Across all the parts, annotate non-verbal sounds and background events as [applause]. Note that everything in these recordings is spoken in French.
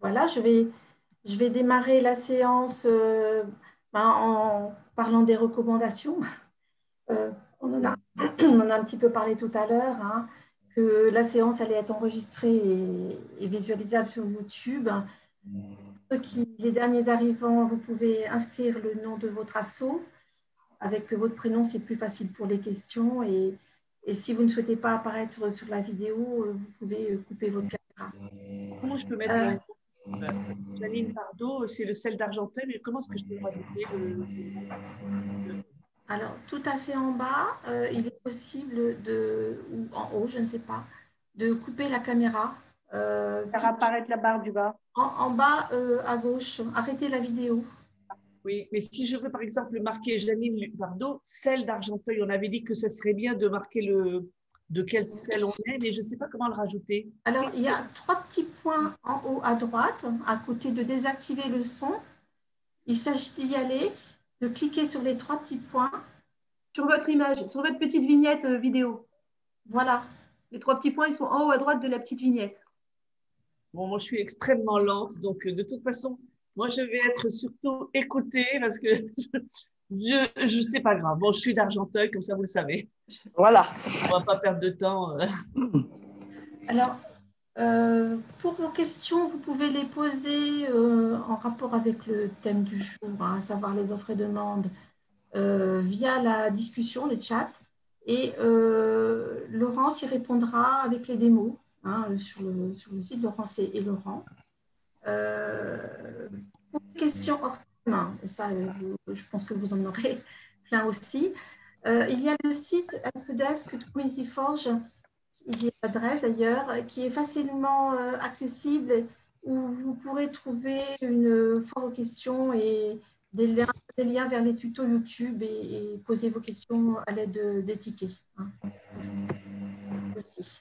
Voilà, je vais, je vais démarrer la séance euh, ben, en parlant des recommandations. [laughs] Euh, on, en a, [clears throat] on, en a, un petit peu parlé tout à l'heure, hein, que la séance allait être enregistrée et, et visualisable sur YouTube. Ceux qui, les derniers arrivants, vous pouvez inscrire le nom de votre assaut. Avec votre prénom, c'est plus facile pour les questions. Et, et, si vous ne souhaitez pas apparaître sur la vidéo, vous pouvez couper votre caméra. Comment je peux mettre euh, Janine Bardot, c'est le sel d'Argenteuil, mais comment est-ce que je peux rajouter le, Alors, tout à fait en bas, euh, il est possible de, ou en haut, je ne sais pas, de couper la caméra. Euh, Faire apparaître la barre du bas. En, en bas euh, à gauche, arrêtez la vidéo. Oui, mais si je veux par exemple marquer Janine Bardot, sel d'Argenteuil, on avait dit que ce serait bien de marquer le, de quel sel on est, mais je ne sais pas comment le rajouter. Alors, il y a trois petits points en haut à droite, à côté de désactiver le son. Il s'agit d'y aller, de cliquer sur les trois petits points. Sur votre image, sur votre petite vignette euh, vidéo. Voilà. Les trois petits points, ils sont en haut à droite de la petite vignette. Bon, moi, je suis extrêmement lente, donc euh, de toute façon, moi, je vais être surtout écoutée parce que [laughs] je, je sais pas grave. Bon, je suis d'Argenteuil, comme ça, vous le savez. Voilà. On va pas perdre de temps. euh. [laughs] Alors, euh, pour vos questions, vous pouvez les poser euh, en rapport avec le thème du jour, hein, à savoir les offres et demandes, euh, via la discussion, le chat. Et euh, Laurence y répondra avec les démos hein, sur, le, sur le site, Laurence et, et Laurent. Euh, pour les questions hors ça, euh, je pense que vous en aurez [laughs] plein aussi. Euh, il y a le site Helpdesk Community Forge il y a l'adresse d'ailleurs, qui est facilement euh, accessible, où vous pourrez trouver une foire aux questions et des liens, des liens vers les tutos YouTube et, et poser vos questions à l'aide de- des tickets. hein. Aussi.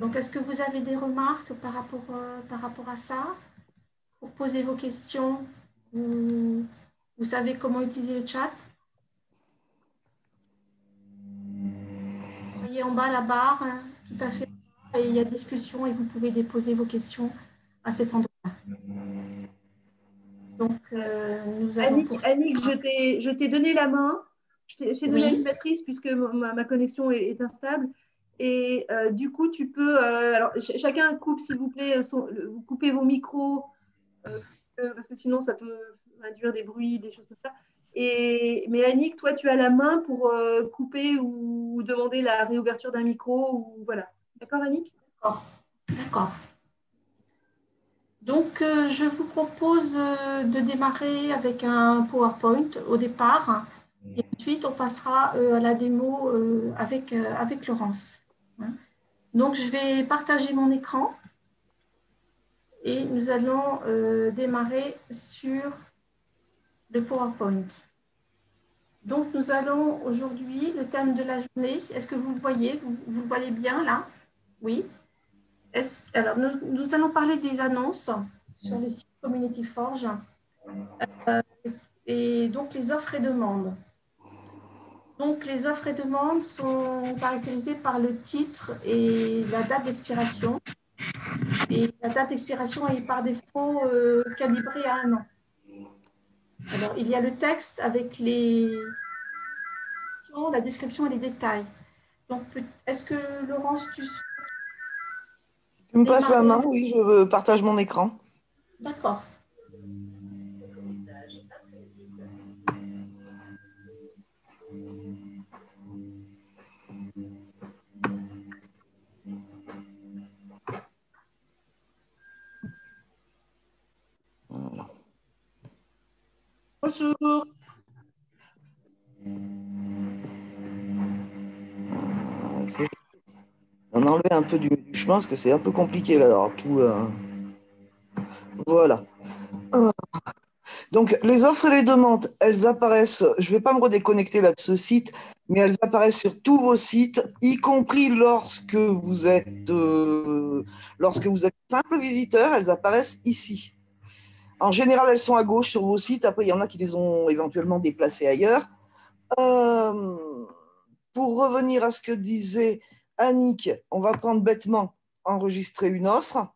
Donc, est-ce que vous avez des remarques par rapport, euh, par rapport à ça? Pour poser vos questions, vous, vous savez comment utiliser le chat? Vous voyez en bas la barre, hein, tout à fait. Et il y a discussion et vous pouvez déposer vos questions à cet endroit-là. Donc, euh, nous allons Annick, je t'ai- donné la main. Je t'ai donné Oui. l'animatrice puisque ma, ma connexion est, est instable. Et euh, du coup, tu peux. euh, alors, ch- chacun coupe, s'il vous plaît, son- le- vous coupez vos micros euh, euh, parce que sinon, ça peut induire des bruits, des choses comme ça. Et, mais Annick, toi, tu as la main pour euh, couper ou demander la réouverture d'un micro. Ou, voilà. D'accord, Annick? D'accord. D'accord. Donc, euh, je vous propose euh, de démarrer avec un PowerPoint au départ. Et ensuite, on passera euh, à la démo euh, avec, euh, avec Laurence. Donc, je vais partager mon écran et nous allons euh, démarrer sur le PowerPoint. Donc, nous allons aujourd'hui, le thème de la journée, est-ce que vous le voyez? Vous, le voyez bien là? Oui. Alors, nous, nous allons parler des annonces sur les sites Community Forge euh, et donc les offres et demandes. Donc, les offres et demandes sont caractérisées par le titre et la date d'expiration. Et la date d'expiration est par défaut euh, calibrée à un an. Alors, il y a le texte avec les la description et les détails. Donc, est-ce que Laurence, tu Tu me passes la main? Oui, je partage mon écran. D'accord. Voilà. Bonjour. On a enlevé un peu du, chemin parce que c'est un peu compliqué là. tout, euh, Voilà. Donc, les offres et les demandes, elles apparaissent, je ne vais pas me redéconnecter là de ce site, mais elles apparaissent sur tous vos sites, y compris lorsque vous êtes, euh, lorsque vous êtes simple visiteur, elles apparaissent ici. En général, elles sont à gauche sur vos sites. Après, il y en a qui les ont éventuellement déplacées ailleurs. Euh, pour revenir à ce que disait Annick, on va prendre bêtement enregistrer une offre.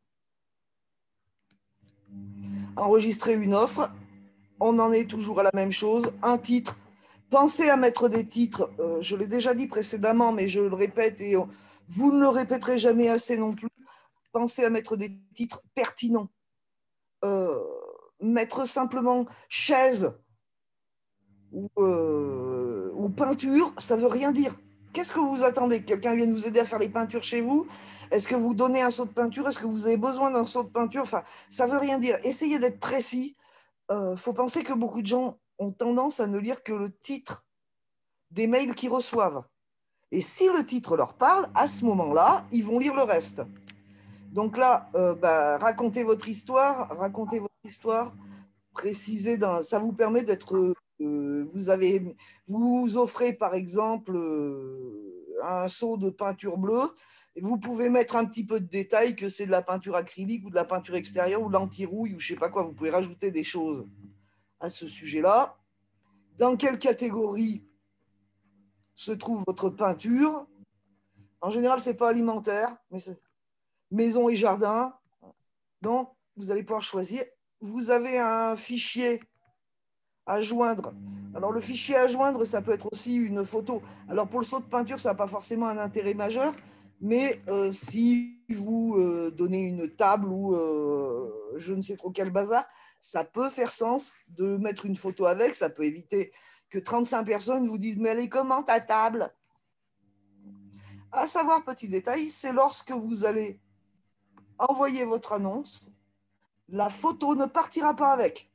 Enregistrer une offre. On en est toujours à la même chose. Un titre. Pensez à mettre des titres. euh, je l'ai déjà dit précédemment, mais je le répète et vous ne le répéterez jamais assez non plus. Pensez à mettre des titres pertinents. Euh, mettre simplement chaise ou, euh, peinture, ça veut rien dire. Qu'est-ce que vous attendez Que quelqu'un vienne vous aider à faire les peintures chez vous? Est-ce que vous donnez un seau de peinture? Est-ce que vous avez besoin d'un seau de peinture? Ça veut rien dire. Essayez d'être précis. Il faut penser que beaucoup de gens ont tendance à ne lire que le titre des mails qu'ils reçoivent. Et si le titre leur parle, à ce moment-là, ils vont lire le reste. Donc là, euh, bah, racontez votre histoire, racontez votre histoire, précisez, dans, ça vous permet d'être, euh, vous avez, vous offrez par exemple euh, un seau de peinture bleue, et vous pouvez mettre un petit peu de détail que c'est de la peinture acrylique ou de la peinture extérieure ou de l'anti-rouille ou je sais pas quoi, vous pouvez rajouter des choses à ce sujet-là. Dans quelle catégorie se trouve votre peinture? En général, c'est pas alimentaire, mais c'est maison et jardin. Donc, vous allez pouvoir choisir. Vous avez un fichier à joindre. Alors, le fichier à joindre, ça peut être aussi une photo. Alors, pour le saut de peinture, ça n'a pas forcément un intérêt majeur, mais euh, si vous euh, donnez une table ou euh, je ne sais trop quel bazar, ça peut faire sens de mettre une photo avec. Ça peut éviter que 35 personnes vous disent Mais est comment ta table? À savoir, petit détail, c'est lorsque vous allez envoyer votre annonce, la photo ne partira pas avec.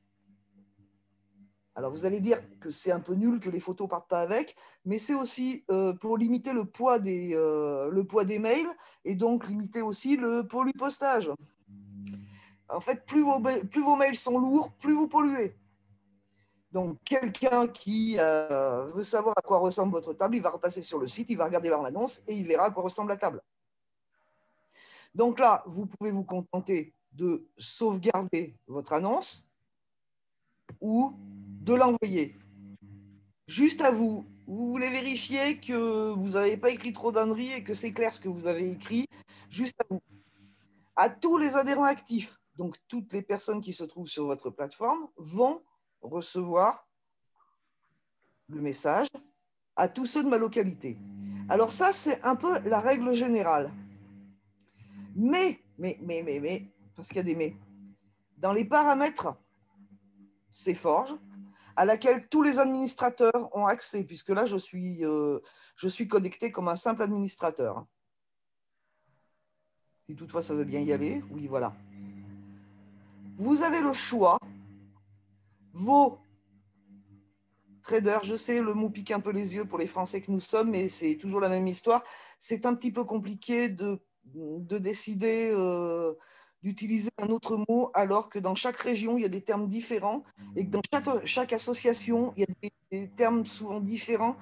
Alors vous allez dire que c'est un peu nul que les photos partent pas avec, mais c'est aussi euh, pour limiter le poids, des, euh, le poids des mails et donc limiter aussi le polypostage. En fait, plus vos, plus vos mails sont lourds, plus vous polluez. Donc quelqu'un qui euh, veut savoir à quoi ressemble votre table, il va repasser sur le site, il va regarder l'annonce et il verra à quoi ressemble la table. Donc là, vous pouvez vous contenter de sauvegarder votre annonce ou de l'envoyer. Juste à vous, vous voulez vérifier que vous n'avez pas écrit trop d'âneries et que c'est clair ce que vous avez écrit, juste à vous. À tous les adhérents actifs, donc toutes les personnes qui se trouvent sur votre plateforme, vont recevoir le message à tous ceux de ma localité. Alors ça, c'est un peu la règle générale. Mais, mais, mais, mais, mais, parce qu'il y a des mais, dans les paramètres c'est Forge, à laquelle tous les administrateurs ont accès, puisque là, je suis, euh, je suis connecté comme un simple administrateur. Si toutefois ça veut bien y aller, oui, voilà. Vous avez le choix. Vos traders, je sais, le mot pique un peu les yeux pour les Français que nous sommes, mais c'est toujours la même histoire. C'est un petit peu compliqué de, de décider... Euh, d'utiliser un autre mot alors que dans chaque région, il y a des termes différents et que dans chaque, association, il y a des, des, termes souvent différents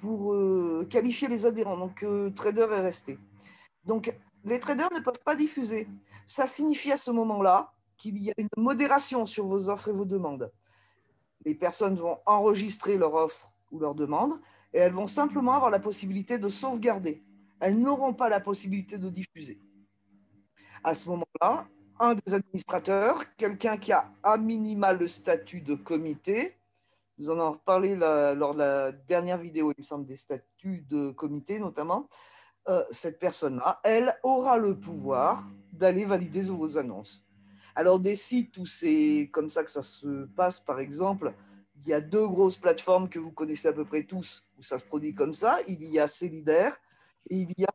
pour euh, qualifier les adhérents. Donc, euh, trader est resté. Donc, les traders ne peuvent pas diffuser. Ça signifie à ce moment-là qu'il y a une modération sur vos offres et vos demandes. Les personnes vont enregistrer leur offre ou leur demande et elles vont simplement avoir la possibilité de sauvegarder. Elles n'auront pas la possibilité de diffuser à ce moment-là, un des administrateurs, quelqu'un qui a à minima le statut de comité, nous en avons reparlé la, lors de la dernière vidéo, il me semble, des statuts de comité notamment, euh, cette personne-là, elle aura le pouvoir d'aller valider vos annonces. Alors des sites où c'est comme ça que ça se passe, par exemple, il y a deux grosses plateformes que vous connaissez à peu près tous, où ça se produit comme ça, il y a Célidaire il y a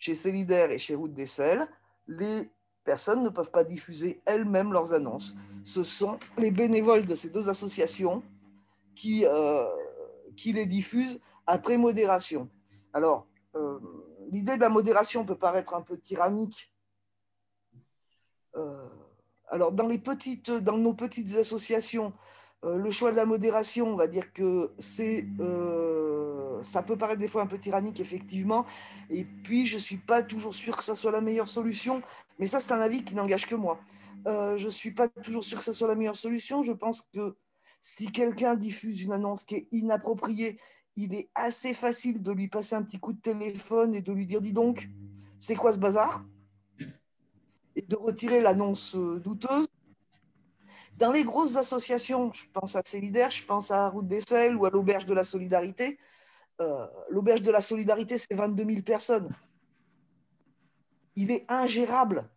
chez Célidaire et chez Route des Selles, les personnes ne peuvent pas diffuser elles-mêmes leurs annonces. Ce sont les bénévoles de ces deux associations qui, euh, les diffusent après modération. Alors, euh, l'idée de la modération peut paraître un peu tyrannique. Euh, alors, dans, les petites, dans nos petites associations, le choix de la modération, on va dire que c'est ça peut paraître des fois un peu tyrannique, effectivement. Et puis, je ne suis pas toujours sûr que ça soit la meilleure solution. Mais ça, c'est un avis qui n'engage que moi. Euh, je ne suis pas toujours sûr que ça soit la meilleure solution. Je pense que si quelqu'un diffuse une annonce qui est inappropriée, il est assez facile de lui passer un petit coup de téléphone et de lui dire, dis donc, c'est quoi ce bazar? Et de retirer l'annonce euh, douteuse. Dans les grosses associations, je pense à Célidaire, je pense à Route des Selles ou à l'Auberge de la Solidarité. Euh, L'Auberge de la Solidarité, c'est 22 000 personnes. Il est ingérable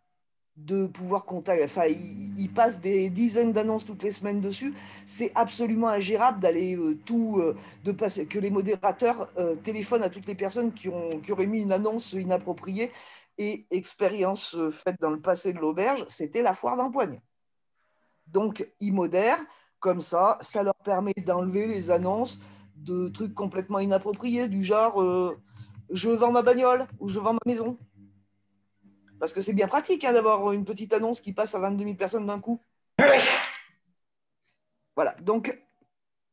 de pouvoir contacter. Enfin, il, passe des dizaines d'annonces toutes les semaines dessus. C'est absolument ingérable d'aller euh, tout, de passer, que les modérateurs téléphonent à toutes les personnes qui, ont, qui auraient mis une annonce inappropriée et expérience euh, faite dans le passé de l'auberge, c'était la foire d'empoigne. Donc, ils modèrent, comme ça, ça leur permet d'enlever les annonces de trucs complètement inappropriés, du genre euh, je vends ma bagnole ou je vends ma maison. Parce que c'est bien pratique hein, d'avoir une petite annonce qui passe à 22 000 personnes d'un coup. Voilà, donc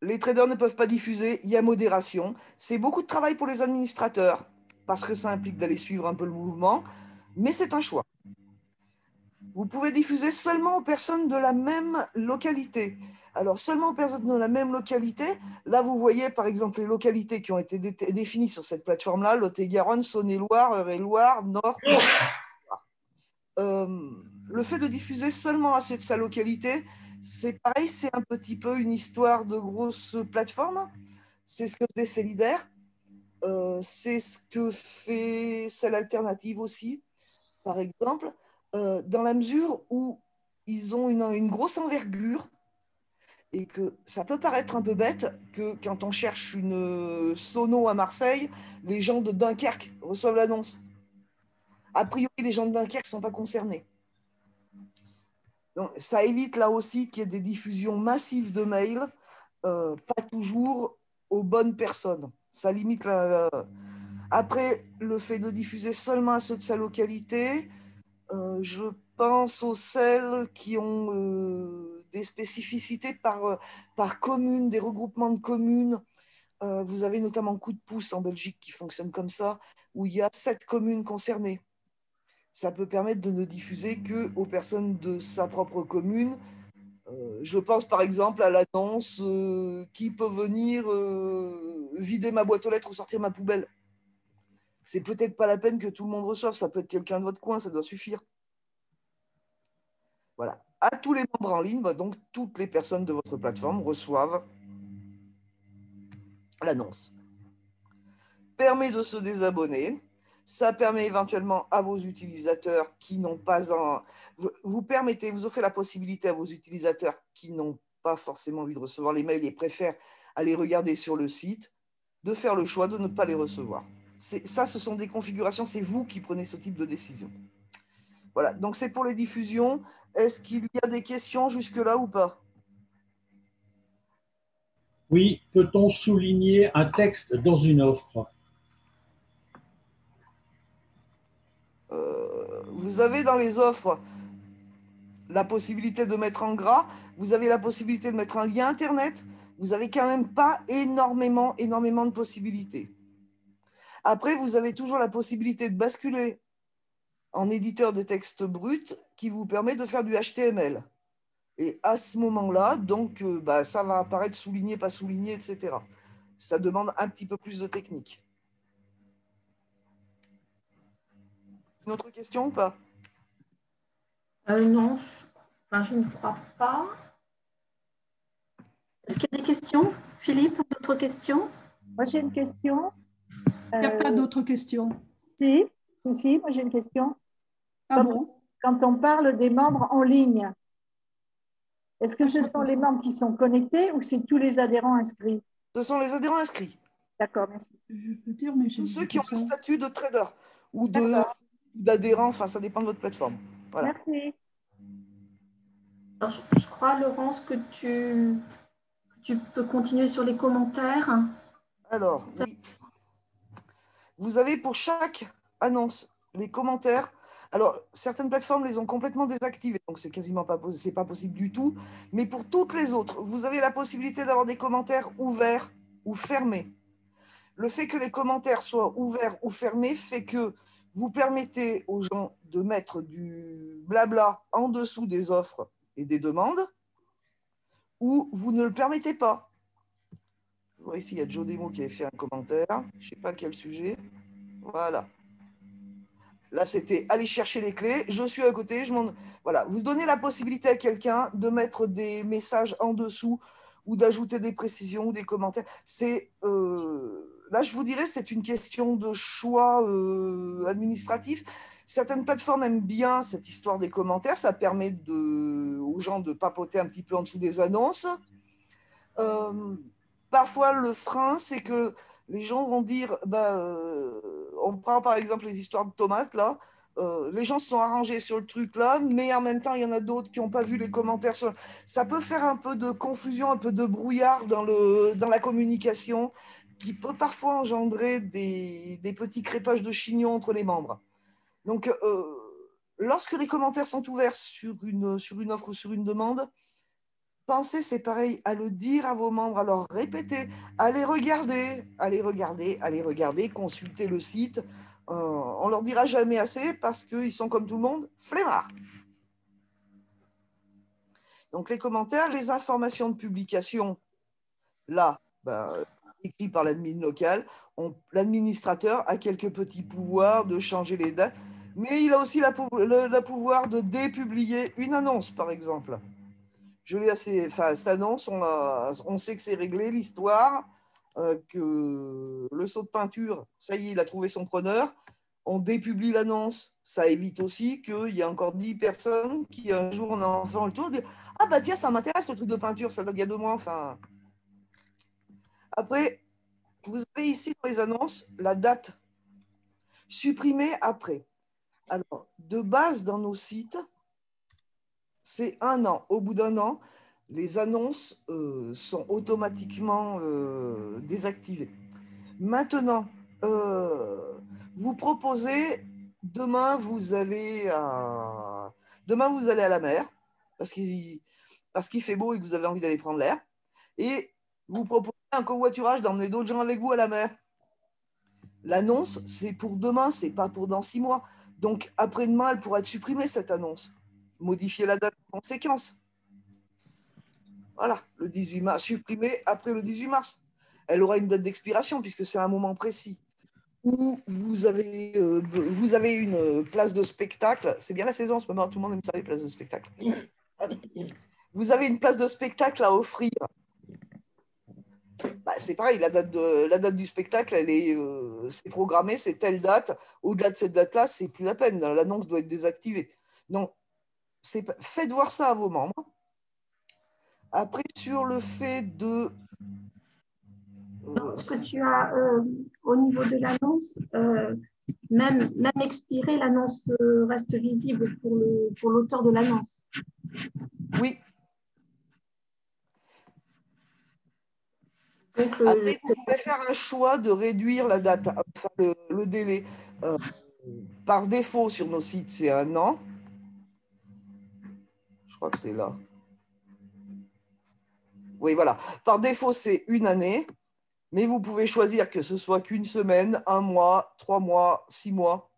les traders ne peuvent pas diffuser, il y a modération. C'est beaucoup de travail pour les administrateurs parce que ça implique d'aller suivre un peu le mouvement, mais c'est un choix. Vous pouvez diffuser seulement aux personnes de la même localité. Alors, seulement aux personnes de la même localité, là, vous voyez par exemple les localités qui ont été définies sur cette plateforme-là, Lot-et-Garonne, Saône-et-Loire, Eure-et-Loire, Nord. Euh, le fait de diffuser seulement à ceux de sa localité, c'est pareil, c'est un petit peu une histoire de grosse plateforme. C'est ce que faisait Célidaire. Euh, c'est ce que fait celle alternative aussi, par exemple, euh, dans la mesure où ils ont une, grosse envergure et que ça peut paraître un peu bête que quand on cherche une sono à Marseille, les gens de Dunkerque reçoivent l'annonce. A priori, les gens de Dunkerque ne sont pas concernés. Donc, ça évite là aussi qu'il y ait des diffusions massives de mails, euh, pas toujours aux bonnes personnes. Ça limite la, Après, le fait de diffuser seulement à ceux de sa localité, euh, je pense aux celles qui ont euh, des spécificités par, par commune, des regroupements de communes. Euh, vous avez notamment Coup de pouce en Belgique qui fonctionne comme ça, où il y a sept communes concernées. Ça peut permettre de ne diffuser que aux personnes de sa propre commune euh, je pense par exemple à l'annonce euh, qui peut venir euh, vider ma boîte aux lettres ou sortir ma poubelle. C'est peut-être pas la peine que tout le monde reçoive, ça peut être quelqu'un de votre coin, ça doit suffire. À tous les membres en ligne, bah, donc toutes les personnes de votre plateforme reçoivent l'annonce. Permet de se désabonner ça permet éventuellement à vos utilisateurs qui n'ont pas un... Vous, permettez, vous offrez la possibilité à vos utilisateurs qui n'ont pas forcément envie de recevoir les mails et préfèrent aller regarder sur le site, de faire le choix de ne pas les recevoir. Ça, ce sont des configurations, c'est vous qui prenez ce type de décision. Voilà, donc c'est pour les diffusions. Est-ce qu'il y a des questions jusque-là ou pas? Oui, peut-on souligner un texte dans une offre? Euh, vous avez dans les offres la possibilité de mettre en gras, vous avez la possibilité de mettre un lien Internet, vous n'avez quand même pas énormément, énormément de possibilités. Après, vous avez toujours la possibilité de basculer en éditeur de texte brut qui vous permet de faire du HTML. Et à ce moment-là, donc, euh, bah, ça va apparaître souligné, pas souligné, etc. Ça demande un petit peu plus de technique. Une autre question ou pas? Euh, Non, je ne crois pas. Est-ce qu'il y a des questions? Philippe, d'autres questions? Moi, j'ai une question. Il n'y a pas euh, d'autres questions. Si, si, moi j'ai une question. Ah bon? Quand on parle des membres en ligne, est-ce que ce sont les membres qui sont connectés ou c'est tous les adhérents inscrits? Ce sont les adhérents inscrits. D'accord, merci. Je peux dire, mais Tous ceux qui ont le statut de trader ou de d'adhérents, enfin ça dépend de votre plateforme. Merci. je, crois, Laurence, que tu, tu peux continuer sur les commentaires. Alors, oui. Vous avez pour chaque annonce les commentaires. Alors, certaines plateformes les ont complètement désactivés, donc c'est quasiment pas, pas possible du tout. Mais pour toutes les autres, vous avez la possibilité d'avoir des commentaires ouverts ou fermés. Le fait que les commentaires soient ouverts ou fermés fait que vous permettez aux gens de mettre du blabla en dessous des offres et des demandes, ou vous ne le permettez pas. Je vois ici, il y a Joe Demo qui avait fait un commentaire. Je ne sais pas quel sujet. Voilà. Là, c'était aller chercher les clés. Je suis à côté. Je m'en... Voilà. Vous donnez la possibilité à quelqu'un de mettre des messages en dessous ou d'ajouter des précisions ou des commentaires. C'est euh, là, je vous dirais, c'est une question de choix euh, administratif. Certaines plateformes aiment bien cette histoire des commentaires. Ça permet aux gens de papoter un petit peu en dessous des annonces. Euh, parfois, le frein, c'est que les gens vont dire, bah, euh, on prend par exemple les histoires de tomates là. Euh, les gens se sont arrangés sur le truc là, mais en même temps, il y en a d'autres qui n'ont pas vu les commentaires. Sur... Ça peut faire un peu de confusion, un peu de brouillard dans, le, dans la communication, qui peut parfois engendrer des, des petits crépages de chignons entre les membres. Donc, euh, lorsque les commentaires sont ouverts sur une, sur une offre ou sur une demande, pensez, c'est pareil, à le dire à vos membres, à leur répéter, les regarder, les regarder, les regarder, consulter le site. Euh, on leur dira jamais assez parce qu'ils sont comme tout le monde, flemmards. Donc les commentaires, les informations de publication, là, ben, écrit par l'admin local, l'administrateur a quelques petits pouvoirs de changer les dates, mais il a aussi le pouvoir de dépublier une annonce, par exemple. Je l'ai assez, enfin, cette annonce, on, a, on sait que c'est réglé l'histoire, euh, que le saut de peinture, ça y est, il a trouvé son preneur. On dépublie l'annonce, ça évite aussi qu'il y ait encore 10 personnes qui un jour en enfant le tour disent Ah bah tiens, ça m'intéresse le truc de peinture, ça date il y a deux mois. Enfin. Après, vous avez ici dans les annonces la date supprimée après. Alors, de base dans nos sites, c'est un an. Au bout d'un an, les annonces euh, sont automatiquement euh, désactivées. Maintenant, euh, vous proposez, demain vous allez à, demain vous allez à la mer parce qu'il fait beau et que vous avez envie d'aller prendre l'air, et vous proposez un covoiturage d'emmener d'autres gens avec vous à la mer. L'annonce, c'est pour demain, c'est pas pour dans six mois. Donc après-demain, elle pourra être supprimée cette annonce modifier la date en conséquence. Voilà, le 18 mars, supprimé après le 18 mars. Elle aura une date d'expiration puisque c'est un moment précis où vous avez, euh, vous avez une place de spectacle. C'est bien la saison en ce moment, tout le monde aime ça, les places de spectacle. [coughs] Vous avez une place de spectacle à offrir. Bah, c'est pareil, la date, de, la date du spectacle, elle est, euh, c'est programmé, c'est telle date. Au-delà de cette date-là, c'est plus la peine. L'annonce doit être désactivée. Donc, faites voir ça à vos membres. Après, sur le fait de... Euh, ce que tu as euh, au niveau de l'annonce, euh, même, même expiré, l'annonce reste visible pour l'auteur pour de l'annonce. Oui. Après, vous pouvez faire un choix de réduire la date, enfin, le, le délai. par défaut, sur nos sites, c'est un an crois que c'est là. Oui, voilà. Par défaut, c'est une année, mais vous pouvez choisir que ce soit qu'une semaine, un mois, trois mois, six mois.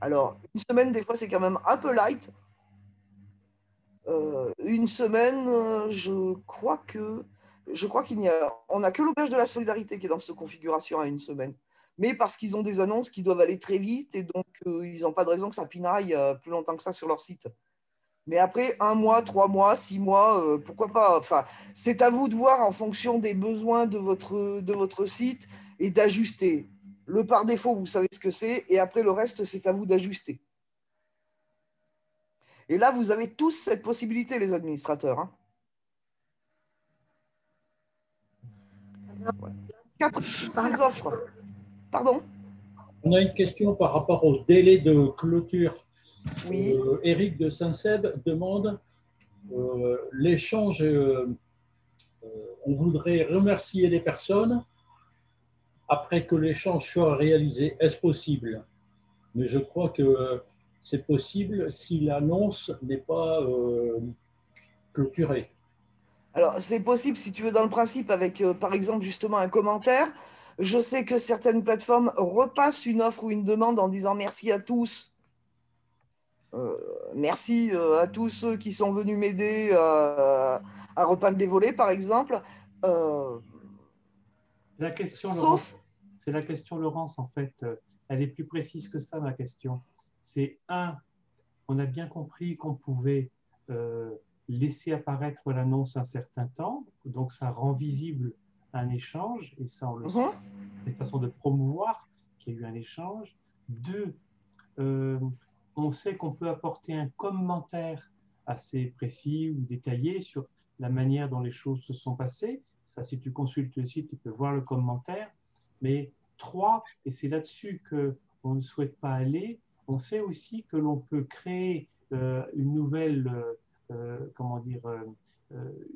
Alors, une semaine, des fois, c'est quand même un peu light. Euh, une semaine, je crois que je crois qu'il n'y a, on n'a que l'auberge de la solidarité qui est dans cette configuration à une semaine mais parce qu'ils ont des annonces qui doivent aller très vite et donc euh, ils n'ont pas de raison que ça pinaille euh, plus longtemps que ça sur leur site. Mais après, un mois, trois mois, six mois, euh, pourquoi pas? Enfin, c'est à vous de voir en fonction des besoins de votre, de votre site et d'ajuster. Le par défaut, vous savez ce que c'est, et après le reste, c'est à vous d'ajuster. Et là, vous avez tous cette possibilité, les administrateurs. Hein. Quatre les offres. Pardon On a une question par rapport au délai de clôture. Oui. Euh, Eric de Saint-Seb demande euh, l'échange. Euh, on voudrait remercier les personnes après que l'échange soit réalisé. Est-ce possible? Mais je crois que c'est possible si l'annonce n'est pas clôturée. Alors, c'est possible si tu veux dans le principe avec, par exemple, justement un commentaire. Je sais que certaines plateformes repassent une offre ou une demande en disant merci à tous. Euh, merci euh, à tous ceux qui sont venus m'aider à, repeindre les volets, par exemple. Euh, la question, Laurence, c'est la question, Laurence, en fait. elle est plus précise que ça, ma question. C'est un, on a bien compris qu'on pouvait euh, laisser apparaître l'annonce un certain temps, donc ça rend visible un échange, et ça, on le sait, c'est une façon de promouvoir qu'il y a eu un échange. Deux, euh, on sait qu'on peut apporter un commentaire assez précis ou détaillé sur la manière dont les choses se sont passées. Ça, si tu consultes le site, tu peux voir le commentaire. Mais trois, et c'est là-dessus qu'on ne souhaite pas aller, on sait aussi que l'on peut créer euh, une nouvelle, euh, comment dire,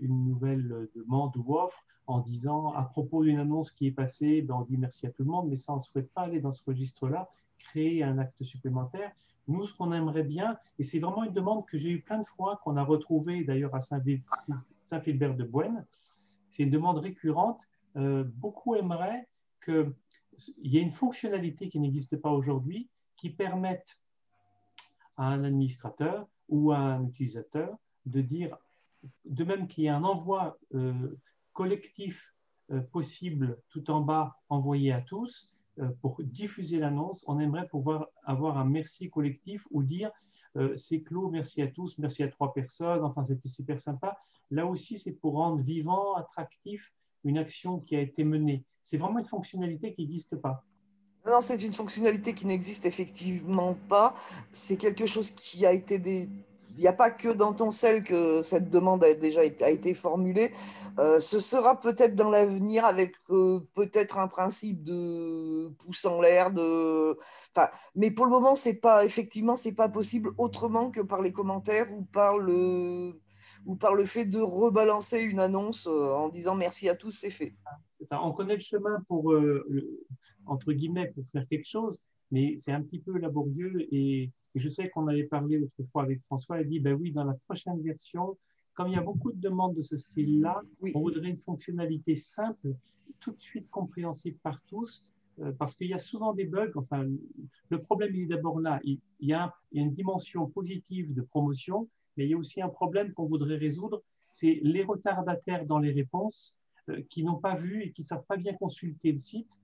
une nouvelle demande ou offre en disant à propos d'une annonce qui est passée, ben, on dit merci à tout le monde, mais ça, on ne souhaite pas aller dans ce registre-là, créer un acte supplémentaire. Nous, ce qu'on aimerait bien, et c'est vraiment une demande que j'ai eu plein de fois, qu'on a retrouvée d'ailleurs à Saint-Philbert de Boine, c'est une demande récurrente. beaucoup aimeraient qu'il y ait une fonctionnalité qui n'existe pas aujourd'hui qui permette à un administrateur ou à un utilisateur de dire, de même qu'il y ait un envoi euh, collectif euh, possible tout en bas envoyé à tous, euh, pour diffuser l'annonce, on aimerait pouvoir avoir un merci collectif ou dire c'est clos, merci à tous, merci à trois personnes, enfin c'était super sympa. Là aussi, c'est pour rendre vivant, attractif une action qui a été menée. C'est vraiment une fonctionnalité qui n'existe pas. Non, c'est une fonctionnalité qui n'existe effectivement pas. C'est quelque chose qui a été des... Il n'y a pas que dans ton sel que cette demande a déjà été, formulée. Euh, ce sera peut-être dans l'avenir avec euh, peut-être un principe de pouce en l'air. De... Enfin, mais pour le moment, c'est pas effectivement, c'est pas possible autrement que par les commentaires ou par le ou par le fait de rebalancer une annonce euh, en disant merci à tous, c'est fait. Ça. On connaît le chemin pour, entre guillemets, pour faire quelque chose, mais c'est un petit peu laborieux. Et, je sais qu'on avait parlé autrefois avec François, il dit, ben oui, dans la prochaine version, comme il y a beaucoup de demandes de ce style-là, on voudrait une fonctionnalité simple, tout de suite compréhensible par tous, euh, parce qu'il y a souvent des bugs. Enfin, le problème, il est d'abord là. Il, y a, il y a une dimension positive de promotion, mais il y a aussi un problème qu'on voudrait résoudre, c'est les retardataires dans les réponses euh, qui n'ont pas vu et qui ne savent pas bien consulter le site,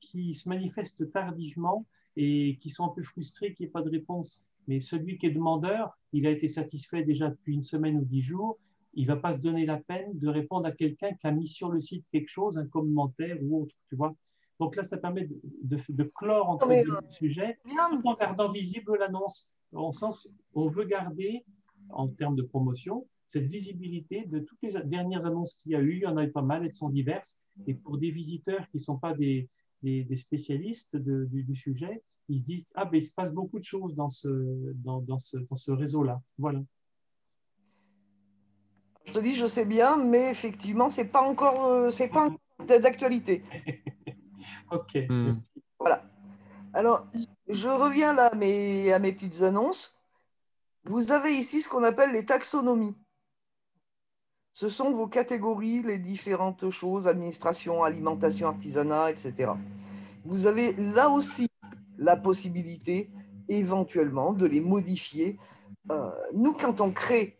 qui se manifestent tardivement et qui sont un peu frustrés qu'il n'y ait pas de réponse. Mais celui qui est demandeur, il a été satisfait déjà depuis une semaine ou dix jours, il ne va pas se donner la peine de répondre à quelqu'un qui a mis sur le site quelque chose, un commentaire ou autre, tu vois. Donc là, ça permet de, de, clore entre les deux sujets, tout en gardant visible l'annonce. En sens, on veut garder, en termes de promotion, cette visibilité de toutes les dernières annonces qu'il y a eu. Il y en a eu pas mal, elles sont diverses. Et pour des visiteurs qui ne sont pas des, des, spécialistes du, sujet, ils se disent Ah, ben il se passe beaucoup de choses dans ce, dans, dans ce, dans ce réseau-là. Voilà. Je te dis, je sais bien, mais effectivement, ce n'est pas encore, euh, c'est pas d'actualité. [laughs] ok. Hmm. Voilà. Alors, je reviens là à mes, à mes petites annonces. Vous avez ici ce qu'on appelle les taxonomies. Ce sont vos catégories, les différentes choses, administration, alimentation, artisanat, etc. Vous avez là aussi la possibilité éventuellement de les modifier. Euh, nous, quand on crée,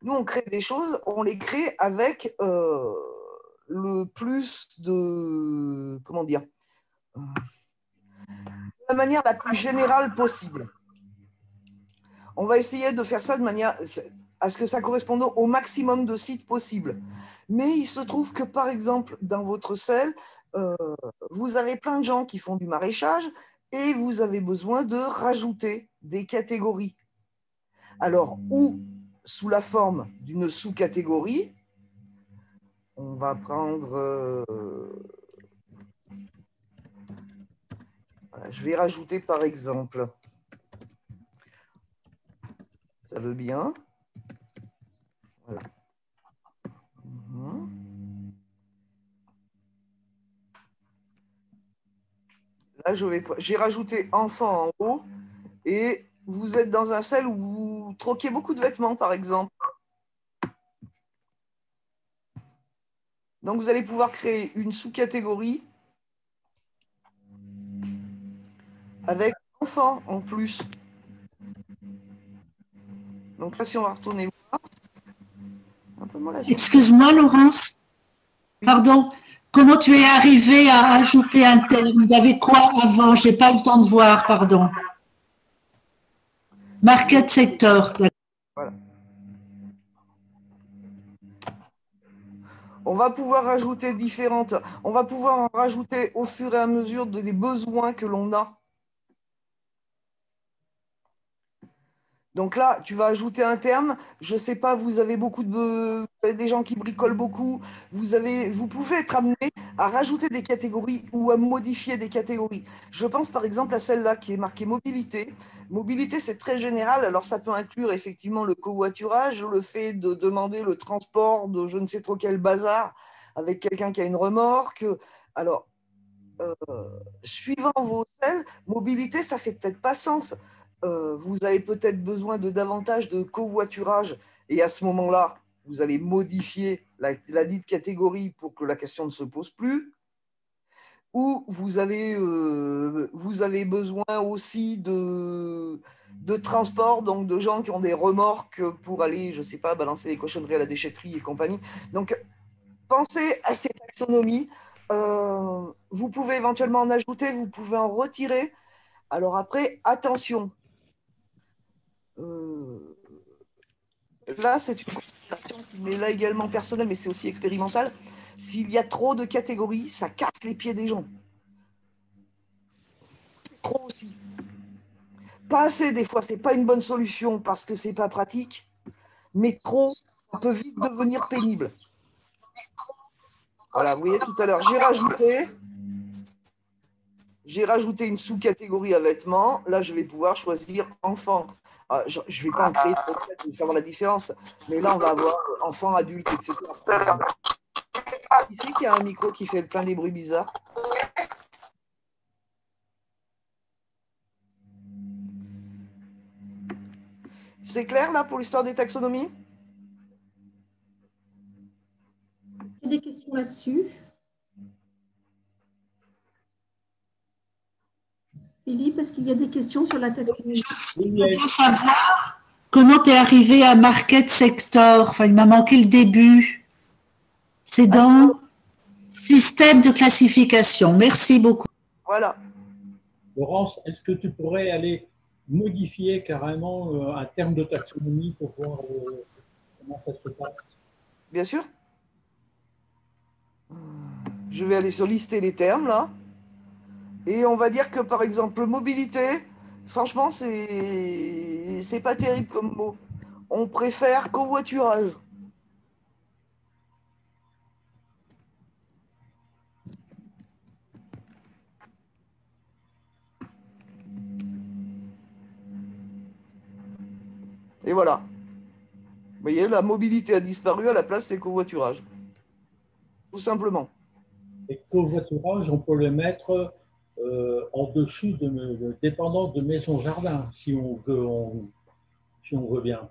nous, on crée des choses, on les crée avec euh, le plus de, comment dire, euh, la manière la plus générale possible. On va essayer de faire ça de manière à ce que ça corresponde au maximum de sites possibles. Mais il se trouve que, par exemple, dans votre selle, euh, vous avez plein de gens qui font du maraîchage et vous avez besoin de rajouter des catégories. Alors, ou sous la forme d'une sous-catégorie, on va prendre... Euh, je vais rajouter par exemple, ça veut bien. Voilà. Mhm. Là, j'ai rajouté enfant en haut et vous êtes dans un sel où vous troquez beaucoup de vêtements, par exemple. Donc, vous allez pouvoir créer une sous-catégorie avec enfant en plus. Donc là, si on va retourner Excuse-moi, Laurence. Pardon. comment tu es arrivé à ajouter un terme? Il y avait quoi avant? J'ai pas eu le temps de voir, pardon. Market sector. Voilà. On va pouvoir rajouter différentes. On va pouvoir en rajouter au fur et à mesure des besoins que l'on a. Donc là, tu vas ajouter un terme. Je ne sais pas, vous avez beaucoup de des gens qui bricolent beaucoup. Vous, avez, vous pouvez être amené à rajouter des catégories ou à modifier des catégories. Je pense par exemple à celle-là qui est marquée mobilité. Mobilité, c'est très général. Alors ça peut inclure effectivement le covoiturage, le fait de demander le transport de je ne sais trop quel bazar avec quelqu'un qui a une remorque. Alors, euh, suivant vos selles, mobilité, ça fait peut-être pas sens. Euh, vous avez peut-être besoin de davantage de covoiturage et à ce moment-là, vous allez modifier la, dite catégorie pour que la question ne se pose plus. Ou vous avez, euh, vous avez besoin aussi de, de transport, donc de gens qui ont des remorques pour aller, je ne sais pas, balancer des cochonneries à la déchetterie et compagnie. Donc, pensez à ces taxonomies. Euh, vous pouvez éventuellement en ajouter, vous pouvez en retirer. Alors après, attention, euh, là, c'est une considération qui m'est là également personnelle, mais c'est aussi expérimental. S'il y a trop de catégories, ça casse les pieds des gens. Trop aussi. Pas assez, des fois, c'est pas une bonne solution parce que c'est pas pratique, mais trop, ça peut vite devenir pénible. Voilà, vous voyez tout à l'heure, j'ai rajouté, j'ai rajouté une sous-catégorie à vêtements. Là, je vais pouvoir choisir enfant. Ah, je ne vais pas en créer trop pour faire la différence, mais là, on va avoir enfant, adulte, etc. Ici, qu'il y a un micro qui fait plein des bruits bizarres? C'est clair là pour l'histoire des taxonomies? Des questions là-dessus Philippe, est-ce qu'il y a des questions sur la taxonomie Je veux savoir comment tu es arrivé à Market Sector. Enfin, il m'a manqué le début. C'est dans système de classification. Merci beaucoup. Voilà. Laurence, est-ce que tu pourrais aller modifier carrément euh, un terme de taxonomie pour voir euh, comment ça se passe? Bien sûr. Je vais aller sur lister les termes là. Et on va dire que par exemple, mobilité, franchement, c'est c'est pas terrible comme mot. On préfère covoiturage. Et voilà. Vous voyez, la mobilité a disparu, à la place, c'est covoiturage. Tout simplement. Et covoiturage, on peut le mettre euh, en dessous de, dépendant de maison jardin, si on veut, si on veut bien.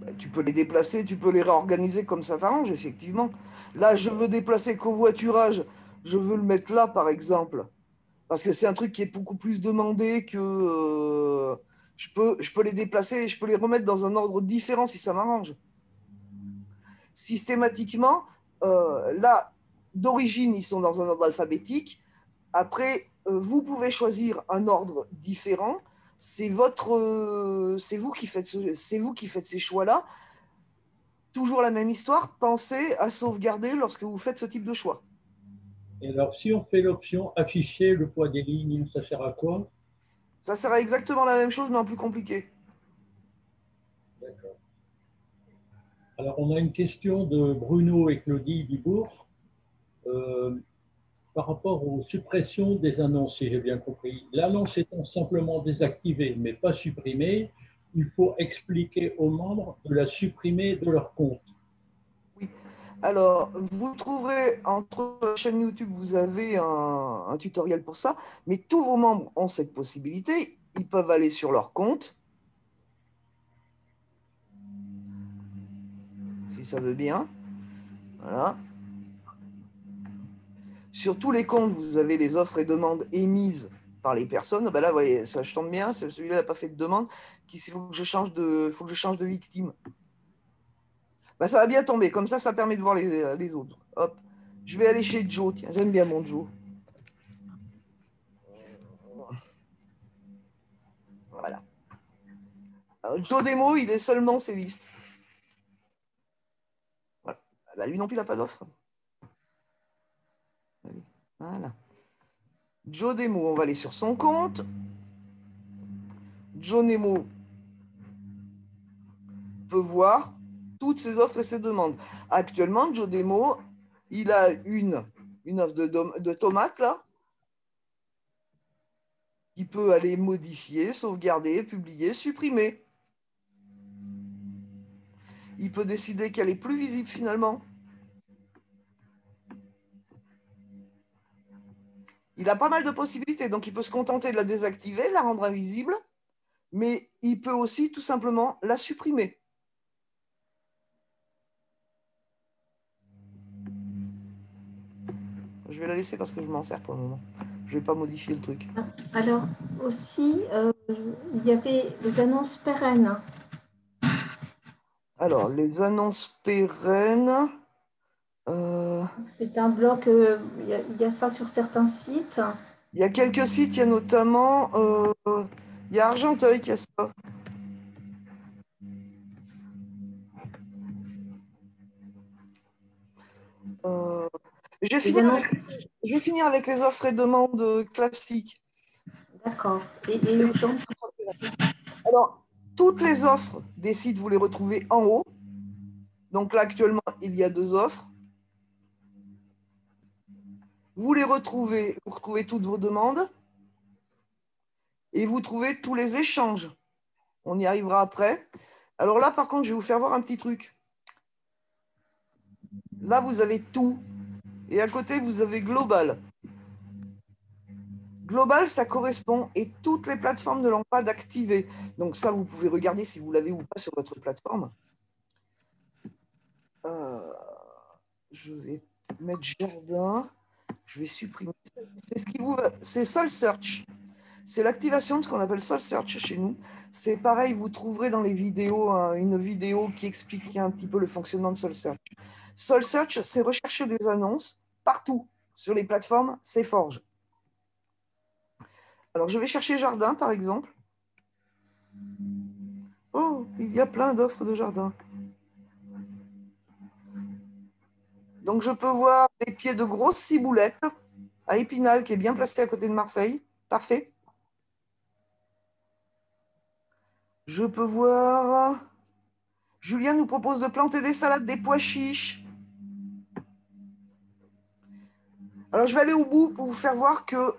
Ben, tu peux les déplacer, tu peux les réorganiser comme ça t'arrange, effectivement. Là, je veux déplacer covoiturage, je veux le mettre là, par exemple, parce que c'est un truc qui est beaucoup plus demandé que euh, je, peux, je peux les déplacer, je peux les remettre dans un ordre différent si ça m'arrange. Systématiquement, euh, là, d'origine, ils sont dans un ordre alphabétique. Après, euh, vous pouvez choisir un ordre différent. C'est votre, euh, c'est vous qui faites, c'est vous qui faites ces choix-là. Toujours la même histoire. Pensez à sauvegarder lorsque vous faites ce type de choix. Et alors, si on fait l'option afficher le poids des lignes, ça sert à quoi? Ça sert à exactement la même chose, mais en plus compliqué. D'accord. Alors, on a une question de Bruno et Claudie Dubourg. Euh, par rapport aux suppressions des annonces, si j'ai bien compris. L'annonce étant simplement désactivée, mais pas supprimée, il faut expliquer aux membres de la supprimer de leur compte. Oui. Alors, vous trouverez entre chaîne YouTube, vous avez un, un, tutoriel pour ça, mais tous vos membres ont cette possibilité. Ils peuvent aller sur leur compte. Si ça veut bien. Voilà. Sur tous les comptes, vous avez les offres et demandes émises par les personnes. Ben là, voyez, ça je tombe bien, celui-là n'a pas fait de demande. Il faut que je change de, faut que je change de victime. Bah, ça va bien tomber. Comme ça, ça permet de voir les, autres. Hop. Je vais aller chez Joe. Tiens, j'aime bien mon Joe. Voilà. Alors, Joe Demo, il est seulement ses. Voilà. Bah, lui non plus, il n'a pas d'offre. Voilà. Joe Demo, on va aller sur son compte. Joe Nemo peut voir toutes ses offres et ses demandes. Actuellement, Joe Demo, il a une, une offre de, de tomates là. Il peut aller modifier, sauvegarder, publier, supprimer. Il peut décider qu'elle est plus visible finalement. Il a pas mal de possibilités, donc il peut se contenter de la désactiver, la rendre invisible, mais il peut aussi tout simplement la supprimer. Je vais la laisser parce que je m'en sers pour le moment. Je ne vais pas modifier le truc. Alors aussi, euh, il y avait les annonces pérennes. Alors, les annonces pérennes. Euh, C'est un bloc, euh, il y, a- il y a ça sur certains sites. Il y a quelques sites, il y a notamment. euh, il y a Argenteuil qui a ça. Euh, je, vais finir avec, je vais finir avec les offres et demandes classiques. D'accord. Et, et urgentes. Alors, toutes les offres des sites, vous les retrouvez en haut. Donc là, actuellement, il y a deux offres. Vous les retrouvez, vous retrouvez toutes vos demandes. Et vous trouvez tous les échanges. On y arrivera après. Alors là, par contre, je vais vous faire voir un petit truc. Là, vous avez tout. Et à côté, vous avez Global. Global, ça correspond et toutes les plateformes ne l'ont pas d'activer. Donc ça, vous pouvez regarder si vous l'avez ou pas sur votre plateforme. Euh, je vais mettre jardin. Je vais supprimer. C'est ce qui vous C'est Soul Search. C'est l'activation de ce qu'on appelle Soul Search chez nous. C'est pareil, vous trouverez dans les vidéos hein, une vidéo qui explique un petit peu le fonctionnement de Soul Search. Soul Search, c'est rechercher des annonces partout sur les plateformes, c'est Forge. Alors, je vais chercher jardin, par exemple. Oh, il y a plein d'offres de jardin. Donc, je peux voir des pieds de grosses ciboulettes à Épinal, qui est bien placé à côté de Marseille. Parfait. Je peux voir. Julien nous propose de planter des salades, des pois chiches. Alors, je vais aller au bout pour vous faire voir que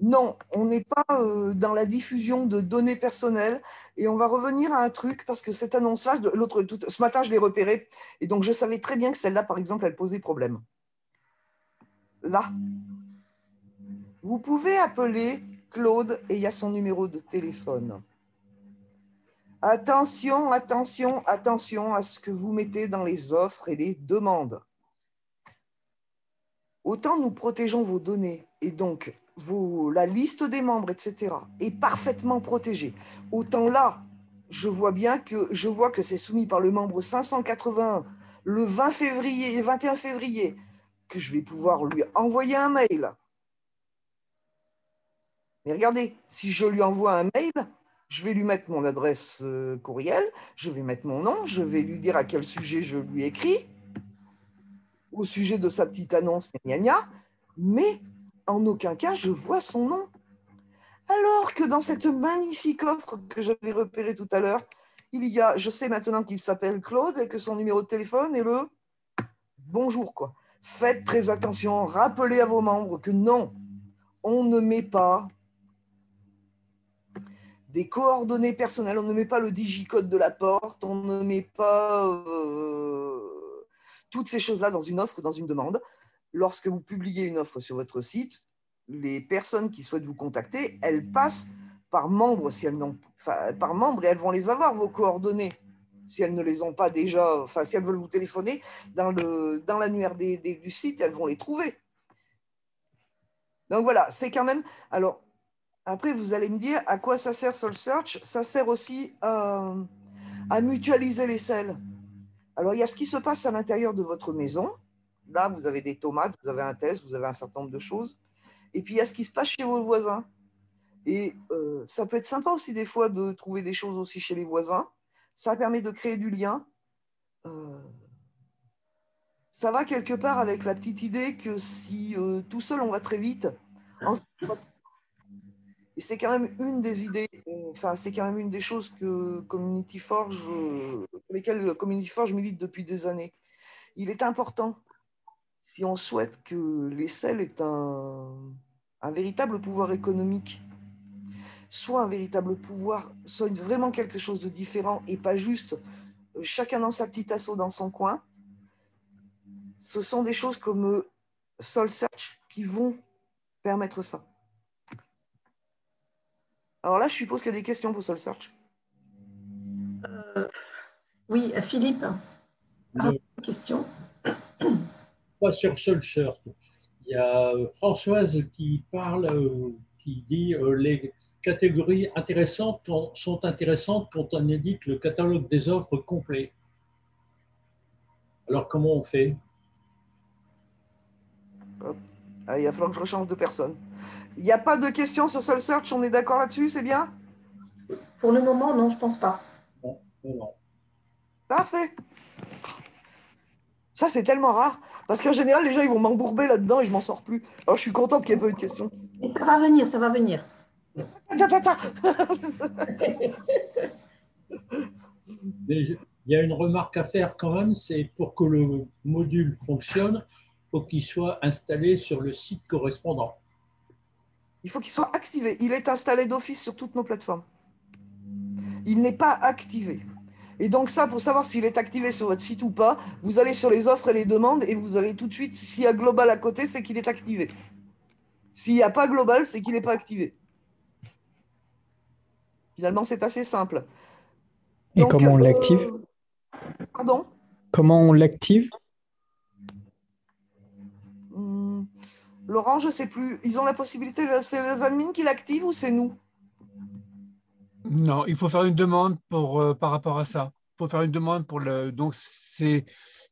non, on n'est pas euh, dans la diffusion de données personnelles et on va revenir à un truc parce que cette annonce-là, l'autre, ce matin, je l'ai repérée et donc je savais très bien que celle-là, par exemple, elle posait problème. Là, vous pouvez appeler Claude et il y a son numéro de téléphone. Attention, attention, attention à ce que vous mettez dans les offres et les demandes. Autant nous protégeons vos données et donc la liste des membres, etc., est parfaitement protégée. Autant là, je vois bien que c'est soumis par le membre 581 le 20 février, 21 février, que je vais pouvoir lui envoyer un mail. Mais regardez, si je lui envoie un mail, je vais lui mettre mon adresse euh, courriel, je vais mettre mon nom, je vais lui dire à quel sujet je lui écris, au sujet de sa petite annonce, gna, gna, mais en aucun cas je vois son nom. Alors que dans cette magnifique offre que j'avais repérée tout à l'heure, il y a, je sais maintenant qu'il s'appelle Claude et que son numéro de téléphone est le bonjour quoi. Faites très attention, rappelez à vos membres que non, on ne met pas des coordonnées personnelles, on ne met pas le digicode de la porte, on ne met pas euh, toutes ces choses-là dans une offre, dans une demande. Lorsque vous publiez une offre sur votre site, les personnes qui souhaitent vous contacter, elles passent par membre, si elles par membre, et elles vont les avoir vos coordonnées. Si elles ne les ont pas déjà, enfin, si elles veulent vous téléphoner dans le dans l'annuaire des, des- du site, elles vont les trouver. Donc voilà, c'est quand même. Alors après, vous allez me dire à quoi ça sert Soul Search? Ça sert aussi à, à mutualiser les selles. Alors, il y a ce qui se passe à l'intérieur de votre maison. Là, vous avez des tomates, vous avez un test, vous avez un certain nombre de choses. Et puis, il y a ce qui se passe chez vos voisins. Et euh, ça peut être sympa aussi des fois de trouver des choses aussi chez les voisins. Ça permet de créer du lien. Euh, ça va quelque part avec la petite idée que si euh, tout seul on va très vite, et c'est quand même une des idées, enfin c'est quand même une des choses que Community Forge, pour lesquelles Community Forge milite depuis des années. Il est important, si on souhaite que l'essai ait un, un véritable pouvoir économique soit un véritable pouvoir, soit vraiment quelque chose de différent et pas juste euh, chacun dans sa petite assaut dans son coin. Ce sont des choses comme euh, Soul Search qui vont permettre ça. Alors là, je suppose qu'il y a des questions pour Soul Search. Euh, oui, Philippe, ah, question. Pas sur Soul Search. Il y a Françoise qui parle, qui dit les, catégories intéressantes sont intéressantes quand on édite le catalogue des offres complet. Alors, comment on fait? Ah, Il va falloir que je rechange de personne. Il n'y a pas de questions sur Soul Search, on est d'accord là-dessus, c'est bien? Pour le moment, non, je ne pense pas. Non, non. Parfait. Ça, c'est tellement rare, parce qu'en général, les gens, ils vont m'embourber là-dedans et je m'en sors plus. Alors, je suis contente qu'il n'y ait pas eu de questions. Et ça va venir, ça va venir. [laughs] Il y a une remarque à faire quand même, c'est pour que le module fonctionne, il faut qu'il soit installé sur le site correspondant. Il faut qu'il soit activé. Il est installé d'office sur toutes nos plateformes. Il n'est pas activé. Et donc ça, pour savoir s'il est activé sur votre site ou pas, vous allez sur les offres et les demandes et vous avez tout de suite, s'il y a global à côté, c'est qu'il est activé. S'il n'y a pas global, c'est qu'il n'est pas activé. Finalement, c'est assez simple. Et comment on l'active? euh, Pardon? Comment on l'active? Hmm, Laurent, je ne sais plus. Ils ont la possibilité, c'est les admins qui l'activent ou c'est nous? Non, il faut faire une demande pour, euh, par rapport à ça. Il faut faire une demande pour le. Donc, c'est,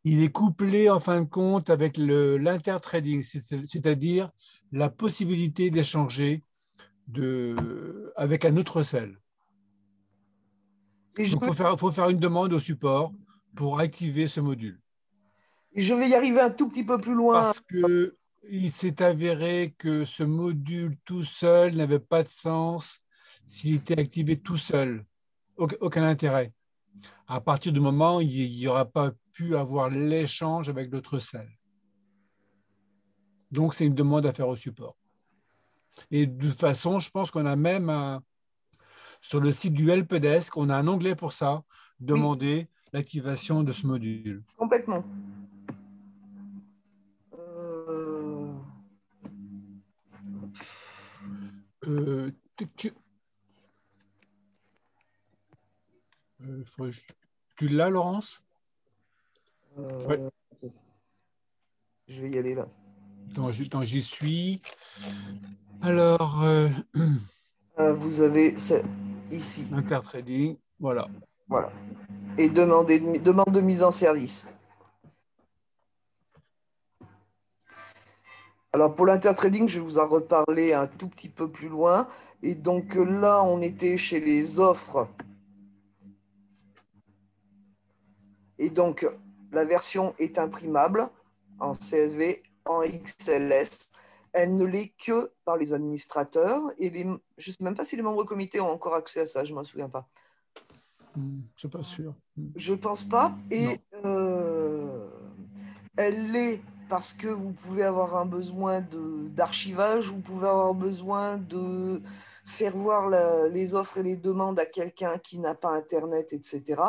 il est couplé en fin de compte avec l'intertrading, c'est-à-dire la possibilité d'échanger de, avec un autre sel. Il faut, faire, faut faire une demande au support pour activer ce module. je vais y arriver un tout petit peu plus loin. Parce qu'il s'est avéré que ce module tout seul n'avait pas de sens s'il était activé tout seul. Aucun intérêt. À partir du moment où il n'y aura pas pu avoir l'échange avec l'autre cell. Donc, c'est une demande à faire au support. Et de toute façon, je pense qu'on a même un, sur le site du helpdesk, on a un onglet pour ça, demander l'activation de ce module. Complètement. Euh... Euh, tu, euh, tu l'as, Laurence? Euh, Je vais y aller là. Dans, j'y suis. Alors. Euh, vous avez ici. [clears throat] Intertrading, voilà. Voilà. Et demande de mise en service. Alors pour l'intertrading, je vais vous en reparler un tout petit peu plus loin. Et donc là, on était chez les offres. Et donc la version est imprimable en CSV, en XLS elle ne l'est que par les administrateurs. Et les, je ne sais même pas si les membres du comité ont encore accès à ça, je ne m'en souviens pas. Je ne suis pas sûr. Hmm. Je ne pense pas. Et euh, elle l'est parce que vous pouvez avoir un besoin d'archivage, vous pouvez avoir besoin de faire voir les offres et les demandes à quelqu'un qui n'a pas Internet, etc.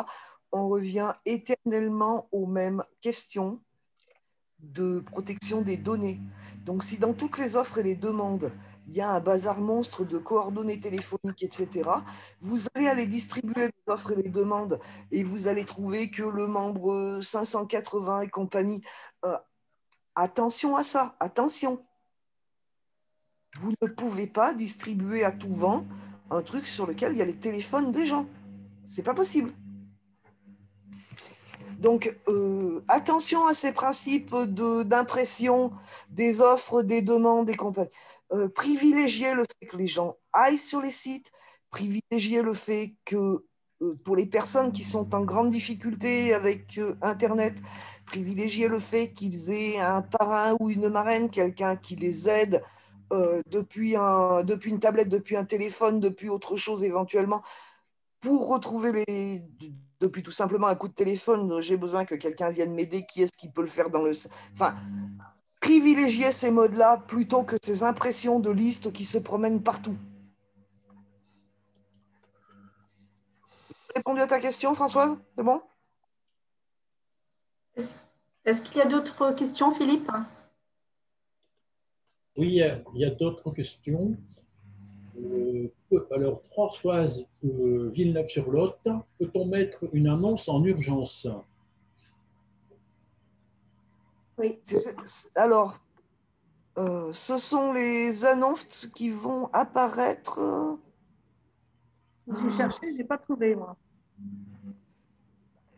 On revient éternellement aux mêmes questions de protection des données. Donc si dans toutes les offres et les demandes, il y a un bazar monstre de coordonnées téléphoniques, etc., vous allez aller distribuer les offres et les demandes et vous allez trouver que le membre 580 et compagnie, euh, attention à ça, attention. Vous ne pouvez pas distribuer à tout vent un truc sur lequel il y a les téléphones des gens. C'est pas possible. Donc, euh, attention à ces principes d'impression des offres, des demandes, des compagnies. Euh, privilégiez le fait que les gens aillent sur les sites, privilégiez le fait que euh, pour les personnes qui sont en grande difficulté avec euh, Internet, privilégiez le fait qu'ils aient un parrain ou une marraine, quelqu'un qui les aide depuis une tablette, depuis un téléphone, depuis autre chose éventuellement, pour retrouver les. Depuis tout simplement un coup de téléphone, j'ai besoin que quelqu'un vienne m'aider. Qui est-ce qui peut le faire dans le. Enfin, privilégier ces modes-là plutôt que ces impressions de listes qui se promènent partout. J'ai répondu à ta question, Françoise? C'est bon? Est-ce qu'il y a d'autres questions, Philippe? Oui, il y a, il y a d'autres questions. Euh, alors, Françoise euh, Villeneuve-sur-Lot, peut-on mettre une annonce en urgence? Oui. Alors, euh, ce sont les annonces qui vont apparaître. J'ai cherché, je n'ai pas trouvé, moi.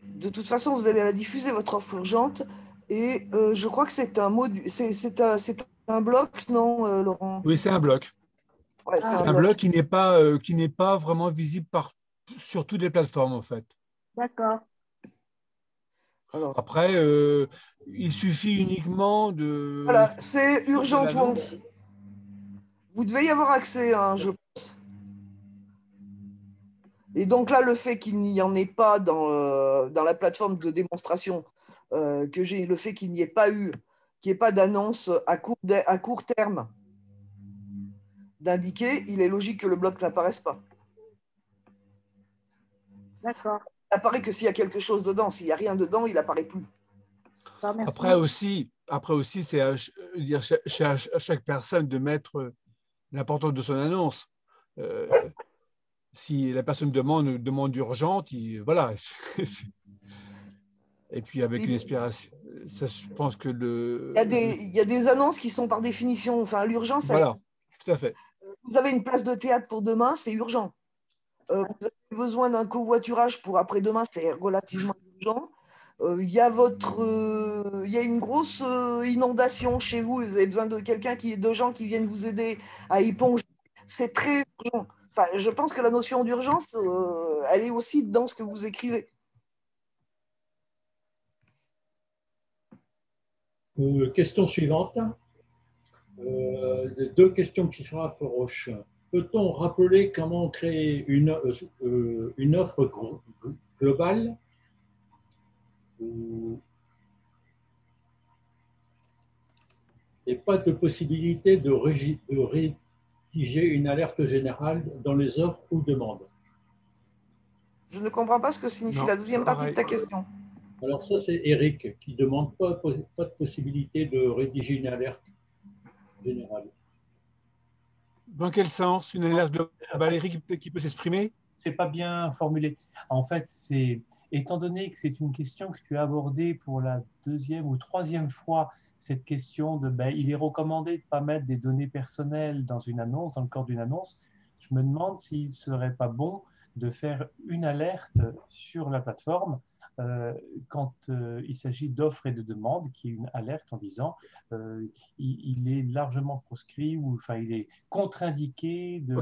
De toute façon, vous allez la diffuser, votre offre urgente. Et euh, je crois que c'est un c'est un, bloc, non, euh, Laurent? Oui, c'est un bloc. Ouais, c'est un bloc qui n'est pas, euh, qui n'est pas vraiment visible par, sur toutes les plateformes, en fait. D'accord. Alors, Après, euh, il suffit uniquement de. voilà, c'est Urgent. Vous devez y avoir accès, hein, je pense. Et donc là, le fait qu'il n'y en ait pas dans, euh, dans la plateforme de démonstration euh, que j'ai, le fait qu'il n'y ait pas eu, qu'il n'y ait pas d'annonce à court, à court terme d'indiquer, il est logique que le bloc n'apparaisse pas. D'accord. Il apparaît que s'il y a quelque chose dedans. S'il n'y a rien dedans, il n'apparaît plus. Bah. Après aussi, après aussi, c'est à, ch- dire, à chaque personne de mettre euh, l'importance de son annonce. Euh, si la personne demande demande urgente, il- voilà. [laughs] Et puis avec une inspiration, ça, je pense que le. Il y, a des, il y a des annonces qui sont par définition, enfin, l'urgence, ça- Voilà, tout à fait. Vous avez une place de théâtre pour demain, c'est urgent. Euh, vous avez besoin d'un covoiturage pour après-demain, c'est relativement urgent. Euh, Il y a votre, euh, y a une grosse euh, inondation chez vous. Vous avez besoin de quelqu'un de gens qui viennent vous aider à éponger. C'est très urgent. Enfin, je pense que la notion d'urgence, euh, elle est aussi dans ce que vous écrivez. Euh, question suivante. Euh, deux questions qui se rapprochent. Peut-on rappeler comment créer une, euh, une offre globale et pas de possibilité de, régi- de rédiger une alerte générale dans les offres ou demandes Je ne comprends pas ce que signifie Non, la deuxième partie de ta question. Alors ça, c'est Eric qui demande pas, pas de possibilité de rédiger une alerte générale. Dans quel sens? Une alerte globale, qui peut- qui peut s'exprimer? C'est pas bien formulé. En fait, c'est étant donné que c'est une question que tu as abordée pour la deuxième ou troisième fois, cette question de ben, il est recommandé de pas mettre des données personnelles dans une annonce, dans le corps d'une annonce. Je me demande s'il serait pas bon de faire une alerte sur la plateforme quand euh, il s'agit d'offres et de demandes, qui est une alerte en disant euh, il, il est largement proscrit ou enfin il est contre-indiqué de.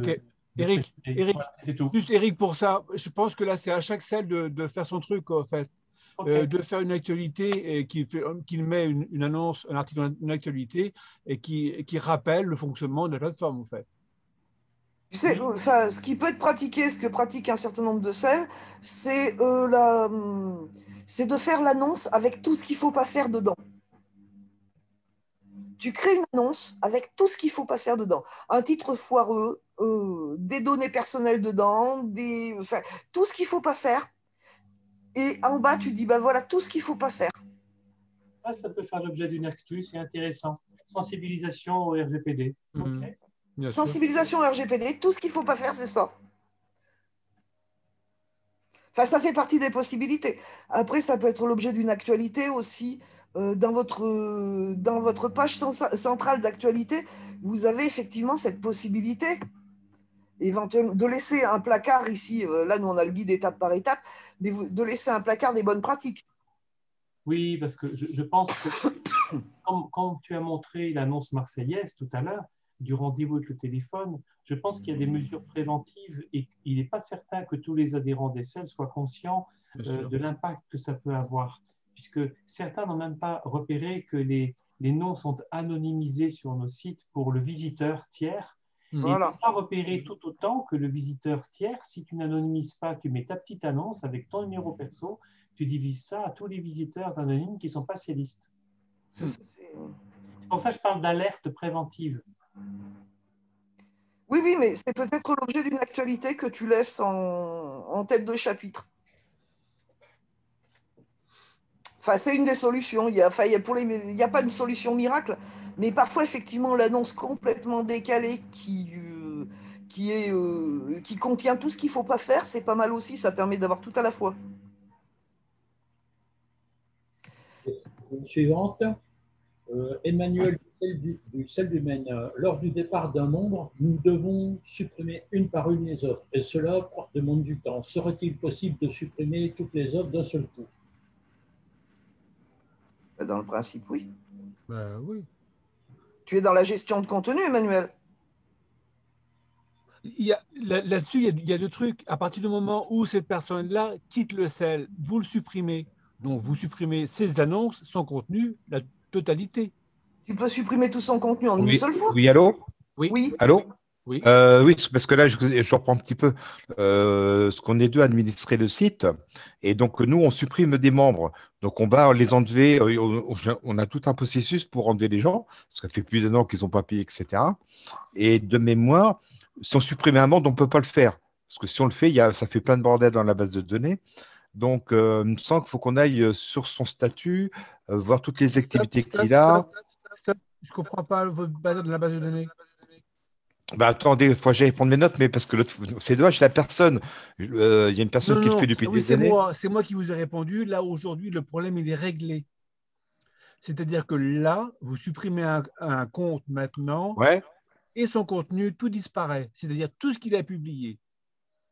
Eric. Eric, Voilà. Juste Eric pour ça, je pense que là c'est à chaque salle de, de faire son truc en fait. Euh, de faire une actualité et qui qu'il met une, une annonce, un article, une actualité et qui, qui rappelle le fonctionnement de la plateforme en fait. Tu sais, enfin, ce qui peut être pratiqué, ce que pratiquent un certain nombre de celles, c'est euh, la, hum, c'est de faire l'annonce avec tout ce qu'il ne faut pas faire dedans. Tu crées une annonce avec tout ce qu'il ne faut pas faire dedans. Un titre foireux, euh, des données personnelles dedans, des, enfin, tout ce qu'il ne faut pas faire. Et en bas, tu dis, ben voilà, tout ce qu'il ne faut pas faire. Ah, ça peut faire l'objet d'une actu, c'est intéressant. Sensibilisation au RGPD. Ok. Mhm. Bien. Sensibilisation au RGPD, tout ce qu'il ne faut pas faire, c'est ça. Enfin, ça fait partie des possibilités. Après, ça peut être l'objet d'une actualité aussi. Euh, dans, votre, euh, dans votre page cen- centrale d'actualité, vous avez effectivement cette possibilité éventuellement de laisser un placard ici. euh, là, nous, on a le guide étape par étape, mais vous- de laisser un placard des bonnes pratiques. Oui, parce que je, je pense que, [coughs] comme, comme tu as montré l'annonce marseillaise tout à l'heure, du rendez-vous avec le téléphone, je pense qu'il y a des mesures préventives et il n'est pas certain que tous les adhérents des selles soient conscients euh, de l'impact que ça peut avoir, puisque certains n'ont même pas repéré que les, les noms sont anonymisés sur nos sites pour le visiteur tiers. Et Voilà. faut pas repérer tout autant que le visiteur tiers, si tu n'anonymises pas, tu mets ta petite annonce avec ton numéro perso, tu divises ça à tous les visiteurs anonymes qui ne sont pas c'est- C'est pour ça que je parle d'alerte préventive. Oui, oui, mais c'est peut-être l'objet d'une actualité que tu laisses en, tête de chapitre. Enfin, c'est une des solutions. Il y a, enfin, a n'y pas une solution miracle, mais parfois, effectivement, l'annonce complètement décalée qui, euh, euh, contient tout ce qu'il ne faut pas faire, c'est pas mal aussi. Ça permet d'avoir tout à la fois. Suivante. Euh, Emmanuel du, du Celle du Maine. Euh, Lors du départ d'un nombre, nous devons supprimer une par une les offres. Et cela demande du temps. Serait-il possible de supprimer toutes les offres d'un seul coup? Dans le principe, oui. Ben oui. Tu es dans la gestion de contenu, Emmanuel. Là-dessus, il, y a- il y a deux trucs. À partir du moment où cette personne-là quitte le sel, vous le supprimez. Donc, vous supprimez ses annonces, son contenu, la totalité. Tu peux supprimer tout son contenu en une seule fois. oui, allô? Oui. Oui. Allô? Oui. Euh, oui, parce que là, je, je reprends un petit peu. Euh, ce qu'on est deux à administrer le site, et donc nous, on supprime des membres. Donc on va les enlever. euh, On, on a tout un processus pour enlever les gens, parce que ça fait plus d'un an qu'ils n'ont pas payé, etc. Et de mémoire, si on supprime un membre, on ne peut pas le faire. Parce que si on le fait, il y a, ça fait plein de bordel dans la base de données. Donc, euh, il me semble qu'il faut qu'on aille sur son statut, euh, voir toutes les activités qu'il a. stop, stop, stop. Je ne comprends pas votre base de la base de données. Bah attendez, il faut que j'aille prendre mes notes, mais parce que l'autre- c'est dommage, la personne, euh, il y a une personne Non, qui le fait depuis oui, des c'est années. moi, c'est moi qui vous ai répondu. Là, aujourd'hui, le problème, il est réglé. C'est-à-dire que là, vous supprimez un, un compte maintenant Ouais. et son contenu, tout disparaît. C'est-à-dire tout ce qu'il a publié.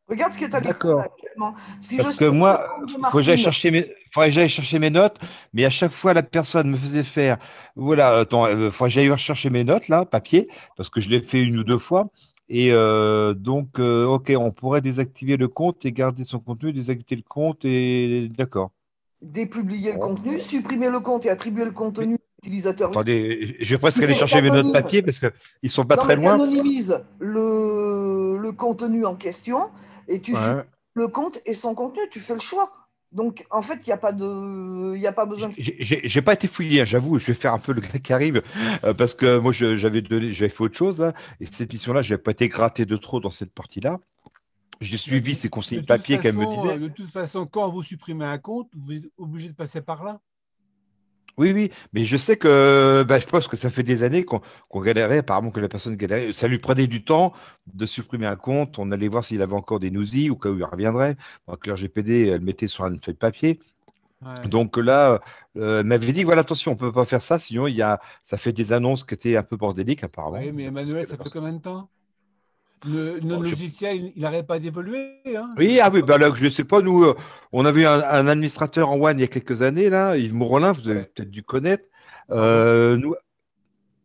Regarde ce qui est à l'écran D'accord. actuellement. Si Parce je que moi, il faut que chercher mes, faudrait que j'aille chercher mes notes, mais à chaque fois, la personne me faisait faire, voilà, attends, il faudrait que j'aille rechercher mes notes, là, papier, parce que je l'ai fait une ou deux fois. Et euh, donc, euh, OK, on pourrait désactiver le compte et garder son contenu, désactiver le compte, et d'accord. dépublier le contenu, supprimer le compte et attribuer le contenu à l'utilisateur. Attendez, je vais presque Tu aller chercher mes notes papier parce qu'ils sont pas non, très mais loin. t'anonymises le, le contenu en question et tu Ouais. le compte et son contenu, tu fais le choix. Donc, en fait, il n'y a pas de, il y a pas besoin de. J'ai- J'ai j'ai pas été fouillé, hein, j'avoue, je vais faire un peu le gars qui arrive, euh, parce que moi j'avais donné- j'avais fait autre chose là, et cette mission-là, je n'avais pas été gratté de trop dans cette partie-là. J'ai suivi ces conseils De papier qu'elle me disait. euh, De toute façon, quand vous supprimez un compte, vous êtes obligé de passer par là. Oui, oui, mais je sais que bah, je pense que ça fait des années qu'on qu'on galérait, apparemment que la personne galérait. Ça lui prenait du temps de supprimer un compte. On allait voir s'il avait encore des nousilles ou cas où il reviendrait. Donc, leur GPD, elle mettait sur une feuille de papier. Ouais. Donc là, euh, elle m'avait dit voilà, attention, on ne peut pas faire ça, sinon il y a, ça fait des annonces qui étaient un peu bordéliques, apparemment. Oui, mais Emmanuel, ça fait combien de temps? Le, le Bon, je- logiciel, il n'arrête pas d'évoluer. Hein Oui, ah oui, bah là, je ne sais pas, nous, euh, on avait un, un administrateur en One il y a quelques années, là, Yves Mourlin, vous avez peut-être dû connaître. Euh, nous,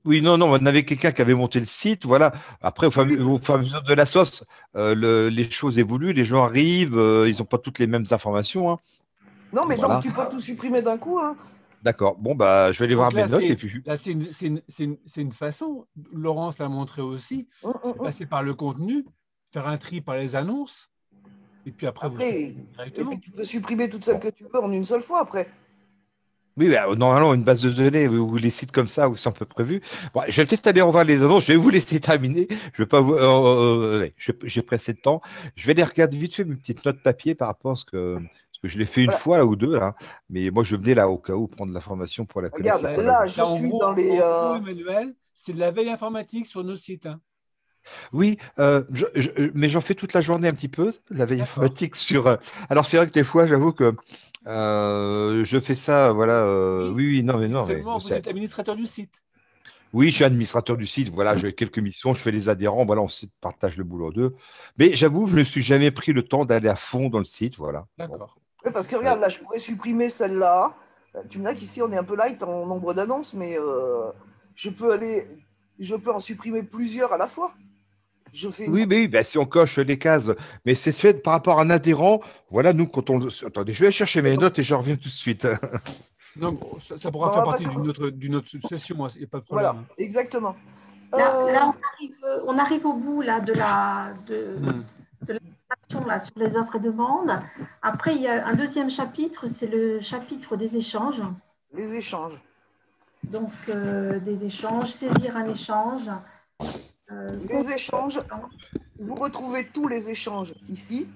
oui, non, non, on avait quelqu'un qui avait monté le site, voilà. Après, au fur, et- au fur et à mesure de la sauce, euh, le- les choses évoluent, les gens arrivent, euh, ils n'ont pas toutes les mêmes informations. hein. Non, mais Voilà. donc tu peux tout supprimer d'un coup. Hein. D'accord, bon, bah, je vais aller voir là, mes notes c'est- et puis. Là, c'est une, c'est une- c'est une- c'est une façon. Laurence l'a montré aussi. Hum, C'est passer par le contenu, faire un tri par les annonces, et puis après, vous Après, supprimez et directement. puis tu peux supprimer toutes celles que tu veux en une seule fois après. Oui, bah, normalement, une base de données ou les sites comme ça où c'est un peu prévu. Bon, je vais peut-être aller revoir les annonces. Je vais vous laisser terminer. Je vais pas vous. euh, euh, ouais, je- J'ai pressé de temps. Je vais les regarder vite fait mes petites notes papier par rapport à ce que. Que je l'ai fait une Voilà. fois là ou deux là. Mais moi, je venais là au cas où prendre l'information pour la Regarde, collecte. là, je Là, suis gros- dans les. euh, gros, Emmanuel, c'est de la veille informatique sur nos sites. hein. Oui, euh, je- je- mais j'en fais toute la journée un petit peu, la veille D'accord. informatique sur. euh, Alors c'est vrai que des fois, j'avoue que euh, je fais ça, voilà. euh, oui, oui, non, mais non, Seulement, vous êtes administrateur du site. Oui, je suis administrateur du site. Voilà, j'ai quelques missions, je fais les adhérents. Voilà, on partage le boulot en deux. Mais j'avoue, je ne me suis jamais pris le temps d'aller à fond dans le site. Voilà. Bon. Oui, parce que regarde, là, je pourrais supprimer celle-là. Tu me diras qu'ici, on est un peu light en nombre d'annonces, mais euh, je peux aller, je peux en supprimer plusieurs à la fois. Je fais une- Oui, mais oui, bah, si on coche les cases, mais c'est fait par rapport à un adhérent. Voilà, nous, quand on. Attendez, je vais chercher mes notes et je reviens tout de suite. [laughs] Non, bon, ça, ça pourra faire partie d'une autre, autre session, il n'y a pas de problème. Voilà, exactement. Là, Euh, là, on, arrive, on arrive au bout là, de la de, Hmm. Là, sur les offres et demandes. Après, il y a un deuxième chapitre, c'est le chapitre des échanges. les échanges. Donc, euh, des échanges, saisir un échange. euh, Les échanges, vous retrouvez tous les échanges ici.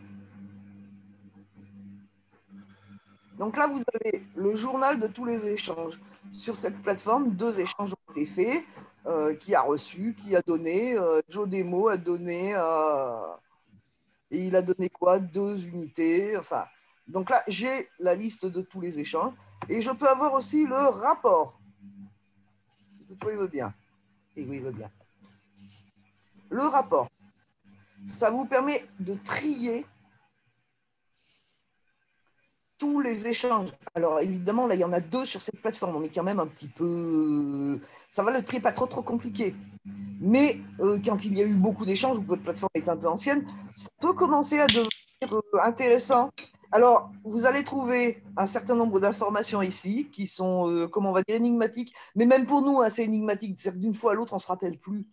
Donc là, vous avez le journal de tous les échanges. Sur cette plateforme, deux échanges ont été faits. euh, qui a reçu, qui a donné. euh, Joe Demo a donné. Et il a donné quoi? Deux unités. Enfin, donc là, j'ai la liste de tous les échanges. Et je peux avoir aussi le rapport. Toutefois, il veut bien. Et oui, il veut bien. Le rapport, ça vous permet de trier tous les échanges. Alors évidemment, là, il y en a deux sur cette plateforme. On est quand même un petit peu... Ça va, le tri pas trop, trop compliqué. Mais euh, quand il y a eu beaucoup d'échanges, ou que votre plateforme est un peu ancienne, ça peut commencer à devenir euh, intéressant. Alors, vous allez trouver un certain nombre d'informations ici qui sont, euh, comment on va dire, énigmatiques. Mais même pour nous, hein, c'est énigmatique. C'est-à-dire D'une fois à l'autre, on ne se rappelle plus.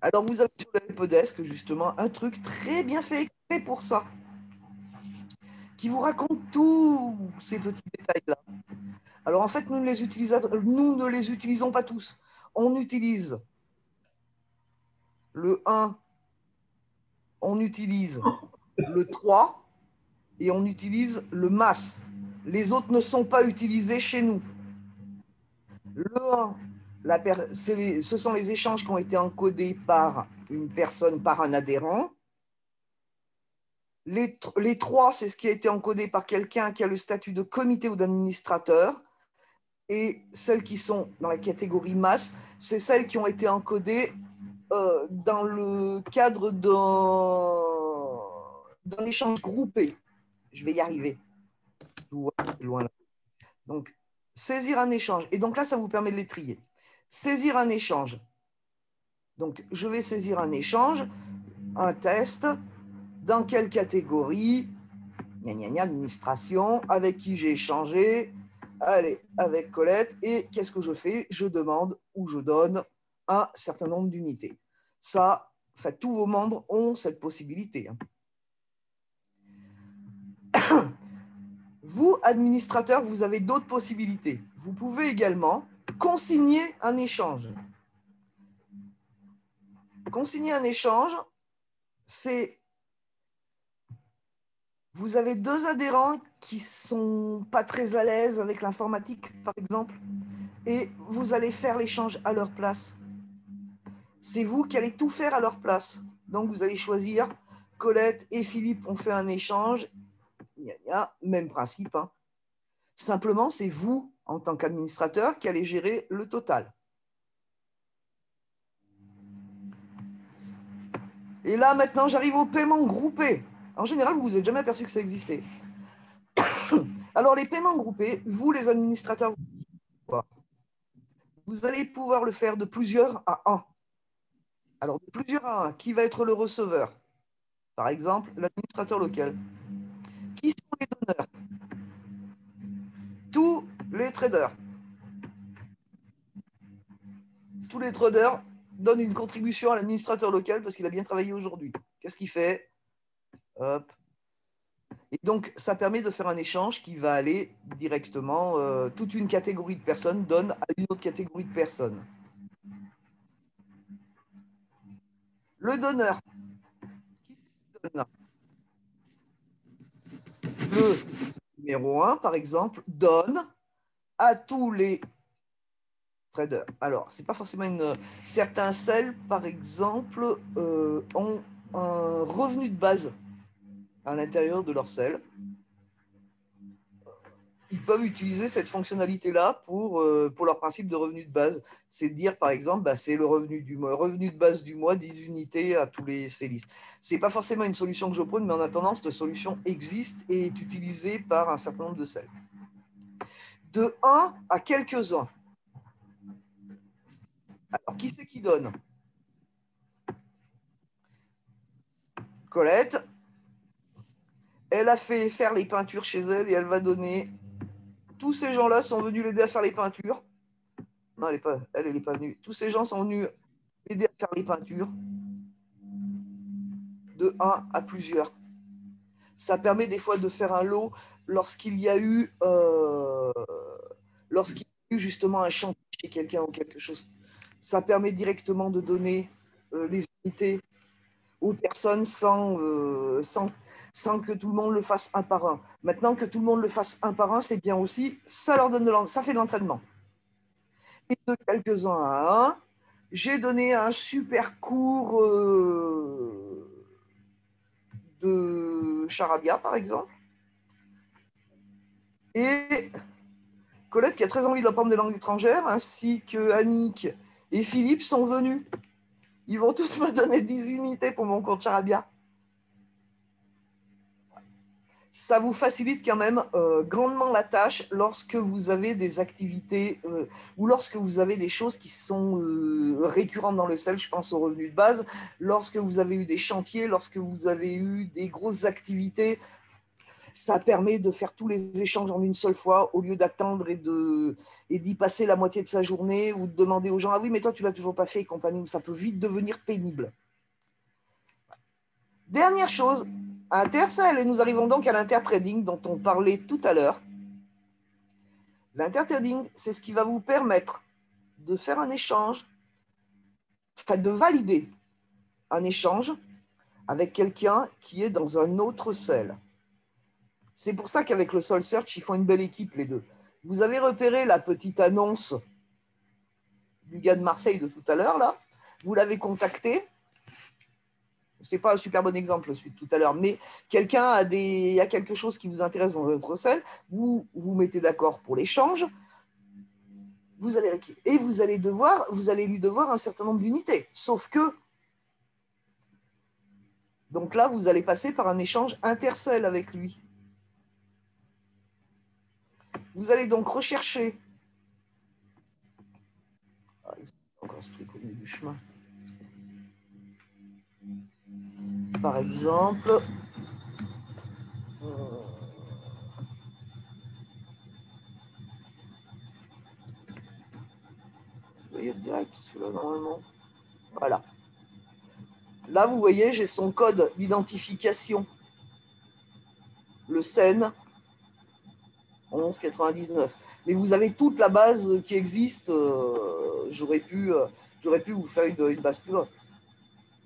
Alors, vous avez sur le helpdesk, justement, un truc très bien fait pour ça, qui vous raconte tous ces petits détails-là. Alors, en fait, nous ne, les utilisa- nous ne les utilisons pas tous. On utilise le 1, on utilise le 3 et on utilise le mass. Les autres ne sont pas utilisés chez nous. Le 1, la ce sont les échanges qui ont été encodés par une personne, par un adhérent. Les, tr- les trois, c'est ce qui a été encodé par quelqu'un qui a le statut de comité ou d'administrateur. Et celles qui sont dans la catégorie masse, c'est celles qui ont été encodées euh, dans le cadre d'un échange groupé. Je vais y arriver. Je loin là. Donc, saisir un échange. Et donc là, ça vous permet de les trier. Saisir un échange. Donc, je vais saisir un échange, un test. Dans quelle catégorie? Gna, administration. Avec qui j'ai échangé? Allez, avec Colette. Et qu'est-ce que je fais? Je demande ou je donne un certain nombre d'unités. Ça, enfin, tous vos membres ont cette possibilité. hein. Vous, administrateur, vous avez d'autres possibilités. Vous pouvez également consigner un échange. Consigner un échange, c'est vous avez deux adhérents qui sont pas très à l'aise avec l'informatique, par exemple, et vous allez faire l'échange à leur place. C'est vous qui allez tout faire à leur place. Donc vous allez choisir Colette et Philippe ont fait un échange. Gna, gna, même principe. hein. Simplement, c'est vous, en tant qu'administrateur, qui allez gérer le total. Et là, maintenant, j'arrive au paiement groupé. En général, vous vous êtes jamais aperçu que ça existait. [coughs] Alors, les paiements groupés, vous, les administrateurs, vous, allez pouvoir le faire de plusieurs à un. Alors, de plusieurs à un, qui va être le receveur? Par exemple, l'administrateur local. Qui sont les donneurs? Tous les traders. Tous les traders donnent une contribution à l'administrateur local parce qu'il a bien travaillé aujourd'hui. Qu'est-ce qu'il fait? Et donc, ça permet de faire un échange qui va aller directement, euh, toute une catégorie de personnes donne à une autre catégorie de personnes. Le donneur. Qui donne Le numéro 1, par exemple, donne à tous les traders. Alors, ce n'est pas forcément une... Certains sels, par exemple, euh, ont un revenu de base à l'intérieur de leur sel. ils peuvent utiliser cette fonctionnalité-là pour, euh, pour leur principe de revenu de base. C'est de dire, par exemple, bah, c'est le revenu de base du mois, 10 unités à tous les listes. Ce n'est pas forcément une solution que je prône, mais en attendant, cette solution existe et est utilisée par un certain nombre de celles. De 1 à quelques-uns. Alors, qui c'est qui donne? Colette, elle a fait faire les peintures chez elle et elle va donner. Tous ces gens-là sont venus l'aider à faire les peintures. Non, elle n'est pas, elle, pas venue. Tous ces gens sont venus l'aider à faire les peintures. De un à plusieurs. Ça permet des fois de faire un lot lorsqu'il y a eu, euh, lorsqu'il y a eu justement un chantier chez quelqu'un ou quelque chose. Ça permet directement de donner euh, les unités aux personnes sans, euh, sans, sans, que tout le monde le fasse un par un. Maintenant que tout le monde le fasse un par un, c'est bien aussi, ça, leur donne de ça fait de l'entraînement. Et de quelques-uns à un, j'ai donné un super cours euh, de charabia, par exemple. Et Colette, qui a très envie d'apprendre des langues étrangères, ainsi que Annick et Philippe, sont venus ils vont tous [laughs] me donner 10 unités pour mon compte charabia. Ça vous facilite quand même euh, grandement la tâche lorsque vous avez des activités euh, ou lorsque vous avez des choses qui sont euh, récurrentes dans le sel, je pense aux revenus de base, lorsque vous avez eu des chantiers, lorsque vous avez eu des grosses activités ça permet de faire tous les échanges en une seule fois au lieu d'attendre et d'y passer la moitié de sa journée ou de demander aux gens ah oui mais toi tu l'as toujours pas fait et compagnie ça peut vite devenir pénible. Dernière chose, intercell et nous arrivons donc à l'intertrading dont on parlait tout à l'heure. L'intertrading, c'est ce qui va vous permettre de faire un échange, enfin de valider un échange avec quelqu'un qui est dans un autre cell. C'est pour ça qu'avec le Soul Search, ils font une belle équipe, les deux. Vous avez repéré la petite annonce du gars de Marseille de tout à l'heure, là. Vous l'avez contacté. Ce n'est pas un super bon exemple, celui de tout à l'heure, mais quelqu'un a, des, a quelque chose qui vous intéresse dans votre cell. Vous vous mettez d'accord pour l'échange. Vous allez, et vous allez, devoir, vous allez lui devoir un certain nombre d'unités. Sauf que donc là, vous allez passer par un échange intercell avec lui. Vous allez donc rechercher. Ah, encore ce truc au milieu du chemin. Par exemple, euh, vous voyez direct celui-là normalement. Voilà. Là, vous voyez, j'ai son code d'identification. Le SEN 11,99. Mais vous avez toute la base qui existe. Euh, j'aurais pu, euh, pu vous faire une, base plus longue.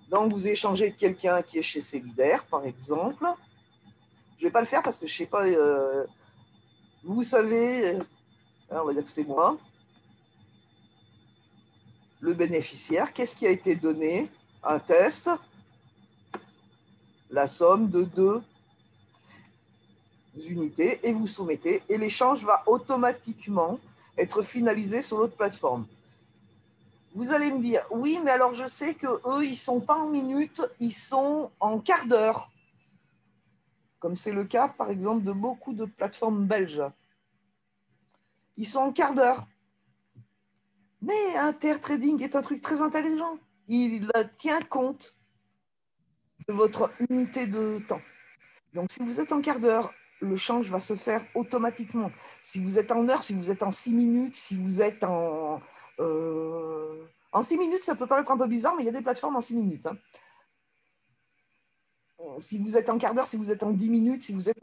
Donc, vous échangez de quelqu'un qui est chez Célidaire, par exemple. Je ne vais pas le faire parce que je ne sais pas. Euh, vous savez, on va dire que c'est moi. Le bénéficiaire, qu'est-ce qui a été donné? Un test. La somme de deux unités et vous soumettez et l'échange va automatiquement être finalisé sur l'autre plateforme. Vous allez me dire, oui, mais alors je sais que eux, ils sont pas en minutes, ils sont en quart d'heure, comme c'est le cas, par exemple, de beaucoup de plateformes belges. Ils sont en quart d'heure. Mais Intertrading est un truc très intelligent. Il tient compte de votre unité de temps. Donc, si vous êtes en quart d'heure le change va se faire automatiquement. Si vous êtes en heure, si vous êtes en six minutes, si vous êtes en... Euh, en six minutes, ça peut paraître un peu bizarre, mais il y a des plateformes en six minutes. Hein. Si vous êtes en quart d'heure, si vous êtes en dix minutes, si vous êtes...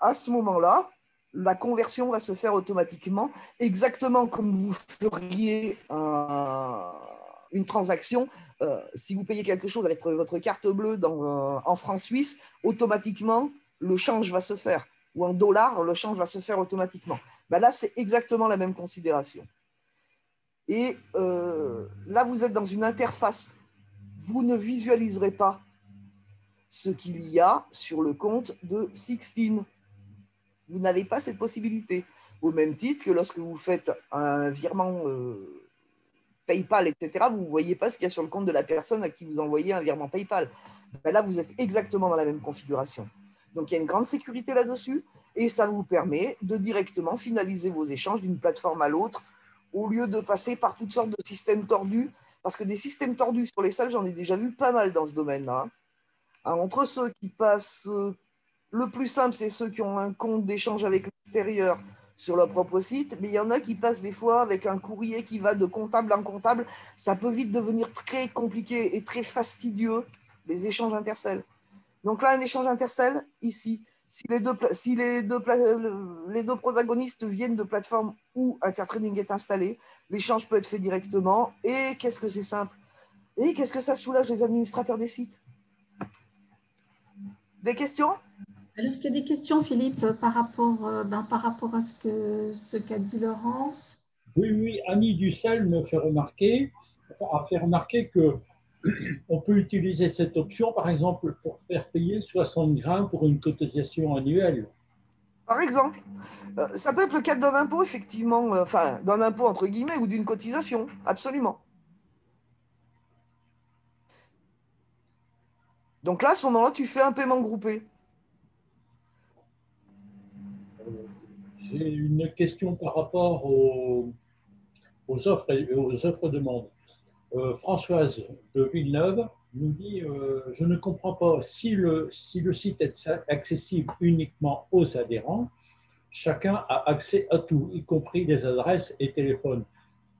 À ce moment-là, la conversion va se faire automatiquement, exactement comme vous feriez une transaction. Euh, si vous payez quelque chose avec votre carte bleue en francs suisse, automatiquement, le change va se faire ou en dollars, le change va se faire automatiquement. Ben là, c'est exactement la même considération. Et euh, là, vous êtes dans une interface. Vous ne visualiserez pas ce qu'il y a sur le compte de Sixteen. Vous n'avez pas cette possibilité. Au même titre que lorsque vous faites un virement euh, PayPal, etc., vous ne voyez pas ce qu'il y a sur le compte de la personne à qui vous envoyez un virement PayPal. Ben là, vous êtes exactement dans la même configuration. Donc, il y a une grande sécurité là-dessus et ça vous permet de directement finaliser vos échanges d'une plateforme à l'autre au lieu de passer par toutes sortes de systèmes tordus. Parce que des systèmes tordus sur les salles, j'en ai déjà vu pas mal dans ce domaine-là. Hein, entre ceux qui passent, euh, le plus simple, c'est ceux qui ont un compte d'échange avec l'extérieur sur leur propre site, mais il y en a qui passent des fois avec un courrier qui va de comptable en comptable. Ça peut vite devenir très compliqué et très fastidieux, les échanges intercelles. Donc là, un échange intercelle, ici, si les deux, si les deux, les deux protagonistes viennent de plateformes où Intertrading est installé, l'échange peut être fait directement. Et qu'est-ce que c'est simple? Et qu'est-ce que ça soulage les administrateurs des sites? Des questions? Alors, est-ce qu'il y a des questions, Philippe, par rapport, euh, ben, par rapport à ce qu'a ce qu'a dit Laurence? Oui, oui, Annie Dussel me fait remarquer, a fait remarquer que on peut utiliser cette option, par exemple, pour faire payer 60 grammes pour une cotisation annuelle. Par exemple, euh, ça peut être le cas d'un impôt, effectivement, euh, enfin, d'un impôt entre guillemets ou d'une cotisation, absolument. Donc là, à ce moment-là, tu fais un paiement groupé. J'ai une question par rapport aux, offres et aux offres de demande. Euh, Françoise de Villeneuve nous dit euh, Je ne comprends pas si le, si le site est accessible uniquement aux adhérents, chacun a accès à tout, y compris des adresses et téléphones.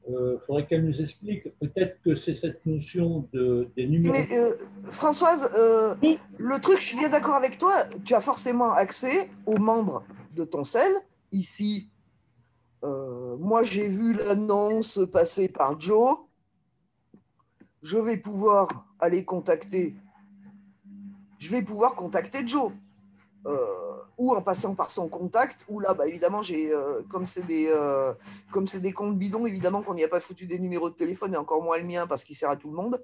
Il euh, faudrait qu'elle nous explique. Peut-être que c'est cette notion de, des numéros. Mais Françoise, le truc, je suis bien d'accord avec toi, tu as forcément accès aux membres de ton CEL. Ici, moi j'ai vu l'annonce passer par Joe je vais pouvoir aller contacter, je vais pouvoir contacter Joe. Euh, ou en passant par son contact, ou là, bah, évidemment, j'ai, euh, comme c'est des, euh, comme c'est des comptes bidons, évidemment qu'on n'y a pas foutu des numéros de téléphone, et encore moins le mien parce qu'il sert à tout le monde.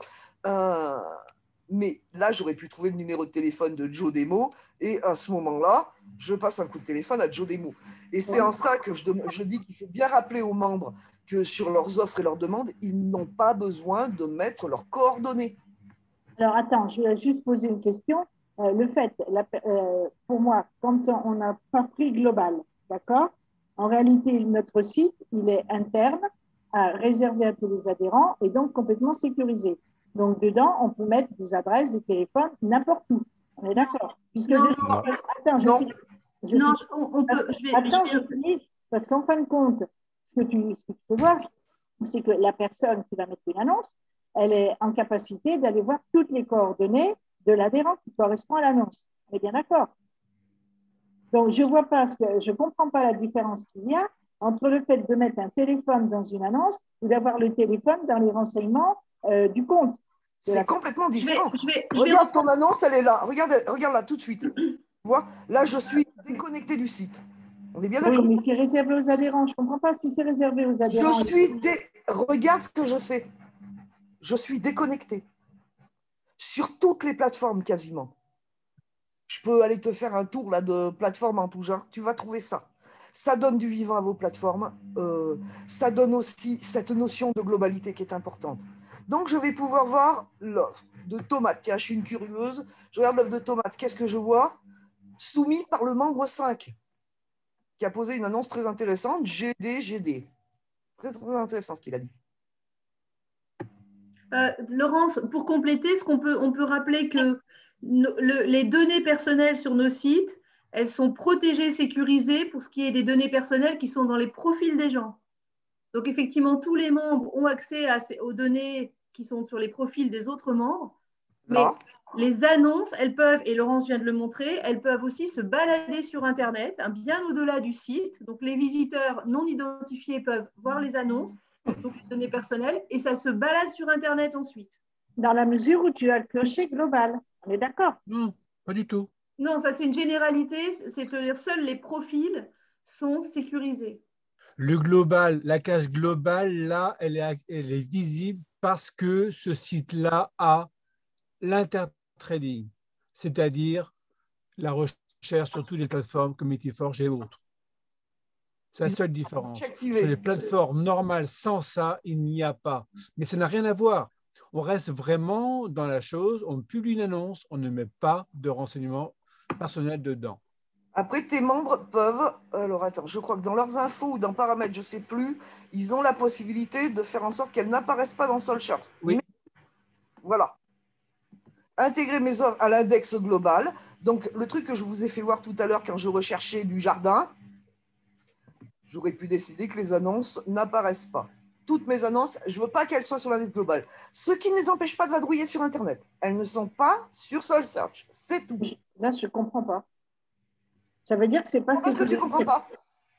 mais là, j'aurais pu trouver le numéro de téléphone de Joe Demo, et à ce moment-là, je passe un coup de téléphone à Joe Demo. Et c'est en ça que je, je dis qu'il faut bien rappeler aux membres que sur leurs offres et leurs demandes, ils n'ont pas besoin de mettre leurs coordonnées. Alors attends, je vais juste poser une question. Euh, le fait, euh, pour moi, quand on a pas pris global, d'accord En réalité, notre site, il est interne, réservé à tous les adhérents et donc complètement sécurisé. Donc dedans, on peut mettre des adresses, des téléphones, n'importe où. On est d'accord? Puisque non, attends, je, non. Je, non, on, peut. Je vais, attends, je parce qu'en fin de compte, ce que tu, peux voir, c'est que la personne qui va mettre une annonce, elle est en capacité d'aller voir toutes les coordonnées de l'adhérent qui correspond à l'annonce. On est bien d'accord Donc, je vois pas, je ne comprends pas la différence qu'il y a entre le fait de mettre un téléphone dans une annonce ou d'avoir le téléphone dans les renseignements euh, du compte. C'est complètement différent. regarde ton annonce, elle est là. Regarde, regarde là tout de suite. Tu vois, là, je suis déconnecté du site. On est bien d'accord. Oui, mais c'est réservé aux adhérents. Je ne comprends pas si c'est réservé aux adhérents. Je suis Regarde ce que je fais. Je suis déconnecté. Sur toutes les plateformes quasiment. Je peux aller te faire un tour là, de plateformes en tout genre. Tu vas trouver ça. Ça donne du vivant à vos plateformes. Euh, ça donne aussi cette notion de globalité qui est importante. Donc, je vais pouvoir voir l'offre de tomate. Tiens, je suis une curieuse. Je regarde l'offre de tomate. Qu'est-ce que je vois? Soumis par le membre 5 qui a posé une annonce très intéressante, GD, GD. Très, très intéressant ce qu'il a dit. Euh, Laurence, pour compléter, ce qu'on peut, on peut rappeler que les données personnelles sur nos sites, elles sont protégées, sécurisées pour ce qui est des données personnelles qui sont dans les profils des gens. Donc effectivement, tous les membres ont accès aux données qui sont sur les profils des autres membres. Mais les annonces, elles peuvent, et Laurence vient de le montrer, elles peuvent aussi se balader sur Internet, hein, bien au-delà du site. Donc, les visiteurs non identifiés peuvent voir les annonces, donc les données personnelles, et ça se balade sur Internet ensuite. Dans la mesure où tu as le clocher global. On est d'accord? Non, pas du tout. Non, ça c'est une généralité, c'est-à-dire seuls les profils sont sécurisés. Le global, la case globale, là, elle est, elle est visible parce que ce site-là a l'intertrading, c'est-à-dire la recherche sur toutes les plateformes comme Forge et autres. C'est la seule différence. Sur les plateformes normales, sans ça, il n'y a pas. Mais ça n'a rien à voir. On reste vraiment dans la chose, on publie une annonce, on ne met pas de renseignements personnels dedans. Après, tes membres peuvent, alors attends, je crois que dans leurs infos ou dans paramètres, je ne sais plus, ils ont la possibilité de faire en sorte qu'elles n'apparaissent pas dans SoulShare. Oui. Mais- voilà. Intégrer mes offres à l'index global. Donc, le truc que je vous ai fait voir tout à l'heure quand je recherchais du jardin, j'aurais pu décider que les annonces n'apparaissent pas. Toutes mes annonces, je ne veux pas qu'elles soient sur l'index global. Ce qui ne les empêche pas de vadrouiller sur Internet. Elles ne sont pas sur Soul Search. C'est tout. Là, je ne comprends pas. Ça veut dire que c'est pas Parce que tu sécurisé. comprends pas.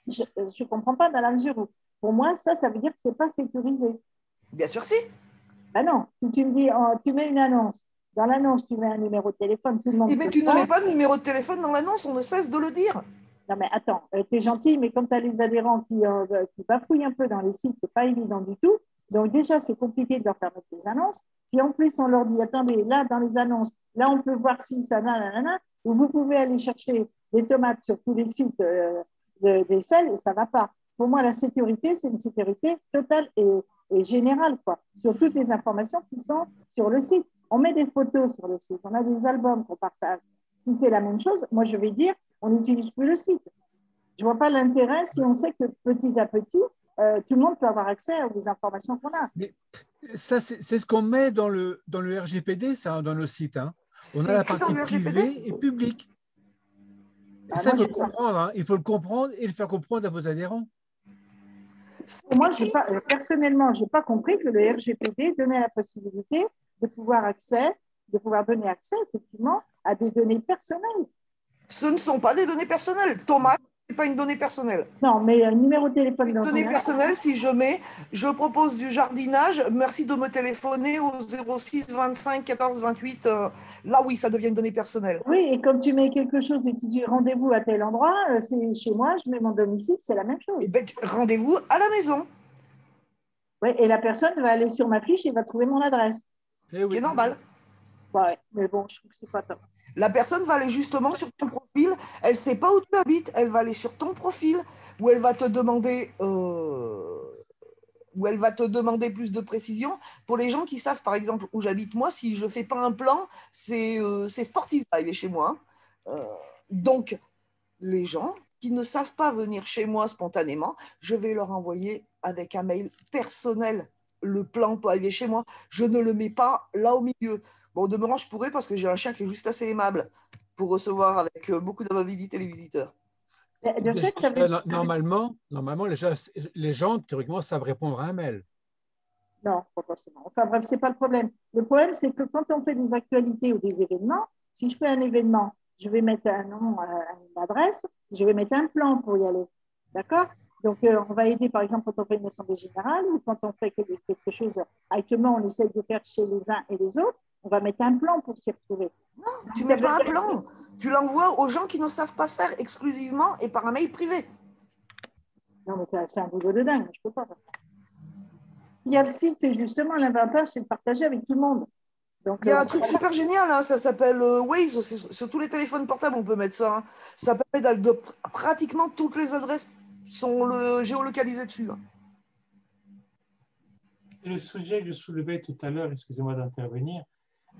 Je ne comprends pas dans la mesure où, pour moi, ça, ça veut dire que c'est pas sécurisé. Bien sûr si. Ben non, si tu me dis, oh, tu mets une annonce, dans l'annonce, tu mets un numéro de téléphone, tout le monde. Eh bien, peut tu ne pas. mets pas de numéro de téléphone dans l'annonce, on ne cesse de le dire. Non, mais attends, tu es gentil, mais quand tu as les adhérents qui, euh, qui bafouillent un peu dans les sites, c'est pas évident du tout. Donc, déjà, c'est compliqué de leur faire mettre des annonces. Si en plus, on leur dit, attendez, là, dans les annonces, là, on peut voir si ça, nanana, ou vous pouvez aller chercher des tomates sur tous les sites euh, de- des selles, ça ne va pas. Pour moi, la sécurité, c'est une sécurité totale et, et générale, quoi, sur toutes les informations qui sont sur le site. On met des photos sur le site, on a des albums qu'on partage. Si c'est la même chose, moi, je vais dire, on n'utilise plus le site. Je ne vois pas l'intérêt si on sait que petit à petit, euh, tout le monde peut avoir accès aux informations qu'on a. Ça, c'est ce qu'on met dans le, dans le RGPD, ça, dans le site. hein. On a la partie privée et publique. Ah, ça, moi, faut comprendre. hein. Il faut le comprendre et le faire comprendre à vos adhérents. Moi, pas, euh, personnellement, je n'ai pas compris que le RGPD donnait la possibilité de pouvoir accès, de pouvoir donner accès, effectivement, à des données personnelles. Ce ne sont pas des données personnelles. Thomas, ce n'est pas une donnée personnelle. Non, mais un numéro de téléphone Une dans donnée personnelle, si je mets, je propose du jardinage, merci de me téléphoner au 06 25 14 28. euh, là, oui, ça devient une donnée personnelle. Oui, et comme tu mets quelque chose et tu dis rendez-vous à tel endroit, euh, c'est chez moi, je mets mon domicile, c'est la même chose. Eh ben, Rendez-vous à la maison, Ouais, et la personne va aller sur ma fiche et va trouver mon adresse. Eh ce qui est normal. Ouais, mais bon, je trouve que c'est pas top. La personne va aller justement sur ton profil. Elle ne sait pas où tu habites. Elle va aller sur ton profil où elle va te demander, euh, où elle va te demander plus de précision. Pour les gens qui savent, par exemple, où j'habite moi, si je ne fais pas un plan, c'est euh, c'est sportif d'arriver chez moi. Euh, donc, les gens qui ne savent pas venir chez moi spontanément, je vais leur envoyer avec un mail personnel le plan pour arriver chez moi. Je ne le mets pas là au milieu. Bon, au demeurant, je pourrais parce que j'ai un chien qui est juste assez aimable pour recevoir avec euh, beaucoup d'amabilité les visiteurs. De fait, ça veut- no- Normalement, normalement les, gens, les gens, théoriquement, savent répondre à un mail. Non, pas forcément. Enfin bref, c'est pas le problème. Le problème, c'est que quand on fait des actualités ou des événements, si je fais un événement, je vais mettre un nom, euh, une adresse, je vais mettre un plan pour y aller. D'accord? Donc, euh, on va aider, par exemple, quand on fait une assemblée générale ou quand on fait quelque quelque chose, actuellement, on essaie de faire chez les uns et les autres, on va mettre un plan pour s'y retrouver. Tu Ça mets pas un plan, tu l'envoies aux gens qui ne savent pas faire exclusivement et par un mail privé. Non, mais c'est- un boulot de dingue, je ne peux pas faire ça. Il y a le site, c'est justement l'avantage, c'est de partager avec tout le monde. Donc, Il y a euh, un truc super génial, hein, ça s'appelle euh, Waze, sur tous les téléphones portables, on peut mettre ça. hein. Ça permet d'aller de pratiquement toutes les adresses sont le, géolocalisées dessus. hein. Le sujet que je soulevais tout à l'heure, excusez-moi d'intervenir,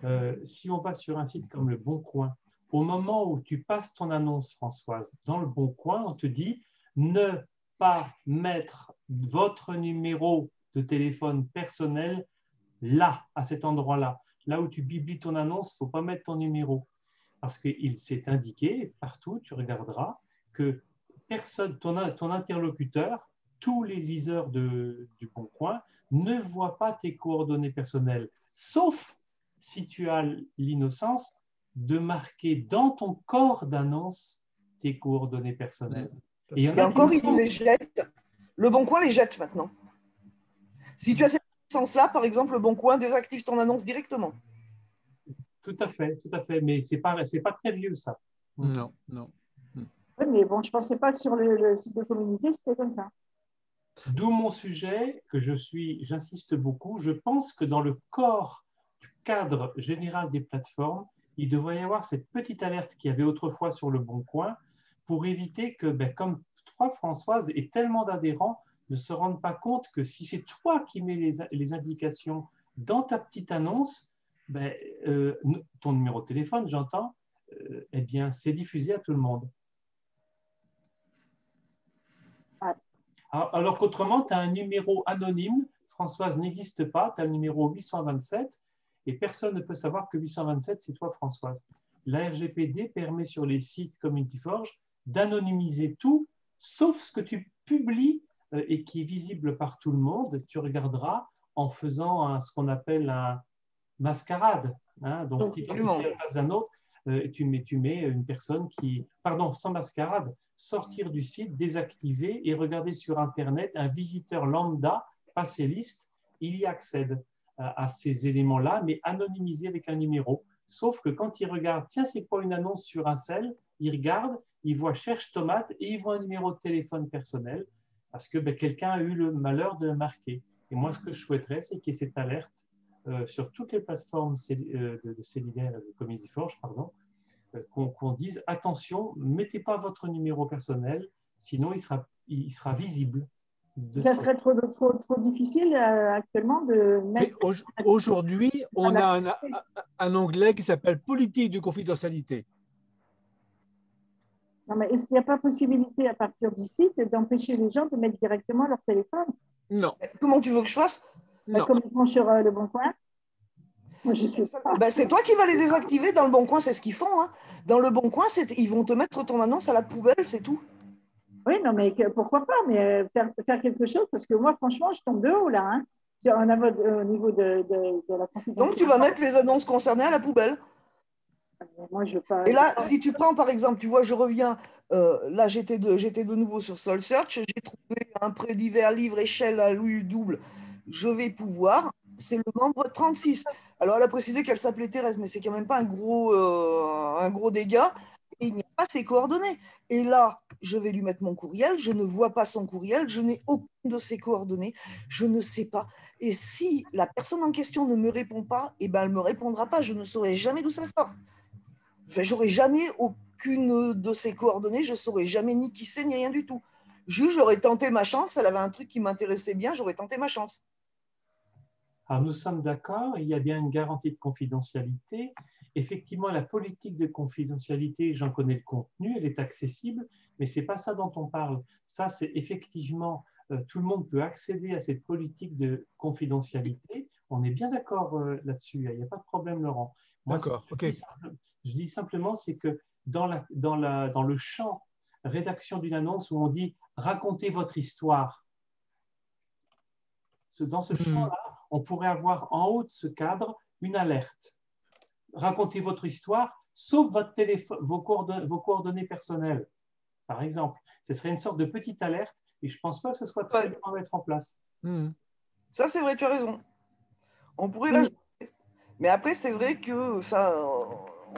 euh, si on va sur un site comme Le Bon Coin, au moment où tu passes ton annonce, Françoise, dans Le Bon Coin, on te dit ne pas mettre votre numéro de téléphone personnel là, à cet endroit-là. Là où tu biblies ton annonce, il ne faut pas mettre ton numéro. Parce qu'il s'est indiqué, partout, tu regarderas, que personne, ton, ton interlocuteur, tous les liseurs de, du Bon Coin, ne voient pas tes coordonnées personnelles, sauf si tu as l'innocence de marquer dans ton corps d'annonce tes coordonnées personnelles. Et il y en Et a encore, ils les jettent. Le Bon Coin les jette maintenant. Si tu as cette licence-là, par exemple, le Bon Coin désactive ton annonce directement. Tout à fait, tout à fait. Mais c'est pas, c'est pas très vieux ça. Non, non. Mais bon, je ne pensais pas que sur le, site de communauté, c'était comme ça. D'où mon sujet que je suis, j'insiste beaucoup. Je pense que dans le corps du cadre général des plateformes, il devrait y avoir cette petite alerte qu'il y avait autrefois sur le Bon Coin pour éviter que, ben, comme crois, Françoise, et tellement d'adhérents ne se rendent pas compte que si c'est toi qui mets les, les, indications dans ta petite annonce, ben, euh, ton numéro de téléphone, j'entends, euh, eh bien, c'est diffusé à tout le monde. Alors qu'autrement, tu as un numéro anonyme. Françoise n'existe pas. Tu as le numéro 827 et personne ne peut savoir que 827, c'est toi, Françoise. La RGPD permet sur les sites CommunityForge d'anonymiser tout, sauf ce que tu publies euh, et qui est visible par tout le monde. Tu regarderas en faisant ce qu'on appelle un mascarade. Hein. Donc, tu pas un autre, tu, mets, tu mets une personne qui, pardon, sans mascarade, sortir du site, désactiver et regarder sur Internet un visiteur lambda, passer liste, il y accède à, ces éléments-là, mais anonymisé avec un numéro. Sauf que quand il regarde, tiens, c'est quoi une annonce sur un sel Il regarde, il voit cherche tomate et il voit un numéro de téléphone personnel parce que ben, quelqu'un a eu le malheur de le marquer. Et moi, ce que je souhaiterais, c'est qu'il y ait cette alerte euh, sur toutes les plateformes euh, de, de Célidaire, de Comedy Forge, pardon, euh, qu'on dise attention, mettez pas votre numéro personnel, sinon il sera, il sera visible. Ça serait trop, trop, trop difficile actuellement de mettre. Aujourd'hui, on a un, un, onglet qui s'appelle politique de confidentialité. Non, mais est-ce qu'il n'y a pas possibilité à partir du site d'empêcher les gens de mettre directement leur téléphone? Non. Comment tu veux que je fasse? Non. Comme ils font sur euh, Le Bon Coin ben, c'est toi qui vas les désactiver. Dans Le Bon Coin, c'est ce qu'ils font. Hein. Dans Le Bon Coin, ils vont te mettre ton annonce à la poubelle, c'est tout. Oui, non, mais pourquoi pas Mais euh, faire, faire, quelque chose, parce que moi, franchement, je tombe de haut là. Hein, au niveau de, de, la Donc, tu vas mettre les annonces concernées à la poubelle. Moi, je pas, Et là, si tu prends par exemple, tu vois, je reviens, euh, là j'étais de, de nouveau sur Soul Search, j'ai trouvé un prêt divers livre échelle à Louis double. Je vais pouvoir, c'est le membre 36. Alors elle a précisé qu'elle s'appelait Thérèse, mais c'est quand même pas un gros, euh, dégât. Il n'y a pas ses coordonnées. Et là, je vais lui mettre mon courriel, je ne vois pas son courriel, je n'ai aucune de ses coordonnées, je ne sais pas. Et si la personne en question ne me répond pas, eh ben, elle ne me répondra pas, je ne saurai jamais d'où ça sort. Enfin, j'aurai jamais aucune de ses coordonnées, je ne saurai jamais ni qui c'est, ni rien du tout. Juste, j'aurais tenté ma chance, elle avait un truc qui m'intéressait bien, j'aurais tenté ma chance. Alors nous sommes d'accord, il y a bien une garantie de confidentialité. Effectivement, la politique de confidentialité, j'en connais le contenu, elle est accessible, mais ce n'est pas ça dont on parle. Ça, c'est effectivement, euh, tout le monde peut accéder à cette politique de confidentialité. On est bien d'accord euh, là-dessus, il n'y a pas de problème, Laurent. D'accord, ok. je dis simplement, c'est que dans, la, dans, la, dans le champ rédaction d'une annonce où on dit racontez votre histoire, dans ce hmm. champ-là, on pourrait avoir en haut de ce cadre une alerte. Racontez votre histoire, sauf votre téléphone, vos, coordonnées, vos coordonnées personnelles, par exemple. Ce serait une sorte de petite alerte et je ne pense pas que ce soit très bien à mettre en place. Hmm. Ça, c'est vrai, tu as raison. On pourrait l'ajouter. Mais après, c'est vrai que ça,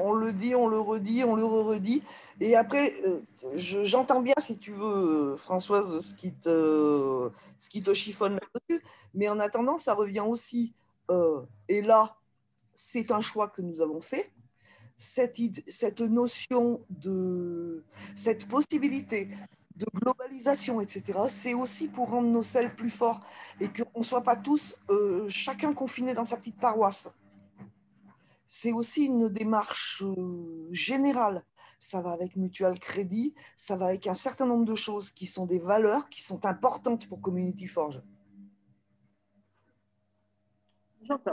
on le dit, on le redit, on le redit. Et après, euh, j'entends bien, si tu veux, Françoise, ce qui te, ce qui te chiffonne là-dessus. Mais en attendant, ça revient aussi. Euh, et là, c'est un choix que nous avons fait. Cette, cette notion de cette possibilité de globalisation, etc., c'est aussi pour rendre nos selles plus forts et qu'on ne soit pas tous, euh, chacun confiné dans sa petite paroisse c'est aussi une démarche euh, générale. Ça va avec Mutual Crédit, ça va avec un certain nombre de choses qui sont des valeurs qui sont importantes pour Community Forge.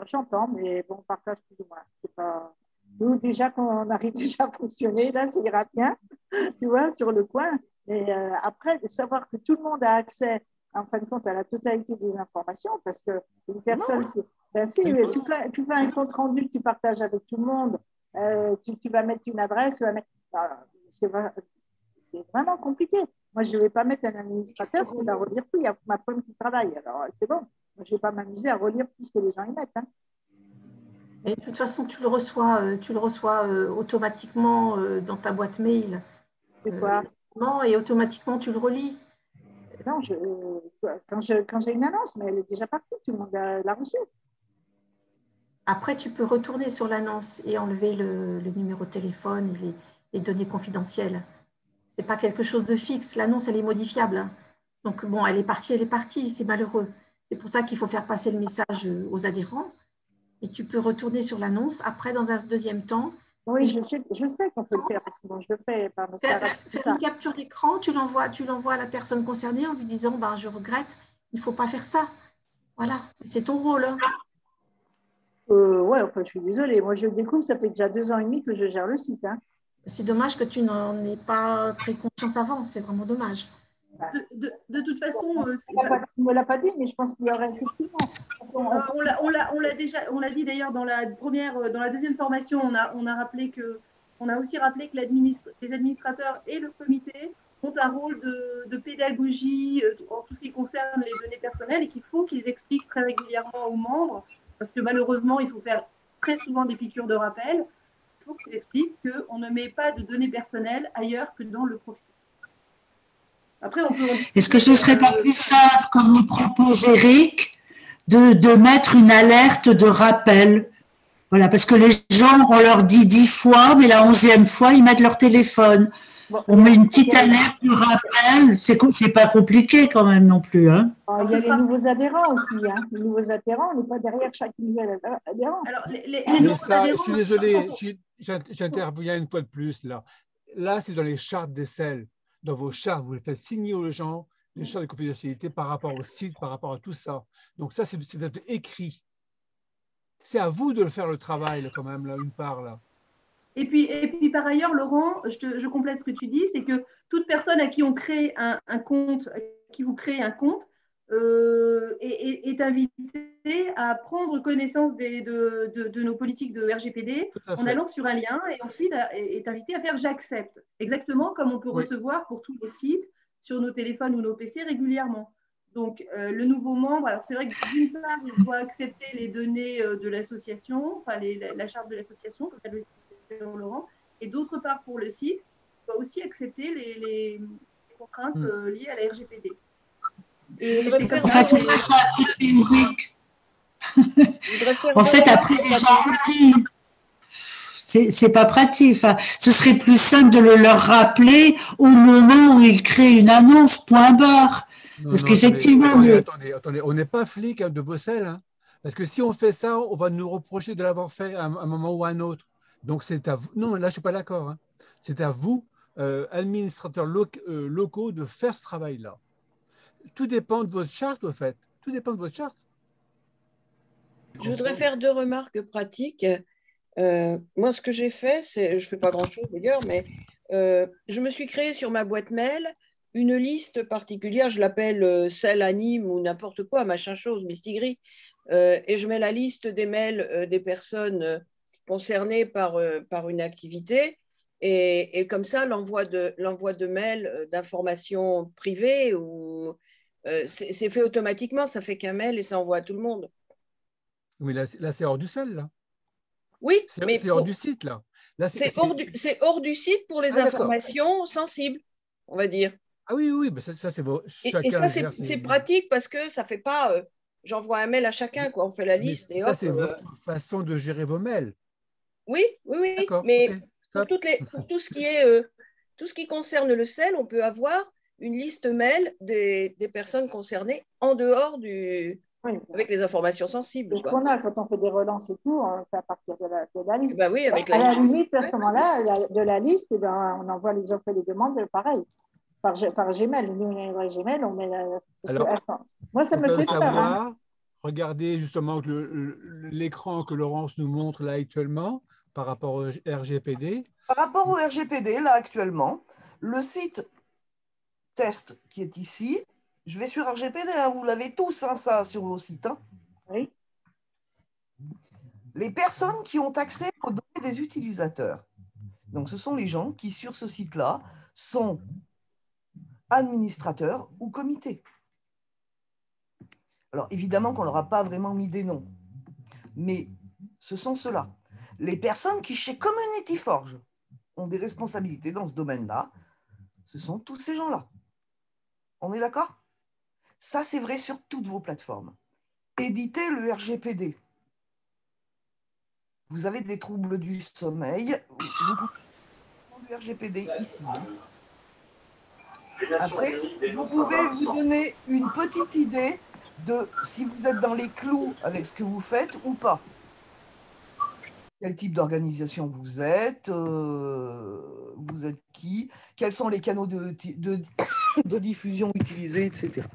J'entends, mais bon, partage plus ou moins. Pas... Nous, déjà, quand on arrive déjà à fonctionner, là, ça ira bien, [laughs] tu vois, sur le coin. Et euh, après, de savoir que tout le monde a accès, en fin de compte, à la totalité des informations, parce qu'une personne, ben si, tu fais, tu fais, un compte rendu que tu partages avec tout le monde, euh, tu, tu, vas mettre une adresse, tu vas mettre... c'est vraiment compliqué. Moi, je ne vais pas mettre un administrateur qui va relire tout. Il y a ma femme qui travaille. Alors, c'est bon. je ne vais pas m'amuser à relire tout ce que les gens y mettent. Hein. Et de toute façon, tu le reçois, euh, tu le reçois euh, automatiquement dans ta boîte mail. C'est quoi? Non, et automatiquement, tu le relis. Non, je, quand j'ai quand une annonce, mais elle est déjà partie, tout le monde l'a reçue. Après, tu peux retourner sur l'annonce et enlever le, numéro de téléphone et les, données confidentielles. C'est pas quelque chose de fixe. L'annonce, elle est modifiable. Donc, bon, elle est partie, elle est partie. C'est malheureux. C'est pour ça qu'il faut faire passer le message euh, aux adhérents. Et tu peux retourner sur l'annonce. Après, dans un deuxième temps, Oui, je sais, je sais qu'on peut le faire parce que bon, je le fais par faire une capture d'écran, tu l'envoies, tu l'envoies à la personne concernée en lui disant ben, Je regrette, il ne faut pas faire ça. Voilà, c'est ton rôle. hein. Euh, ouais, enfin, je suis désolée. Moi, je découvre, ça fait déjà deux ans et demi que je gère le site. hein. C'est dommage que tu n'en aies pas pris conscience avant, c'est vraiment dommage. De, de- de toute façon, euh, On ne me l'a pas dit, mais je pense qu'il y aurait effectivement. On- Euh, on l'a- déjà, on l'a dit d'ailleurs dans la première, euh, dans la deuxième formation, on a, on a rappelé que, on a aussi rappelé que les administrateurs et le comité ont un rôle de, de pédagogie en tout ce qui concerne les données personnelles et qu'il faut qu'ils expliquent très régulièrement aux membres, parce que malheureusement, il faut faire très souvent des piqûres de rappel. Faut qu'ils expliquent qu'on ne met pas de données personnelles ailleurs que dans le profil. Après, on peut. Est-ce que ce serait pas plus simple, comme nous propose Eric, de, de mettre une alerte de rappel? Voilà, parce que les gens, on leur dit dix fois, mais la onzième fois, ils mettent leur téléphone. Bon, On met une petite alerte de rappel, c'est c'est pas compliqué quand même non plus. Hein. Ah, Il y a les nouveaux adhérents aussi. Hein. Les nouveaux adhérents, on n'est pas derrière chaque nouvel adhérent. Alors, les, les- les Mais nouveaux ça, je adhérents, suis désolé, j'interviens une fois de plus là. Là, c'est dans les chartes des selles. Dans vos chartes, vous les faites signer aux gens, les chartes de confidentialité par rapport au site, par rapport à tout ça. Donc ça, c'est écrit. C'est à vous de le faire le travail, là, quand même, là, une part, là. Et puis, et puis par ailleurs, Laurent, je, te- je complète ce que tu dis, c'est que toute personne à qui on crée un, un compte, à qui vous créez un compte, euh, est, invitée à prendre connaissance des- de, de- de nos politiques de RGPD en allant sur un lien et ensuite à- est invitée à faire j'accepte, exactement comme on peut Oui. recevoir pour tous les sites sur nos téléphones ou nos PC régulièrement. Donc, euh, le nouveau membre, alors c'est vrai que d'une part, il doit accepter les données euh, de l'association, enfin les- la, la charte de l'association, comme ça le Laurent, et d'autre part, pour le site, il doit aussi accepter les, les- les contraintes Hmm. euh, liées à la RGPD. Et c'est comme En ça tout ça, faire En fait, après, les gens. C'est c'est pas pratique. Enfin, ce serait plus simple de le leur rappeler au moment où ils créent une annonce, point barre. Non, Parce qu'effectivement, attendez, attendez, attendez, on n'est pas flic hein, de Bruxelles. hein. parce que si on fait ça, on va nous reprocher de l'avoir fait à un, un moment ou à un autre. Donc c'est à vous. Non, là, je ne suis pas d'accord. hein. C'est à vous, euh, administrateurs euh, locaux, de faire ce travail-là. Tout dépend de votre charte, au fait. Tout dépend de votre charte. Je voudrais faire deux remarques pratiques. Euh, moi, ce que j'ai fait, c'est, je ne fais pas grand-chose d'ailleurs, mais je me suis créé sur ma boîte mail une liste particulière, je l'appelle celle anime ou n'importe quoi, machin chose, mistigris, euh, et je mets la liste des mails des personnes concernées par, euh, par une activité. Et, et comme ça, l'envoi de, l'envoi de mails euh, d'informations privées, ou, euh, c'est, c'est fait automatiquement, ça fait qu'un mail et ça envoie à tout le monde. Oui, là, c'est- là, c'est hors du sel, là. Oui, C'est mais c'est hors du site, là. Là, c'est hors, du- c'est hors du site pour les Ah, informations sensibles, on va dire. Ah oui, oui, mais ça, ça, c'est vos- Et, et chacun ça, c'est gère ses- c'est pratique parce que ça fait pas. euh, J'envoie un mail à chacun, quoi. On fait la Mais liste et ça, hop. c'est euh, votre façon de gérer vos mails. Oui, oui, oui. Mais pour, toutes les, pour [laughs] tout ce qui est euh, tout ce qui concerne le sel, on peut avoir une liste mail des, des personnes concernées en dehors du avec les informations sensibles. C'est ce qu'on a quand on fait des relances et tout, on fait à partir de la, de la liste. Bah oui, avec à la la liste. limite, à ce moment-là, la- de la liste, ben, on envoie les offres et les demandes pareil, par, G- par Gmail. Nous, on a Gmail, on met la... que, Alors, attends, moi, ça me fait peur. hein. savoir, regardez justement l'écran que Laurence nous montre là actuellement par rapport au RGPD. Par rapport au RGPD, là actuellement, le site test qui est ici, je vais sur RGPD, hein, vous l'avez tous, hein, ça, sur vos sites. hein. Oui. Les personnes qui ont accès aux données des utilisateurs. Donc, ce sont les gens qui, sur ce site-là, sont administrateurs ou comités. Alors, évidemment qu'on ne leur a pas vraiment mis des noms, mais ce sont ceux-là. Les personnes qui, chez Community Forge, ont des responsabilités dans ce domaine-là, ce sont tous ces gens-là. On est d'accord? Ça, c'est vrai sur toutes vos plateformes. Éditez le RGPD. Vous avez des troubles du sommeil, vous pouvez le RGPD ici. hein. Après, vous pouvez vous donner une petite idée de si vous êtes dans les clous avec ce que vous faites ou pas. Quel type d'organisation vous êtes euh, Vous êtes qui Quels sont les canaux de, diffusion utilisés, etc.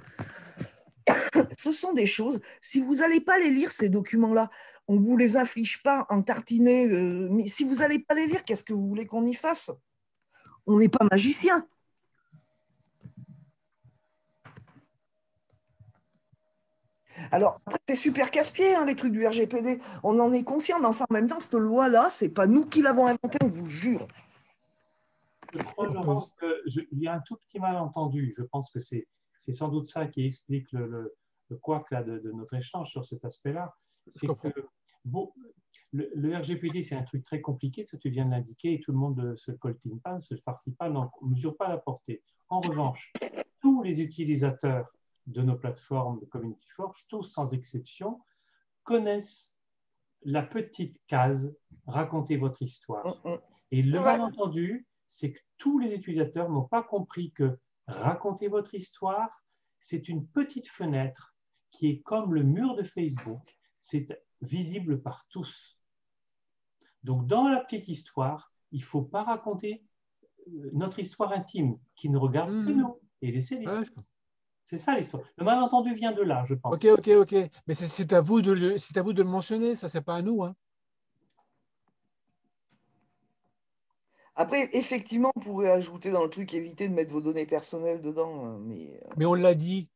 Ce sont des choses, si vous n'allez pas les lire, ces documents-là, on ne vous les inflige pas en tartiner, euh, mais si vous n'allez pas les lire, qu'est-ce que vous voulez qu'on y fasse? On n'est pas magicien. Alors, après, c'est super casse-pied, hein, les trucs du RGPD. On en est conscient, mais enfin, en même temps, cette loi-là, c'est pas nous qui l'avons inventée, on vous jure. Je crois, Laurence, qu'il y a un tout petit malentendu. Je pense que c'est sans doute ça qui explique le, le, le couac là, de, de, notre échange sur cet aspect-là. C'est que bon, le, le, RGPD, c'est un truc très compliqué, ça tu viens de l'indiquer, et tout le monde ne se coltine pas, ne se farcit pas, ne mesure pas la portée. En revanche, tous les utilisateurs de nos plateformes de Community Forge, tous sans exception, connaissent la petite case Racontez votre histoire. Et le malentendu, c'est que tous les utilisateurs n'ont pas compris que Racontez votre histoire, c'est une petite fenêtre qui est comme le mur de Facebook, c'est visible par tous. Donc dans la petite histoire, il ne faut pas raconter euh, notre histoire intime qui ne regarde que nous et laisser l'histoire. Ouais, c'est ça l'histoire. Le malentendu vient de là, je pense. Ok, ok, ok. Mais c'est à, vous de le, à vous de le mentionner, ça, c'est pas à nous. Hein. Après, effectivement, on pourrait ajouter dans le truc, éviter de mettre vos données personnelles dedans. Mais, euh, Mais on l'a dit,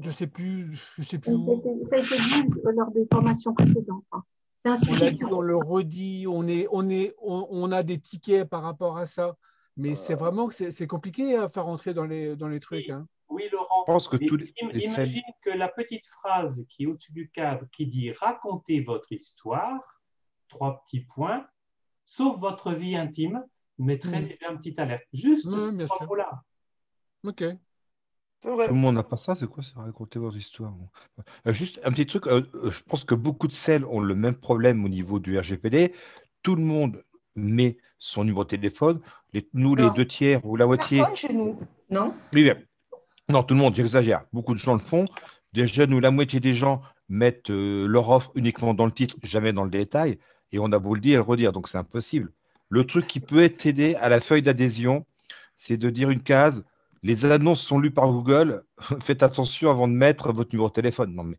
je sais plus, je sais plus où. Ça a été dit lors des formations précédentes. hein. C'est un On l'a sujet. dit, on le redit, on, est, on, est, on, on a des tickets par rapport à ça. Mais c'est vraiment c'est compliqué à faire rentrer dans les, dans les trucs. Hein. Oui, Laurent. Je pense que tous les- scènes- imagine que la petite phrase qui est au-dessus du cadre, qui dit racontez votre histoire, trois petits points, sauf votre vie intime, mettrait Mm. déjà une petite alerte. Juste Oui, ce bien sûr. là Ok. Vrai. Tout le monde n'a pas ça, c'est quoi? C'est raconter votre histoire. Euh, juste un petit truc, euh, euh, je pense que beaucoup de celles ont le même problème au niveau du RGPD. Tout le monde met son numéro de téléphone. Les- nous, les deux tiers ou la moitié. Personne chez nous. Non? Oui, mais- non, tout le monde, j'exagère. Beaucoup de gens le font. Déjà, nous, la moitié des gens mettent euh, leur offre uniquement dans le titre, jamais dans le détail. Et on a beau le dire et le redire, donc c'est impossible. Le truc qui peut être aidé à la feuille d'adhésion, c'est de dire une case les annonces sont lues par Google. [laughs] Faites attention avant de mettre votre numéro de téléphone.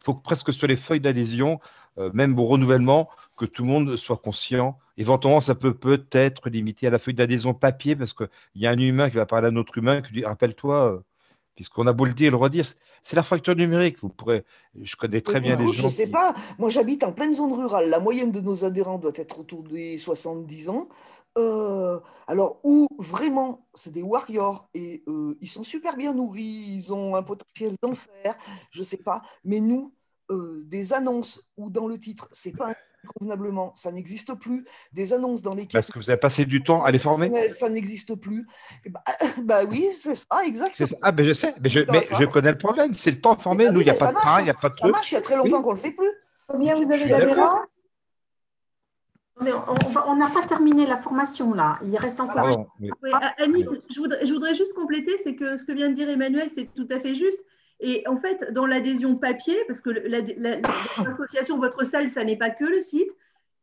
Il faut que presque sur les feuilles d'adhésion, euh, même au renouvellement, que tout le monde soit conscient. Éventuellement, ça peut peut-être limiter à la feuille d'adhésion papier parce qu'il y a un humain qui va parler à un autre humain qui lui dit rappelle-toi, euh, puisqu'on a beau le dire et le redire, c'est- la fracture numérique. Vous pourrez, je connais très bien les je gens. sais qui- pas. Moi, j'habite en pleine zone rurale. La moyenne de nos adhérents doit être autour des 70 ans. Euh, alors, où vraiment, c'est des warriors et euh, ils sont super bien nourris, ils ont un potentiel d'enfer, je sais pas. Mais nous, euh, des annonces où dans le titre, c'est pas convenablement, ça n'existe plus. Des annonces dans lesquelles Parce que vous avez passé du temps à les former? ça n'existe plus. Eh ben, [laughs] bah, oui, c'est ça, exactement. Ah, ben je sais, mais je, mais connais le problème. C'est le temps formé. bah Nous, oui, il n'y a mais pas ça de marche, train, il n'y a pas de Ça truc. marche, il y a très longtemps qu'on le fait plus. Combien vous avez d'adhérents? Mais on n'a pas terminé la formation là. Il reste encore. Pardon, mais- Oui, Annie, je voudrais, je voudrais juste compléter, c'est que ce que vient de dire Emmanuel, c'est tout à fait juste. Et en fait, dans l'adhésion papier, parce que la- la- l'association Votre Salle, ça n'est pas que le site,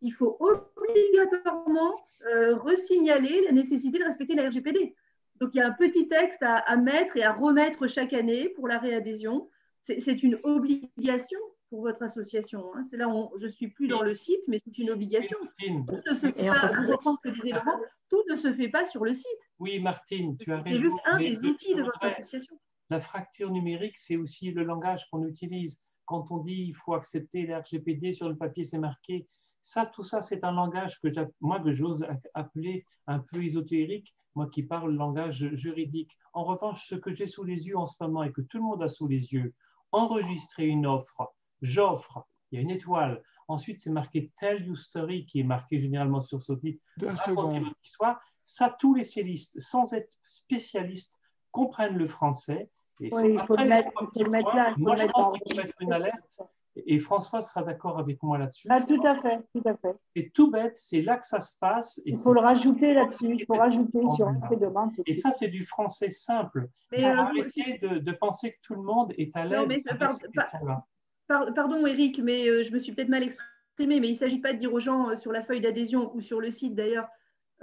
il faut obligatoirement euh, resignaler la nécessité de respecter la RGPD. Donc, il y a un petit texte à, à mettre et à remettre chaque année pour la réadhésion. C'est une obligation pour votre association. hein. C'est là où on- je suis plus dans le site, mais c'est une obligation. Martine, Tout ne se fait pas, peut- je reprends ce que disait Laurent, tout ne se fait pas sur le site. oui, Martine, tu as C'est raison. juste un des outils de votre association. La fracture numérique, c'est aussi le langage qu'on utilise. Quand on dit il faut accepter la RGPD sur le papier, c'est marqué. Ça, tout ça, c'est un langage que moi que j'ose a- appeler un peu ésotérique, moi qui parle le langage juridique. En revanche, ce que j'ai sous les yeux en ce moment et que tout le monde a sous les yeux, enregistrer une offre, j'offre, il y a une étoile. Ensuite, c'est marqué Tell You Story qui est marqué généralement sur ce titre. Deux Racontez votre histoire. Ça, tous les spécialistes, sans être spécialistes, comprennent le français. Et Oui, il faut le mettre, là. Moi, je mettre pense qu'il faut mettre une alerte. Et François sera d'accord avec moi là-dessus. Ah, tout à fait, tout à fait. C'est tout bête, c'est là que ça se passe. Et Il faut le rajouter là-dessus, il faut rajouter sur un fait demande. Et ça, c'est du français simple. Mais, Il faut euh, de, de penser que tout le monde est à l'aise Non, mais avec par- ces par- questions-là. Par- pardon, Eric, mais euh, je me suis peut-être mal exprimée, mais il ne s'agit pas de dire aux gens euh, sur la feuille d'adhésion ou sur le site d'ailleurs,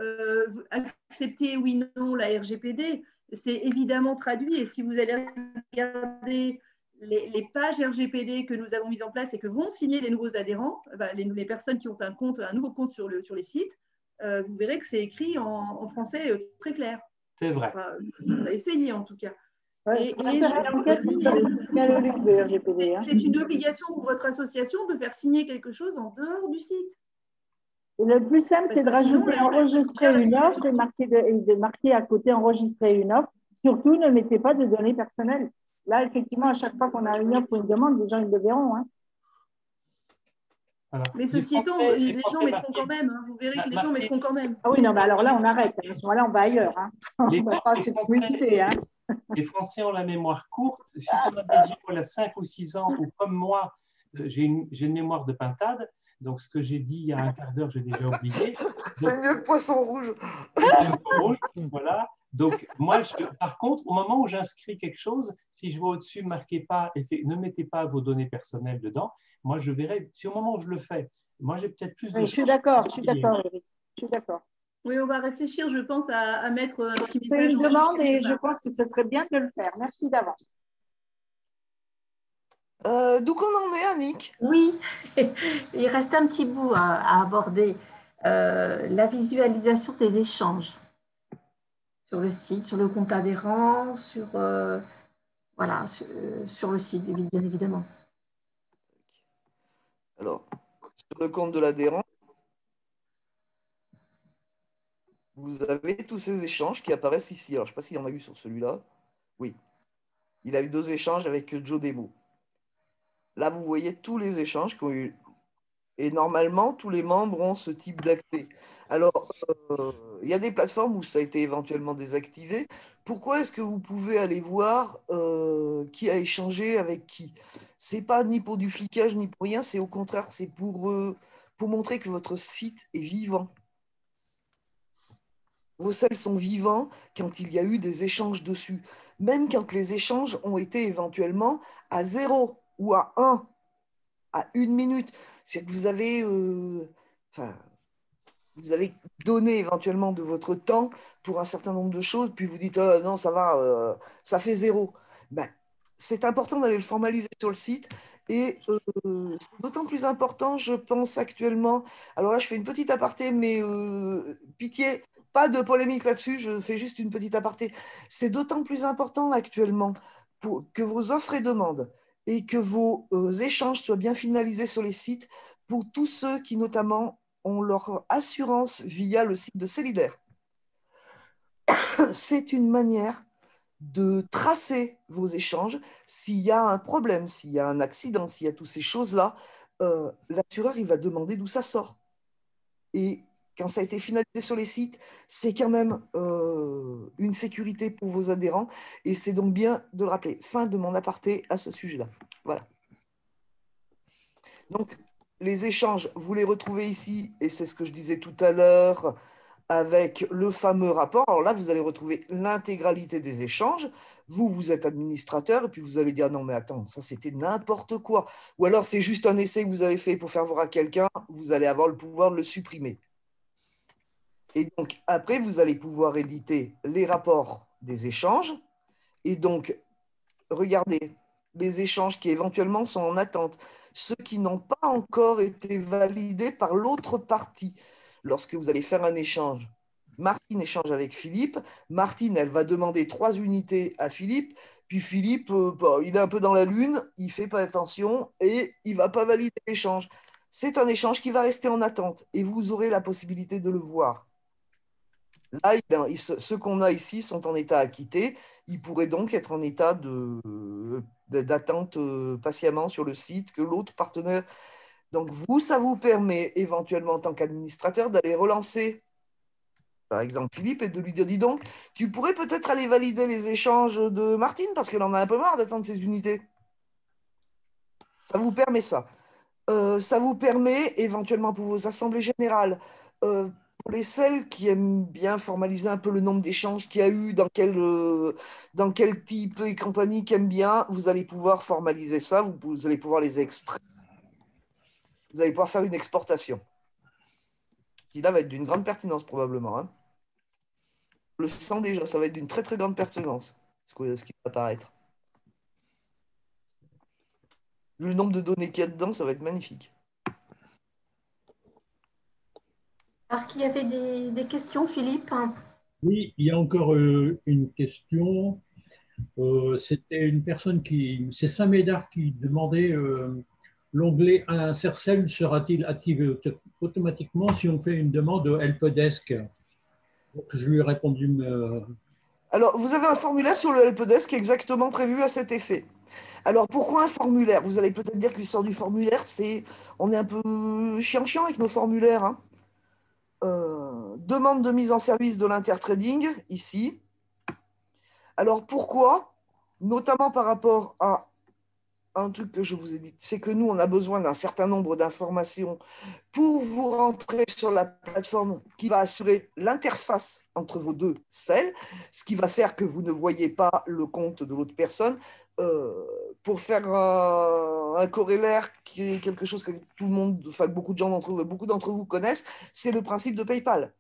euh, accepter oui, non la RGPD. C'est évidemment traduit et si vous allez regarder les, les pages RGPD que nous avons mises en place et que vont signer les nouveaux adhérents, les, les personnes qui ont un compte, un nouveau compte sur, le, sur les sites, euh, vous verrez que c'est écrit en, en français très clair. C'est vrai. Enfin, on a essayé en tout cas. Ouais, hein. C'est une obligation pour votre association de faire signer quelque chose en dehors du site. Et le plus simple, c'est de sinon, rajouter enregistrer une offre et, marquer de, et de marquer à côté enregistrer une offre. Surtout, ne mettez pas de données personnelles. Là, effectivement, à chaque fois qu'on a une offre ou une demande, les gens ils le verront. hein. Voilà. Mais ceci Les étant, les, les gens mettront quand même. hein. Vous verrez que les Marqués- gens mettront quand même. Ah oui, non, mais alors là, on arrête. À ce moment-là, on va ailleurs. Hein. [laughs] On ne va pas se. Hein. [laughs] Les Français ont la mémoire courte. Si ton adhésion elle a 5 ou 6 ans, ou comme moi, euh, j'ai une, mémoire de pintade, donc ce que j'ai dit il y a un quart d'heure, j'ai déjà oublié. [laughs] C'est mieux que poisson rouge. rouge, voilà. Donc, moi, je- par contre, au moment où j'inscris quelque chose, si je vois au-dessus, marquez pas, ne mettez pas vos données personnelles dedans, moi, je verrai, si au moment où je le fais, moi, j'ai peut-être plus de Oui, je suis d'accord, je suis d'accord. Je suis d'accord. Oui, on va réfléchir, je pense, à, à mettre un petit C'est message. une en- demande et je pense que ce serait bien de le faire. Merci d'avance. Euh, D'où qu'on en est, Annick? Oui, [laughs] il reste un petit bout à, à aborder, euh, la visualisation des échanges sur le site, sur le compte adhérent, sur, euh, voilà, sur, euh, sur le site, bien évidemment. Alors, sur le compte de l'adhérent, vous avez tous ces échanges qui apparaissent ici. Alors, je ne sais pas s'il y en a eu sur celui-là. Oui. Il a eu deux échanges avec Joe Demo. Là, vous voyez tous les échanges qui ont eu. Et normalement, tous les membres ont ce type d'accès. Alors, euh, il y a des plateformes où ça a été éventuellement désactivé. Pourquoi est-ce que vous pouvez aller voir euh, qui a échangé avec qui? C'est pas ni pour du flicage ni pour rien, c'est au contraire, c'est pour, euh, pour montrer que votre site est vivant. Vos selles sont vivants quand il y a eu des échanges dessus, même quand les échanges ont été éventuellement à zéro ou à un, à une minute. C'est que vous avez, euh, vous avez donné éventuellement de votre temps pour un certain nombre de choses, puis vous dites Ah, non, ça va, euh, ça fait zéro. Ben, c'est important d'aller le formaliser sur le site et euh, c'est d'autant plus important, je pense, actuellement. Alors là, je fais une petite aparté, mais pitié, pas de polémique là-dessus, je fais juste une petite aparté. C'est d'autant plus important actuellement que vos offres et demandes et que vos euh, échanges soient bien finalisés sur les sites pour tous ceux qui, notamment, ont leur assurance via le site de Célidaire. [coughs] C'est une manière de tracer vos échanges. S'il y a un problème, s'il y a un accident, s'il y a toutes ces choses-là, euh, l'assureur, il va demander d'où ça sort. Et quand ça a été finalisé sur les sites, c'est quand même euh, une sécurité pour vos adhérents. Et c'est donc bien de le rappeler. Fin de mon aparté à ce sujet-là. Voilà. Donc, les échanges, vous les retrouvez ici, et c'est ce que je disais tout à l'heure avec le fameux rapport. Alors là, vous allez retrouver l'intégralité des échanges. Vous, vous êtes administrateur, et puis vous allez dire non, mais attends, ça c'était n'importe quoi. Ou alors c'est juste un essai que vous avez fait pour faire voir à quelqu'un, vous allez avoir le pouvoir de le supprimer. Et donc, après, vous allez pouvoir éditer les rapports des échanges. Et donc, regardez les échanges qui éventuellement sont en attente, ceux qui n'ont pas encore été validés par l'autre partie. Lorsque vous allez faire un échange, Martine échange avec Philippe. Martine, elle va demander trois unités à Philippe. Puis Philippe, euh, bah, il est un peu dans la lune, il ne fait pas attention et il ne va pas valider l'échange. C'est un échange qui va rester en attente et vous aurez la possibilité de le voir. Là, ceux qu'on a ici sont en état acquitté. Ils pourraient donc être en état d'attente euh, patiemment sur le site que l'autre partenaire. Donc, vous, ça vous permet éventuellement, en tant qu'administrateur, d'aller relancer, par exemple, Philippe et de lui dire Dis donc, tu pourrais peut-être aller valider les échanges de Martine parce qu'elle en a un peu marre d'attendre ses unités. Ça vous permet ça. Euh, ça vous permet éventuellement pour vos assemblées générales, euh, pour les celles qui aiment bien formaliser un peu le nombre d'échanges qu'il y a eu, dans quel, euh, dans quel type et compagnie qui aiment bien, vous allez pouvoir formaliser ça, vous, allez pouvoir les extraire. Vous allez pouvoir faire une exportation. Qui là va être d'une grande pertinence probablement. hein. Le sens déjà, ça va être d'une très très grande pertinence, ce qui va apparaître. Vu le nombre de données qu'il y a dedans, ça va être magnifique. Est-ce qu'il y avait des, des questions, Philippe Oui, il y a encore euh, une question. Euh, C'était une personne qui, c'est Saint-Médard qui demandait euh, l'onglet Insert Cell sera-t-il activé auto- automatiquement si on fait une demande au helpdesk? Donc, Je lui ai répondu euh, Alors, vous avez un formulaire sur le helpdesk exactement prévu à cet effet. Alors, pourquoi un formulaire? Vous allez peut-être dire que l'histoire du formulaire, c'est. On est un peu chiant-chiant avec nos formulaires. hein. Euh, demande de mise en service de l'intertrading, ici. Alors, pourquoi? Notamment par rapport à un truc que je vous ai dit, c'est que nous, on a besoin d'un certain nombre d'informations pour vous rentrer sur la plateforme qui va assurer l'interface entre vos deux celles, ce qui va faire que vous ne voyez pas le compte de l'autre personne. Euh, pour faire un, un qui est quelque chose que tout le monde, enfin beaucoup de gens d'entre vous, beaucoup d'entre vous connaissent, c'est le principe de PayPal.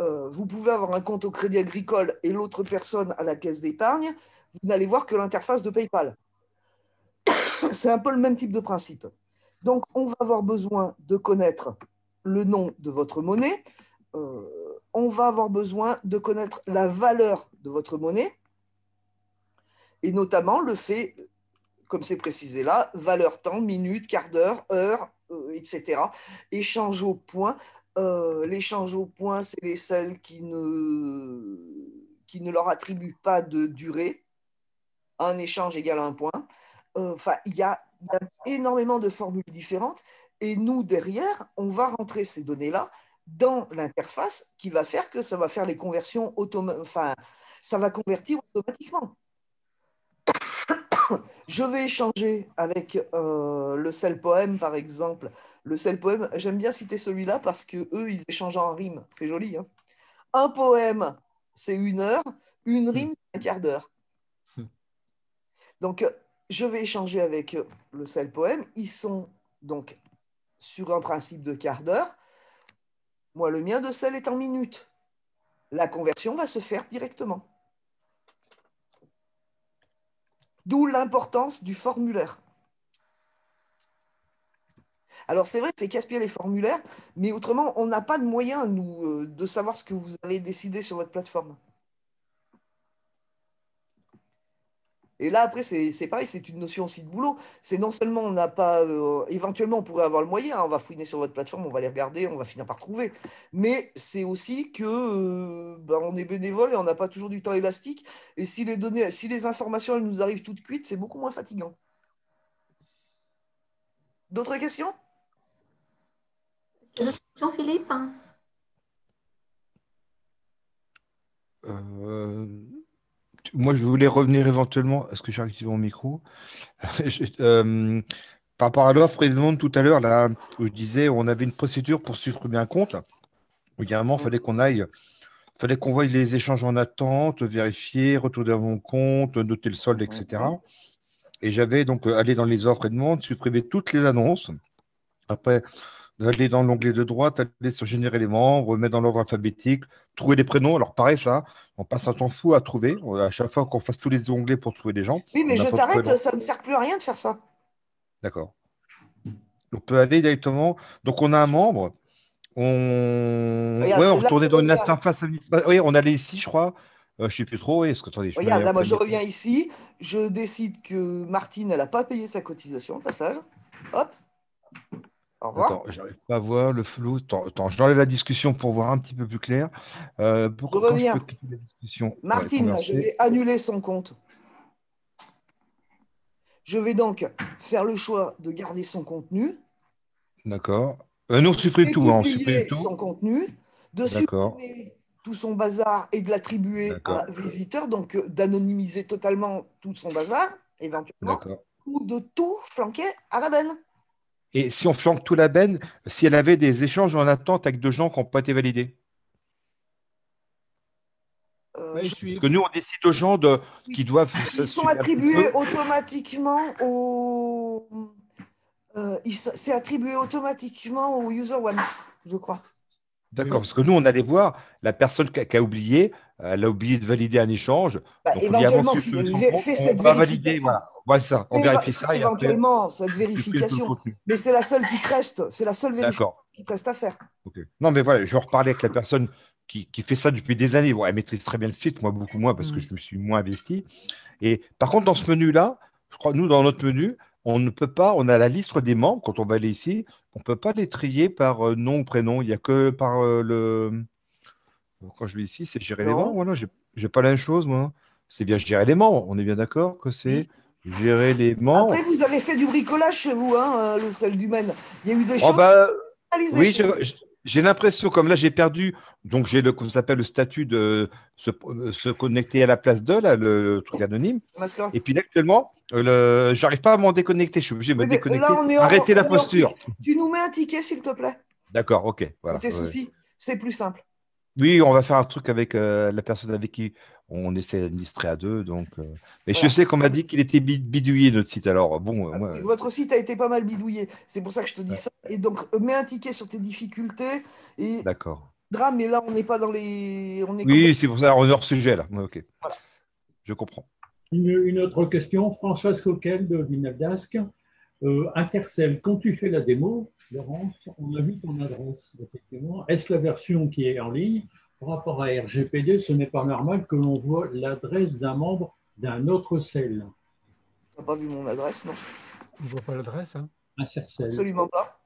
Euh, vous pouvez avoir un compte au Crédit Agricole et l'autre personne à la caisse d'épargne, vous n'allez voir que l'interface de PayPal. C'est un peu le même type de principe. Donc, on va avoir besoin de connaître le nom de votre monnaie. Euh, on va avoir besoin de connaître la valeur de votre monnaie et notamment le fait, comme c'est précisé là, valeur temps, minute, quart d'heure, heure, euh, etc. Échange au point. Euh, L'échange au point, c'est les celles qui ne, qui ne leur attribuent pas de durée. Un échange égale un point. Euh, Enfin, il y a, il y a énormément de formules différentes. Et nous, derrière, on va rentrer ces données-là dans l'interface qui va faire que ça va faire les conversions automatiques. Enfin, ça va convertir automatiquement. [coughs] Je vais échanger avec euh, le sel poème, par exemple. Le sel poème, j'aime bien citer celui-là parce que eux, ils échangent en rime. C'est joli. hein. un poème, c'est une heure. Une rime, c'est un quart d'heure. Donc, euh, je vais échanger avec euh, le sel poème. Ils sont donc sur un principe de quart d'heure. Moi, le mien de sel est en minutes. La conversion va se faire directement. D'où l'importance du formulaire. Alors c'est vrai c'est casse-pied les formulaires, mais autrement, on n'a pas de moyen, nous, euh, de savoir ce que vous avez décidé sur votre plateforme. Et là, après, c'est c'est pareil, c'est une notion aussi de boulot. C'est non seulement on n'a pas, euh, éventuellement, on pourrait avoir le moyen, hein, on va fouiner sur votre plateforme, on va les regarder, on va finir par trouver. Mais c'est aussi que euh, ben, on est bénévole et on n'a pas toujours du temps élastique. Et si les données, si les informations elles nous arrivent toutes cuites, c'est beaucoup moins fatigant. D'autres questions? Jean-Philippe Euh, moi, je voulais revenir éventuellement. Est-ce que j'ai activé mon micro? [laughs] Je- euh, par rapport à l'offre et demande tout à l'heure, là, où je disais, on avait une procédure pour supprimer un compte. Également, il fallait qu'on aille, fallait qu'on voie les échanges en attente, vérifier, retourner mon compte, noter le solde, etc. Et j'avais donc euh, allé dans les offres et demandes, supprimer toutes les annonces. Après, aller dans l'onglet de droite, aller sur générer les membres, mettre dans l'ordre alphabétique, trouver les prénoms. Alors pareil, ça, on passe un temps fou à trouver. À chaque fois qu'on fasse tous les onglets pour trouver des gens. Oui, mais je t'arrête, ça ne sert plus à rien de faire ça. D'accord. On peut aller directement. Donc on a un membre. On, Regarde, ouais, on retournait dans une interface administrative. Oui, on allait ici, je crois. Euh, je ne sais plus trop. Oui, est-ce que attendez, je me Regarde, là, moi, je reviens ici, je décide que Martine, elle n'a pas payé sa cotisation, au passage. Hop. Au revoir. Attends, j'arrive pas à voir le flou. Attends, attends, je l'enlève la discussion pour voir un petit peu plus clair. Euh, pour- Je quand je reviens. peux quitter la discussion? Martine, je vais annuler son compte. Je vais donc faire le choix de garder son contenu, D'accord. Euh, nous, on supprime tout. hein, on supprime tout. son contenu, de D'accord. supprimer tout son bazar et de l'attribuer à visiteur, donc euh, d'anonymiser totalement tout son bazar, éventuellement. D'accord. ou de tout flanquer à la benne. Et si on flanque tout la benne, si elle avait des échanges en attente avec deux gens qui n'ont pas été validés Euh, suis- Parce que nous, on décide aux gens de, qui doivent. Ils sont attribués automatiquement au. euh, sont- c'est attribué automatiquement au user one, je crois. D'accord, parce que nous, on allait voir la personne qui a, oublié, elle a oublié de valider un échange. Bah, donc, on dit éventuellement, on cette va valider, vérification. voilà. Voilà ça, on vérifie ça et après, éventuellement, cette vérification. Mais c'est la seule qui te reste. C'est la seule vérification qui te reste à faire. Non, mais voilà, je vais en reparler avec la personne qui, qui fait ça depuis des années. Bon, elle maîtrise très bien le site, moi beaucoup moins parce que Mm. je me suis moins investi. Et par contre, dans ce menu-là, je crois, nous, dans notre menu, on ne peut pas, on a la liste des membres, quand on va aller ici, on ne peut pas les trier par euh, nom ou prénom. Il n'y a que par euh, le. Quand je vais ici, c'est gérer les membres. Voilà, j'ai pas la même chose, moi. C'est bien gérer les membres. On est bien d'accord que c'est gérer les membres. Après, vous avez fait du bricolage chez vous, hein, euh, le sel du Maine. Il y a eu des Oh, choses bah, oui, je- je- j'ai l'impression, comme là j'ai perdu, donc j'ai le, ça s'appelle, le statut de se, euh, se connecter à la place de, là, le, truc anonyme. Et puis là, actuellement, euh, le, j'arrive pas à m'en déconnecter. Je suis obligé de me mais déconnecter. là, en- Arrêtez la en posture. Tu nous mets un ticket, s'il te plaît. D'accord, ok. Voilà. Tes ouais. soucis, c'est plus simple. Oui, on va faire un truc avec euh, la personne avec qui on essaie d'administrer à deux. Donc, euh, Mais je sais qu'on m'a dit qu'il était bi- bidouillé, notre site. Alors, bon, euh, moi, Votre site a été pas mal bidouillé. C'est pour ça que je te dis ça. Et donc, euh, mets un ticket sur tes difficultés. Et d'accord. drame, mais là, on n'est pas dans les. On est Oui, c'est pour ça, on est hors sujet là. Ouais, Ok. Je comprends. Une, une autre question, Françoise Coquel de Vinaldasque. Euh, Intercell, quand tu fais la démo, Laurence, on a vu ton adresse, effectivement. Est-ce la version qui est en ligne Par rapport à RGPD, ce n'est pas normal que l'on voit l'adresse d'un membre d'un autre cell. Tu n'as pas vu mon adresse, non? On ne voit pas l'adresse. Hein. Intercell. Absolument pas.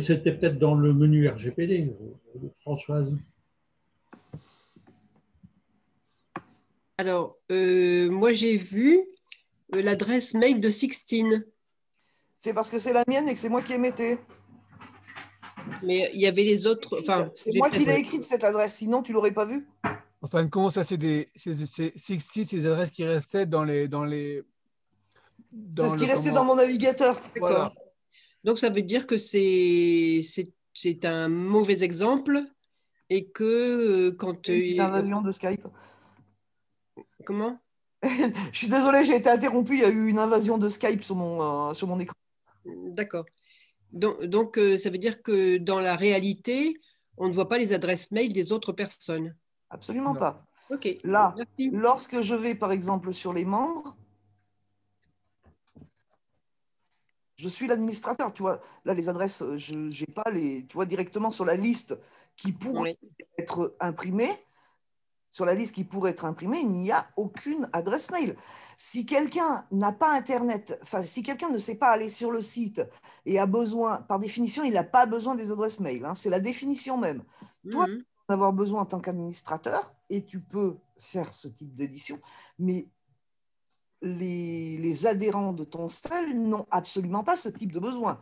C'était peut-être dans le menu RGPD, Françoise? Alors, euh, moi, j'ai vu euh, l'adresse mail de Sixtine, C'est parce que c'est la mienne et que c'est moi qui ai metté. Mais il y avait les autres. Enfin, C'est moi qui l'ai écrite, cette adresse. Sinon, tu l'aurais pas vue. En fin de compte, ça, c'est des c'est, c'est, c'est des adresses qui restaient dans les. Dans les C'est ce qui restait dans mon navigateur. Voilà. Donc, ça veut dire que c'est c'est- c'est un mauvais exemple et que euh, quand. Une petite euh, invasion de Skype. Comment? [laughs] Je suis désolé, j'ai été interrompu. Il y a eu une invasion de Skype sur mon, euh, sur mon écran. D'accord. Donc, donc euh, ça veut dire que dans la réalité, on ne voit pas les adresses mail des autres personnes. Absolument Non. pas. Ok. Là, Merci. lorsque je vais par exemple sur les membres, je suis l'administrateur, tu vois. Là, les adresses, euh, je n'ai pas les, tu vois, directement sur la liste qui pourrait être imprimée. Sur la liste qui pourrait être imprimée, il n'y a aucune adresse mail. Si quelqu'un n'a pas Internet, enfin, si quelqu'un ne sait pas aller sur le site et a besoin, par définition, il n'a pas besoin des adresses mail. hein. c'est la définition même. Toi, Mhm. tu peux en avoir besoin en tant qu'administrateur et tu peux faire ce type d'édition, mais les, les adhérents de ton sel n'ont absolument pas ce type de besoin.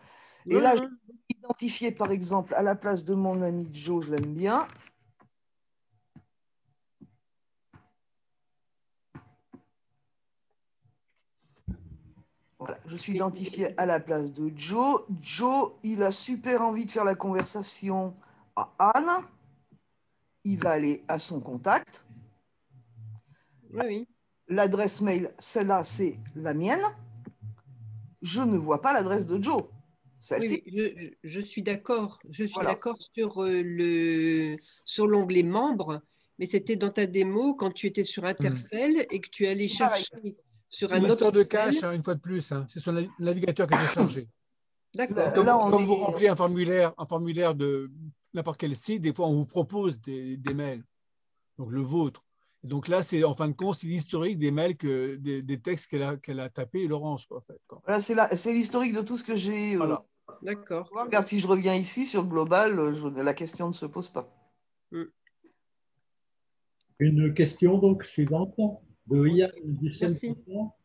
Et là, j'ai identifié par exemple à la place de mon ami Joe, je l'aime bien. Voilà, je suis identifié à la place de Joe. Joe, il a super envie de faire la conversation à Anne. Il va aller à son contact. Oui, oui. L'adresse mail, celle-là, c'est la mienne. Je ne vois pas l'adresse de Joe. Celle-ci. Oui, oui, je, je suis d'accord. Je suis Voilà. d'accord sur euh, le sur l'onglet membres, mais c'était dans ta démo quand tu étais sur Intercell et que tu allais Pareil. Sur un une autre de cache, hein, une fois de plus. hein. C'est son nav- navigateur qui a été chargé. D'accord. Comme, Là, on comme est- vous remplissez un formulaire, un formulaire de n'importe quel site, des fois on vous propose des, des mails, donc le vôtre. Et donc là, c'est en fin de compte, c'est l'historique des mails, que, des, des textes qu'elle a, qu'elle a tapés, Laurence, quoi, en fait. quoi. Voilà, c'est l'historique de tout ce que j'ai. euh, Voilà. D'accord. Regarde, si je reviens ici sur Global, euh, je- la question ne se pose pas. Une question donc suivante de Yann du Merci.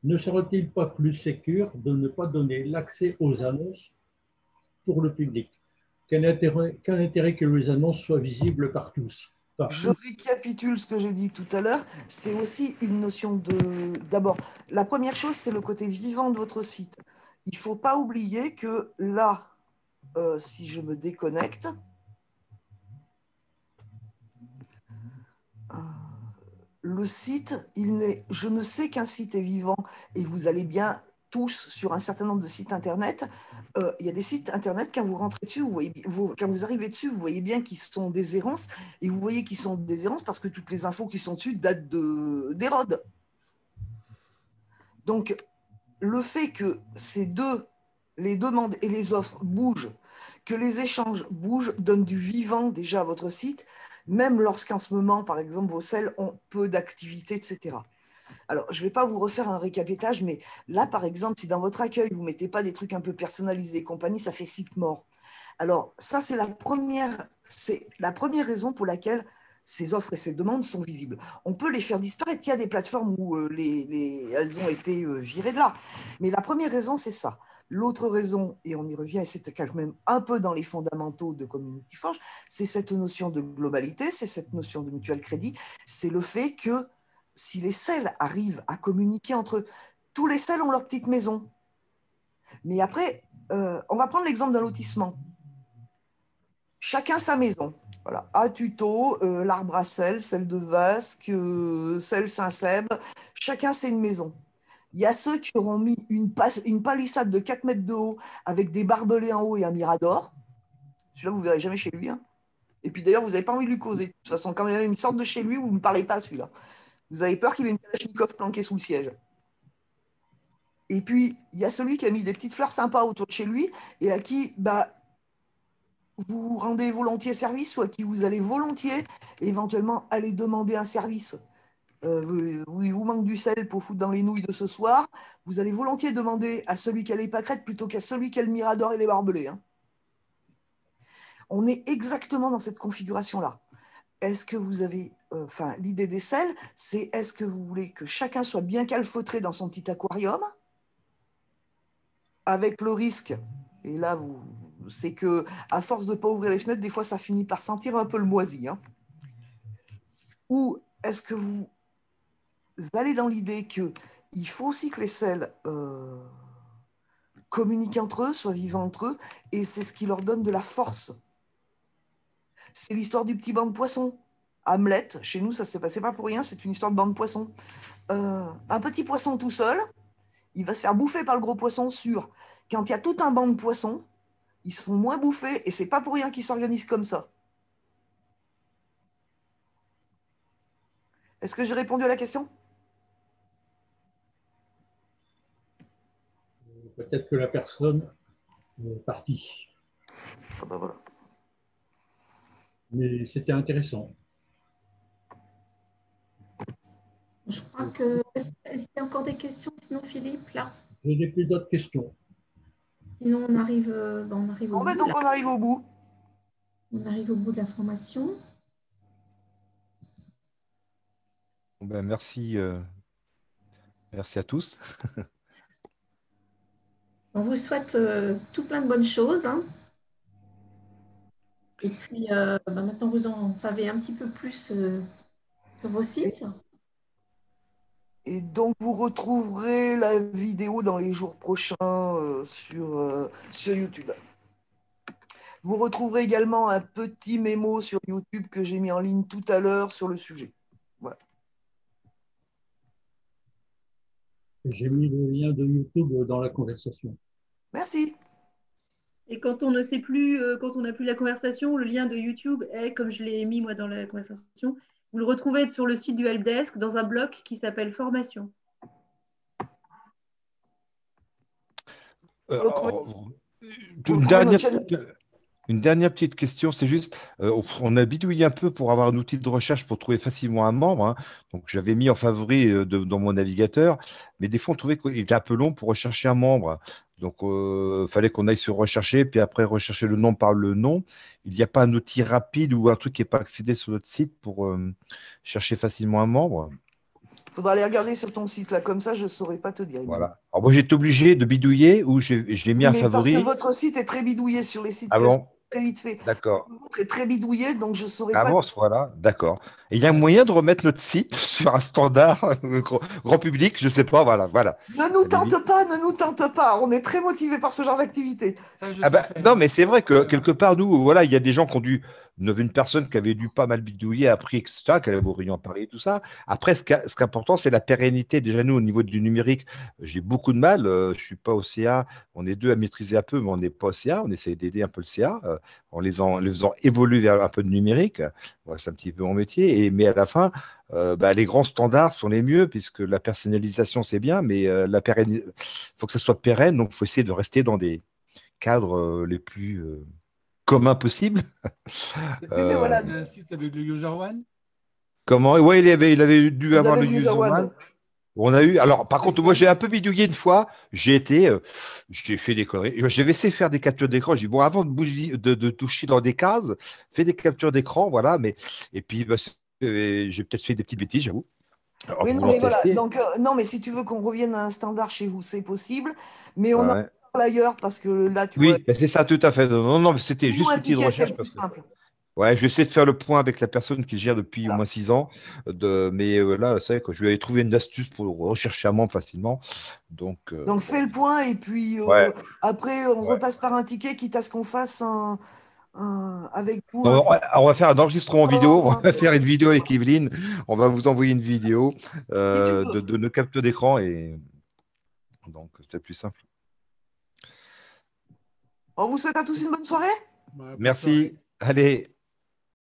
Ne serait-il pas plus sécure de ne pas donner l'accès aux annonces pour le public? Quel intérêt, quel intérêt que les annonces soient visibles par tous Je récapitule ce que j'ai dit tout à l'heure. C'est aussi une notion de. D'abord, la première chose, c'est le côté vivant de votre site. Il ne faut pas oublier que là, euh, si je me déconnecte, le site, il n'est, je ne sais qu'un site est vivant et vous allez bien tous sur un certain nombre de sites internet. Euh, il y a des sites internet, quand vous rentrez dessus, vous voyez, quand vous arrivez dessus, vous voyez bien qu'ils sont des errances et vous voyez qu'ils sont des errances parce que toutes les infos qui sont dessus datent d'Hérode. Donc, le fait que ces deux, les demandes et les offres bougent, que les échanges bougent, donne du vivant déjà à votre site, même lorsqu'en ce moment, par exemple, vos selles ont peu d'activité, etc. Alors, je ne vais pas vous refaire un récapétage, mais là, par exemple, si dans votre accueil, vous ne mettez pas des trucs un peu personnalisés et compagnie, ça fait site mort. Alors, ça, c'est la première, c'est la première raison pour laquelle ces offres et ces demandes sont visibles. On peut les faire disparaître. Il y a des plateformes où euh, les, elles ont été euh, virées de là. Mais la première raison, c'est ça. L'autre raison, et on y revient, et c'est quand même un peu dans les fondamentaux de Community Forge, c'est cette notion de globalité, c'est cette notion de mutuel crédit, c'est le fait que si les selles arrivent à communiquer entre eux, tous les selles ont leur petite maison. Mais après, euh, on va prendre l'exemple d'un lotissement. Chacun sa maison. Voilà. À Tuto, euh, l'arbre à sel, celle de Vasque, euh, celle Saint-Seb, chacun c'est une maison. Il y a ceux qui auront mis une, palissade de 4 mètres de haut avec des barbelés en haut et un mirador. Celui-là, vous ne verrez jamais chez lui. Hein. Et puis d'ailleurs, vous n'avez pas envie de lui causer. De toute façon, quand a une sorte de chez lui, vous ne parlez pas celui-là. Vous avez peur qu'il ait une Kalachnikov planquée sous le siège. Et puis, il y a celui qui a mis des petites fleurs sympas autour de chez lui et à qui bah, vous rendez volontiers service ou à qui vous allez volontiers éventuellement aller demander un service. Euh, il vous manque du sel pour foutre dans les nouilles de ce soir, vous allez volontiers demander à celui qui a les pâquerettes plutôt qu'à celui qui a le mirador et les barbelés. Hein. On est exactement dans cette configuration-là. Est-ce que vous avez, euh, enfin, l'idée des selles, c'est est-ce que vous voulez que chacun soit bien calfeutré dans son petit aquarium, avec le risque, et là, vous, c'est que à force de ne pas ouvrir les fenêtres, des fois, ça finit par sentir un peu le moisi. Hein. Ou est-ce que vous allez dans l'idée qu'il faut aussi que les selles euh, communiquent entre eux, soient vivants entre eux, et c'est ce qui leur donne de la force. C'est l'histoire du petit banc de poissons. Hamlet, chez nous, ça ne s'est passé pas pour rien, c'est une histoire de banc de poissons. Euh, un petit poisson tout seul, il va se faire bouffer par le gros poisson sûr. Quand il y a tout un banc de poissons, ils se font moins bouffer et c'est pas pour rien qu'ils s'organisent comme ça. Est-ce que j'ai répondu à la question? Peut-être que la personne est partie. Ah ben voilà. Mais c'était intéressant. Je crois que. Est-ce qu'il y a encore des questions Sinon, Philippe, là? Je n'ai plus d'autres questions. Sinon, on arrive, euh, ben, on arrive au bout. Donc, on arrive au bout. On arrive au bout de la formation. Ben, merci. Euh, merci à tous. [laughs] on vous souhaite euh, tout plein de bonnes choses. Hein. Et puis, ben, maintenant, vous en savez un petit peu plus sur vos sites. Et donc, vous retrouverez la vidéo dans les jours prochains euh, sur, euh, sur YouTube. Vous retrouverez également un petit mémo sur YouTube que j'ai mis en ligne tout à l'heure sur le sujet. Voilà. J'ai mis le lien de YouTube dans la conversation. Merci. Et quand on ne sait plus, euh, quand on n'a plus la conversation, le lien de YouTube est, comme je l'ai mis moi dans la conversation, vous le retrouvez sur le site du helpdesk dans un bloc qui s'appelle Formation. Euh, une, dernière, petite question, c'est juste, euh, on a bidouillé un peu pour avoir un outil de recherche pour trouver facilement un membre. Hein. Donc j'avais mis en favori euh, dans mon navigateur, mais des fois on trouvait qu'il était un peu long pour rechercher un membre. Donc, il euh, fallait qu'on aille se rechercher, puis après rechercher le nom par le nom. Il n'y a pas un outil rapide ou un truc qui n'est pas accédé sur notre site pour euh, chercher facilement un membre? Il faudra aller regarder sur ton site, là, comme ça, je ne saurais pas te dire. Voilà. Alors, moi, j'ai été obligé de bidouiller ou je, l'ai mis en favori. Parce que votre site est très bidouillé sur les sites. Ah bon? Très vite fait. D'accord. Très, très bidouillé, donc je saurais pas. Avance, voilà, d'accord. Et il y a un moyen de remettre notre site [laughs] sur un standard euh, grand, grand public, je sais pas, voilà, voilà. Ne nous tente pas, ne nous tente pas. On est très motivés par ce genre d'activité. Ah bah, non, mais c'est vrai que quelque part, nous, voilà, il y a des gens qui ont dû. Avait une personne qui avait dû pas mal bidouiller, appris, etc., qui allait au Réunion Paris, tout ça. Après, ce qui est important, c'est la pérennité. Déjà, nous, au niveau du numérique, j'ai beaucoup de mal. euh, je suis pas au CA. On est deux à maîtriser un peu, mais on n'est pas au CA. On essaie d'aider un peu le CA euh, en les, en les faisant évoluer vers un peu de numérique. C'est un petit peu mon métier. Et, mais à la fin, euh, bah, les grands standards sont les mieux, puisque la personnalisation, c'est bien, mais euh, la pérenni- faut que ça soit pérenne. Donc, il faut essayer de rester dans des cadres euh, les plus euh, communs possibles. Euh, un site avec le user one Comment? Ouais, il avait, il avait dû Vous avoir le le user user one. one. On a eu. Alors, par contre, moi, j'ai un peu bidouillé une fois. J'ai été, euh, j'ai fait des conneries. J'avais essayé de faire des captures d'écran. J'ai dit bon, avant de, bouger, de, de toucher dans des cases, fais des captures d'écran, voilà. Mais et puis, bah, euh, j'ai peut-être fait des petites bêtises, j'avoue. Oui, non, mais voilà. Donc, euh, non, mais si tu veux qu'on revienne à un standard chez vous, c'est possible. Mais on Ouais. en parle ailleurs parce que là, tu Oui, vois, bah, c'est ça, tout à fait. Non, non, c'était juste un ticket, c'est recherche. plus simple. Ouais, je vais essayer de faire le point avec la personne qui gère depuis au moins six ans. De, mais euh, là, c'est vrai que je lui avais trouvé une astuce pour rechercher un membre facilement. Donc, euh, Donc, fais le point et puis euh, Ouais. après, on repasse par un ticket, quitte à ce qu'on fasse un, un- avec vous. Non, un- on, va, faire un enregistrement vidéo. On va faire une vidéo avec Evelyne. On va vous envoyer une vidéo de, de nos captures d'écran et donc c'est plus simple. On vous souhaite à tous une bonne soirée. Merci. Allez,